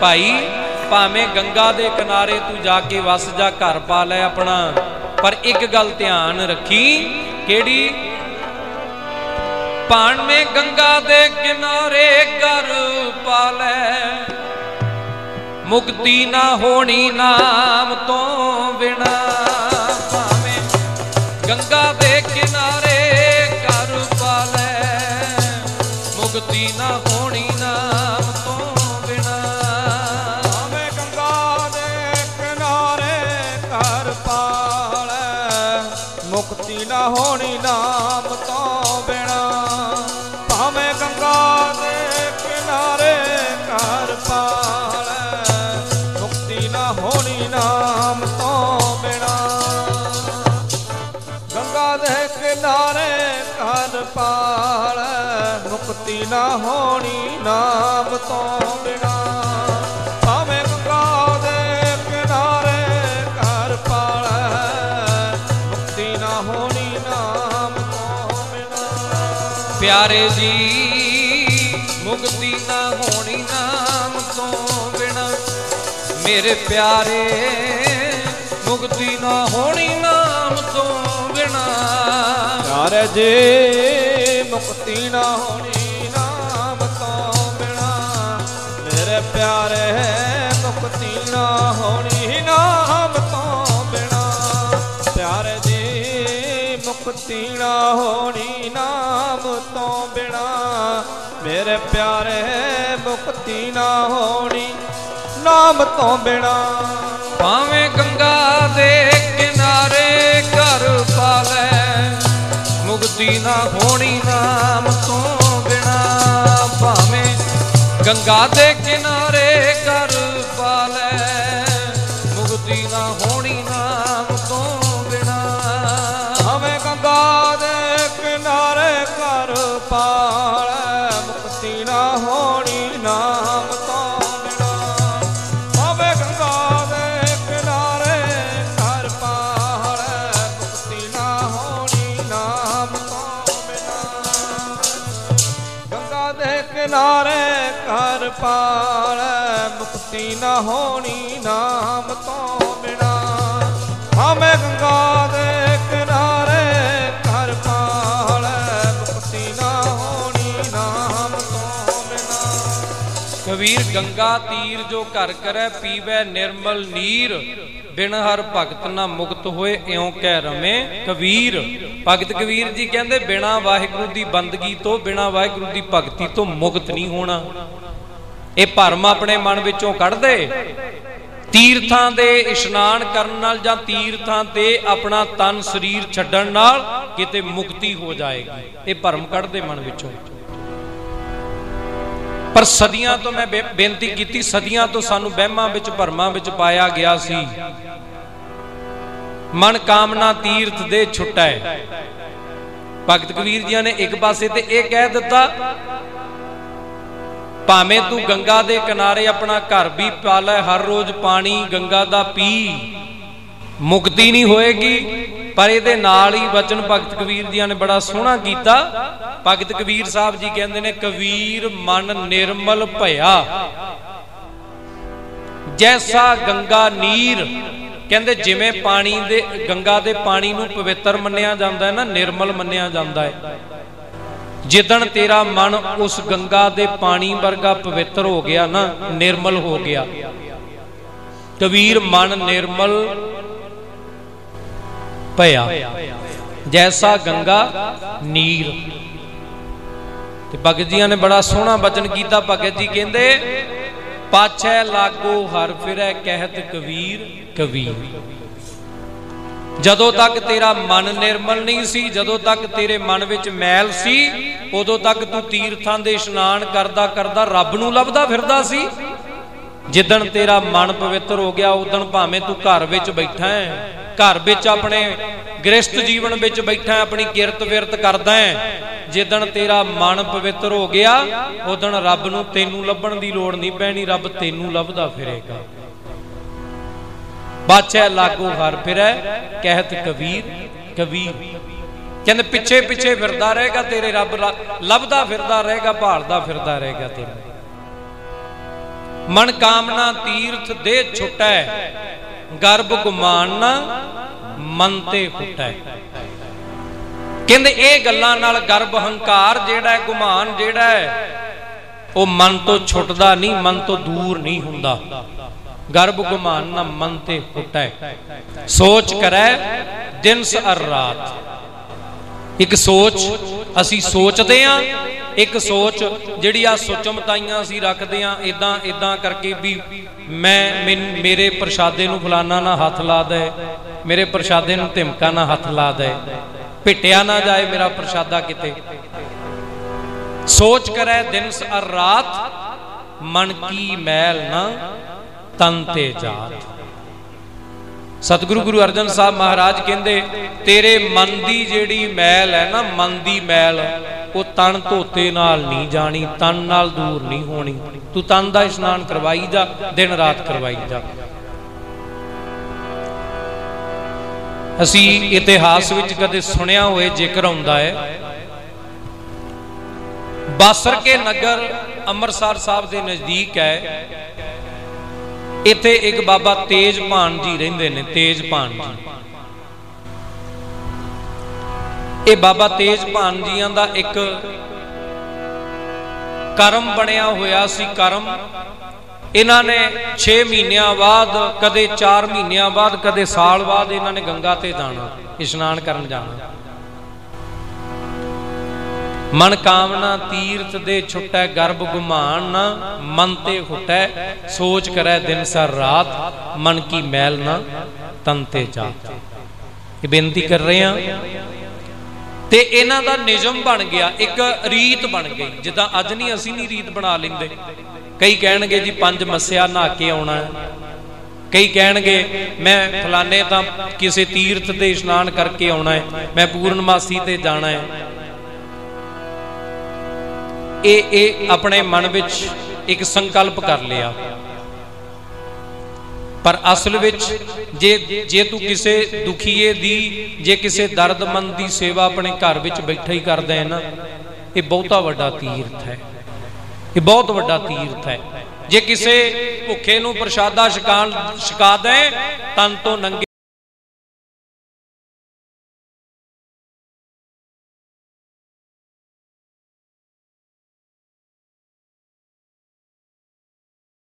A: ਭਾਈ, ਭਾਵੇਂ ਗੰਗਾ ਦੇ ਕਿਨਾਰੇ ਤੂੰ ਜਾ ਕੇ ਵਸ ਜਾ, ਘਰ ਪਾ ਲੈ ਆਪਣਾ, ਪਰ ਇੱਕ ਗੱਲ ਧਿਆਨ ਰੱਖੀ, ਕਿਹੜੀ? ਭਾਵੇਂ ਗੰਗਾ ਦੇ ਕਿਨਾਰੇ ਘਰ ਪਾ ਲੈ। ਮੁਕਤੀ ਨਾ ਹੋਣੀ ਨਾਮ ਤੋਂ ਬਿਨਾ ਭਾਵੇਂ ਗੰਗਾ ਪਿਆਰੇ ਜੀ, ਮੁਕਤੀ ਨਾ ਹੋਣੀ ਨਾਮ ਤੋਂ ਬਿਨਾ। ਮੇਰੇ ਪਿਆਰੇ, ਮੁਕਤੀ ਨਾ ਹੋਣੀ ਨਾਮ ਤੋਂ ਬਿਨਾ।
B: ਪਿਆਰੇ ਜੀ, ਮੁਕਤੀ ਨਾ ਹੋਣੀ ਨਾਮ ਤੋਂ ਬਿਨਾ। ਮੇਰੇ ਪਿਆਰੇ, ਮੁਕਤੀ ਨਾ ਹੋਣੀ ਜੀ ਹੋਣੀ ਨਾਮ ਤੋਂ ਬਿਨਾ। ਮੇਰੇ ਪਿਆਰੇ ਮੁਕਤੀ ਨਾ ਹੋਣੀ ਨਾਮ ਤੋਂ ਬਿਨਾ।
A: ਭਾਵੇਂ ਗੰਗਾ ਦੇ ਕਿਨਾਰੇ ਘਰ ਪਾ ਲੈ ਮੁਕਤੀ ਨਾ ਹੋਣੀ ਨਾਮ ਤੋਂ ਬਿਨਾ। ਭਾਵੇਂ ਗੰਗਾ ਦੇ ਕਿਨਾਰੇ ਨਾ ਹੋਣੀ ਨਾਮ ਤੋਂ ਬਿਨਾ।
B: ਹਮੇ ਗੰਗਾ ਦੇ ਕਿਨਾਰੇ ਘਰ ਪਾਲੈ ਮੁਕਤੀ ਨਾ ਹੋਣੀ ਨਾਮ ਤੋਂ ਬਿਨਾ।
A: ਕਬੀਰ ਗੰਗਾ ਤੀਰ ਜੋ ਘਰ ਕਰੈ ਪੀਵੇ ਨਿਰਮਲ ਨੀਰ। ਬਿਨ ਹਰ ਭਗਤ ਨਾ ਮੁਕਤ ਹੋਏ ਇਉਂ ਕਹਿ ਰਮੇ ਕਬੀਰ। ਭਗਤ ਕਬੀਰ ਜੀ ਕਹਿੰਦੇ, ਬਿਨਾ ਵਾਹਿਗੁਰੂ ਦੀ ਬੰਦਗੀ ਤੋਂ, ਬਿਨਾ ਵਾਹਿਗੁਰੂ ਦੀ ਭਗਤੀ ਤੋਂ ਮੁਕਤ ਨਹੀਂ ਹੋਣਾ। ਇਹ ਭਰਮ ਆਪਣੇ ਮਨ ਵਿੱਚੋਂ ਕੱਢ ਦੇ ਤੀਰਥਾਂ ਦੇ ਇਸ਼ਨਾਨ ਕਰਨ ਨਾਲ ਜਾਂ ਤੀਰਥਾਂ ਤੇ ਆਪਣਾ ਤਨ ਸਰੀਰ ਛੱਡਣ ਨਾਲ ਕਿਤੇ ਮੁਕਤੀ ਹੋ ਜਾਏਗੀ। ਇਹ ਭਰਮ ਕੱਢ ਦੇ ਮਨ ਵਿੱਚੋਂ। ਪਰ ਸਦੀਆਂ ਤੋਂ ਮੈਂ ਬੇ- ਬੇਨਤੀ ਕੀਤੀ, ਸਦੀਆਂ ਤੋਂ ਸਾਨੂੰ ਵਹਿਮਾਂ ਵਿੱਚ, ਭਰਮਾਂ ਵਿੱਚ ਪਾਇਆ ਗਿਆ ਸੀ। ਮਨ ਕਾਮਨਾ ਤੀਰਥ ਦੇ ਛੁੱਟੈ ਭਗਤ ਕਬੀਰ ਜੀ ਨੇ ਇੱਕ ਪਾਸੇ ਤੇ ਇਹ ਕਹਿ ਦਿੱਤਾ ਭਾਵੇਂ ਤੂੰ ਗੰਗਾ ਦੇ ਕਿਨਾਰੇ ਆਪਣਾ ਘਰ ਵੀ ਪਾ ਲੈ, ਹਰ ਰੋਜ਼ ਪਾਣੀ, ਗੰਗਾ ਦਾ ਪੀ। ਮੁਕਤੀ ਨਹੀਂ ਹੋਏਗੀ, ਪਰ ਇਹਦੇ ਨਾਲ ਹੀ ਬਚਨ ਭਗਤ ਕਬੀਰ ਜੀਆਂ ਨੇ ਬੜਾ ਸੋਹਣਾ ਕੀਤਾ। ਭਗਤ ਕਬੀਰ ਸਾਹਿਬ ਜੀ ਕਹਿੰਦੇ ਨੇ, ਕਬੀਰ ਮਨ ਨਿਰਮਲ ਭਇਆ। ਜੈਸਾ ਗੰਗਾ ਨੀਰ, ਕਹਿੰਦੇ, ਜਿਵੇਂ ਪਾਣੀ ਦੇ, ਗੰਗਾ ਦੇ ਪਾਣੀ ਨੂੰ ਪਵਿੱਤਰ ਮੰਨਿਆ ਜਾਂਦਾ ਹੈ ਨਾ, ਨਿਰਮਲ ਮੰਨਿਆ ਜਾਂਦਾ ਹੈ। ਜਿੱਦਣ ਤੇਰਾ ਮਨ ਉਸ ਗੰਗਾ ਦੇ ਪਾਣੀ ਵਰਗਾ ਪਵਿੱਤਰ ਹੋ ਗਿਆ ਨਾ, ਨਿਰਮਲ ਹੋ ਗਿਆ। ਕਬੀਰ ਮਨ ਨਿਰਮਲ ਭਇਆ ਜੈਸਾ ਗੰਗਾ, ਨੀਰ। ਤੇ ਭਗਤ ਜੀਆਂ ਨੇ ਬੜਾ ਸੋਹਣਾ ਬਚਨ ਕੀਤਾ। ਭਗਤ ਜੀ ਕਹਿੰਦੇ, ਪਾਛੈ ਲਾਗੋ ਹਰ ਫਿਰੈ, ਕਹਿਤ ਕਬੀਰ ਕਬੀਰ। ਜਦੋਂ ਤੱਕ ਤੇਰਾ ਮਨ ਨਿਰਮਲ ਨਹੀਂ ਸੀ, ਜਦੋਂ ਤੱਕ ਤੇਰੇ ਮਨ ਵਿੱਚ ਮੈਲ ਸੀ, ਉਦੋਂ ਤੱਕ ਤੂੰ ਤੀਰਥਾਂ ਦੇ ਇਸ਼ਨਾਨ ਕਰਦਾ ਕਰਦਾ ਰੱਬ ਨੂੰ ਲੱਭਦਾ ਫਿਰਦਾ ਸੀ। ਜਿੱਦਣ ਤੇਰਾ ਮਨ ਪਵਿੱਤਰ ਹੋ ਗਿਆ, ਉਦੋਂ ਭਾਵੇਂ ਤੂੰ ਘਰ ਵਿੱਚ ਬੈਠਾ ਹੈ, ਘਰ ਵਿੱਚ ਆਪਣੇ ਗ੍ਰਸਥ ਜੀਵਨ ਵਿੱਚ ਬੈਠਾ ਆਪਣੀ ਕਿਰਤ ਵਿਰਤ ਕਰਦਾ ਹੈ, ਜਿੱਦਣ ਤੇਰਾ ਮਨ ਪਵਿੱਤਰ ਹੋ ਗਿਆ, ਉਦੋਂ ਰੱਬ ਨੂੰ ਤੈਨੂੰ ਲੱਭਣ ਦੀ ਲੋੜ ਨਹੀਂ ਪੈਣੀ, ਰੱਬ ਤੈਨੂੰ ਲੱਭਦਾ ਫਿਰੇਗਾ। ਬਾਛੈ ਲਾਗੂ ਹਰ ਫਿਰੈ, ਕਹਿਤ ਕਬੀਰ ਕਬੀਰ। ਕਹਿੰਦੇ, ਪਿੱਛੇ ਪਿੱਛੇ ਫਿਰਦਾ ਰਹੇਗਾ ਤੇਰੇ ਰੱਬ ਲੱਭਦਾ ਫਿਰਦਾ ਰਹੇਗਾ, ਭਾਲਦਾ ਫਿਰਦਾ ਰਹੇਗਾ ਤੈਨੂੰ ਮਨ ਕਾਮਨਾ ਤੀਰਥ ਦੇ ਛੁਟੈ, ਗਰਭ ਗੁਮਾਨ ਨਾ ਮਨ ਤੇ ਫੁੱਟੈ ਕਹਿੰਦੇ, ਇਹ ਗੱਲਾਂ ਨਾਲ ਗਰਭ ਹੰਕਾਰ ਜਿਹੜਾ ਹੈ, ਗੁਮਾਨ ਜਿਹੜਾ ਹੈ, ਉਹ ਮਨ ਤੋਂ ਛੁੱਟਦਾ ਨਹੀਂ, ਮਨ ਤੋਂ ਦੂਰ ਨਹੀਂ ਹੁੰਦਾ। ਗਰਭ ਗੁਮਾਨ ਨਾ ਮਨ ਤੇ ਫੁਟੈ ਸੋਚ ਕਰੈ, ਦਿਨ ਸਰ ਰਾਤ। ਇੱਕ ਸੋਚ ਅਸੀਂ ਸੋਚਦੇ ਆਂ, ਇੱਕ ਸੋਚ ਜਿਹੜੀ ਆ ਸੁਚਮਤਾਈਆਂ ਅਸੀਂ ਰੱਖਦੇ ਆਂ ਇਦਾਂ ਇਦਾਂ ਕਰਕੇ ਵੀ ਮੈਂ ਮੇਰੇ ਪ੍ਰਸ਼ਾਦੇ ਨੂੰ ਫਲਾਨਾ ਨਾ ਹੱਥ ਲਾ ਦੇ, ਮੇਰੇ ਪ੍ਰਸ਼ਾਦੇ ਨੂੰ ਧਮਕਾ ਨਾ ਹੱਥ ਲਾ ਦੇ, ਭਿੱਟਿਆ ਨਾ ਜਾਏ ਮੇਰਾ ਪ੍ਰਸ਼ਾਦਾ ਕਿਤੇ। ਸੋਚ ਕਰੈ ਦਿਨ ਸਰ ਰਾਤ, ਮਨ ਕੀ ਮੈਲ ਨਾ ਤਨ ਤੇ ਜਾਤ। ਸਤਿਗੁਰੂ ਗੁਰੂ ਅਰਜਨ ਸਾਹਿਬ ਮਹਾਰਾਜ ਕਹਿੰਦੇ, ਤੇਰੇ ਮਨ ਦੀ ਜਿਹੜੀ ਮੈਲ ਹੈ ਨਾ, ਮਨ ਦੀ ਮੈਲ, ਉਹ ਤਨ ਧੋਤੇ ਨਾਲ ਨਹੀਂ ਜਾਣੀ, ਤਨ ਨਾਲ ਦੂਰ ਨਹੀਂ ਹੋਣੀ। ਤੂੰ ਤਨ ਦਾ ਇਸ਼ਨਾਨ ਕਰਵਾਈ ਜਾ, ਦਿਨ ਰਾਤ ਕਰਵਾਈ ਜਾ। ਅਸੀਂ ਇਤਿਹਾਸ ਵਿੱਚ ਕਦੇ ਸੁਣਿਆ ਹੋਏ ਜ਼ਿਕਰ ਆਉਂਦਾ ਹੈ ਬਾਸਰ ਕੇ ਨਗਰ ਅੰਮ੍ਰਿਤਸਰ ਸਾਹਿਬ ਦੇ ਨਜ਼ਦੀਕ ਹੈ ਇੱਥੇ ਇੱਕ ਬਾਬਾ ਤੇਜ ਭਾਨ ਜੀ ਰਹਿੰਦੇ ਨੇ ਤੇਜਪਾਨ ਜੀ। ਇਹ ਬਾਬਾ ਤੇਜਪਾਨ ਜੀਆਂ ਦਾ ਇੱਕ ਕਰਮ ਬਣਿਆ ਹੋਇਆ ਸੀ, ਕਰਮ। ਇਹਨਾਂ ਨੇ 6 ਮਹੀਨਿਆਂ ਬਾਅਦ, ਕਦੇ 4 ਮਹੀਨਿਆਂ ਬਾਅਦ, ਕਦੇ ਸਾਲ ਬਾਅਦ ਇਹਨਾਂ ਨੇ ਗੰਗਾ ਤੇ ਜਾਣਾ, ਇਸ਼ਨਾਨ ਕਰਨ ਜਾਣਾ। ਮਨ ਕਾਮਨਾ ਤੀਰਥ ਦੇ ਛੁੱਟੈ, ਗਰਭ ਗੁਮਾਨ ਨਾ, ਮਨ ਤੇ ਹੁਟੈ, ਸੋਚ ਕਰੈ ਦਿਨ ਸਰ ਰਾਤ, ਮਨ ਕੀ ਮੈਲ ਨਾ, ਤਨ ਤੇ ਜਾ ਇਹ ਬੇਨਤੀ ਕਰ ਰਹੇ ਆ ਤੇ ਇਹਨਾਂ ਦਾ ਨਿਯਮ ਬਣ ਗਿਆ, ਇੱਕ ਰੀਤ ਬਣ ਗਈ, ਜਿੱਦਾਂ ਅੱਜ ਨਹੀਂ, ਅਸੀਂ ਨਹੀਂ ਰੀਤ ਬਣਾ ਲੈਂਦੇ। ਕਈ ਕਹਿਣਗੇ ਜੀ, ਪੰਜ ਮੱਸਿਆ ਨਹਾ ਕੇ ਆਉਣਾ ਕਈ ਕਹਿਣਗੇ, ਮੈਂ ਫਲਾਣੇ ਤਾਂ ਕਿਸੇ ਤੀਰਥ ਤੇ ਇਸ਼ਨਾਨ ਕਰਕੇ ਆਉਣਾ ਹੈ, ਮੈਂ ਪੂਰਨਮਾਸੀ ਤੇ ਜਾਣਾ ਹੈ। ਇਹ ਇਹ ਆਪਣੇ ਮਨ ਵਿੱਚ ਇੱਕ ਸੰਕਲਪ ਕਰ ਲਿਆ। ਪਰ ਅਸਲ ਵਿੱਚ ਜੇ ਜੇ ਤੂੰ ਕਿਸੇ ਦੁਖੀਏ ਦੀ, ਜੇ ਕਿਸੇ ਦਰਦਮੰਦ ਦੀ ਸੇਵਾ ਆਪਣੇ ਘਰ ਵਿੱਚ ਬੈਠਾ ਹੀ ਕਰਦਾ ਹੈ ਨਾ, ਇਹ ਬਹੁਤਾ ਵੱਡਾ ਤੀਰਥ ਹੈ। ਇਹ ਬਹੁਤ ਵੱਡਾ ਤੀਰਥ ਹੈ। ਜੇ ਕਿਸੇ ਭੁੱਖੇ ਨੂੰ ਪ੍ਰਸ਼ਾਦਾ ਛਕਾਣ, ਛਕਾ ਦੇ ਤਨ ਤੋਂ ਨੰਗੇ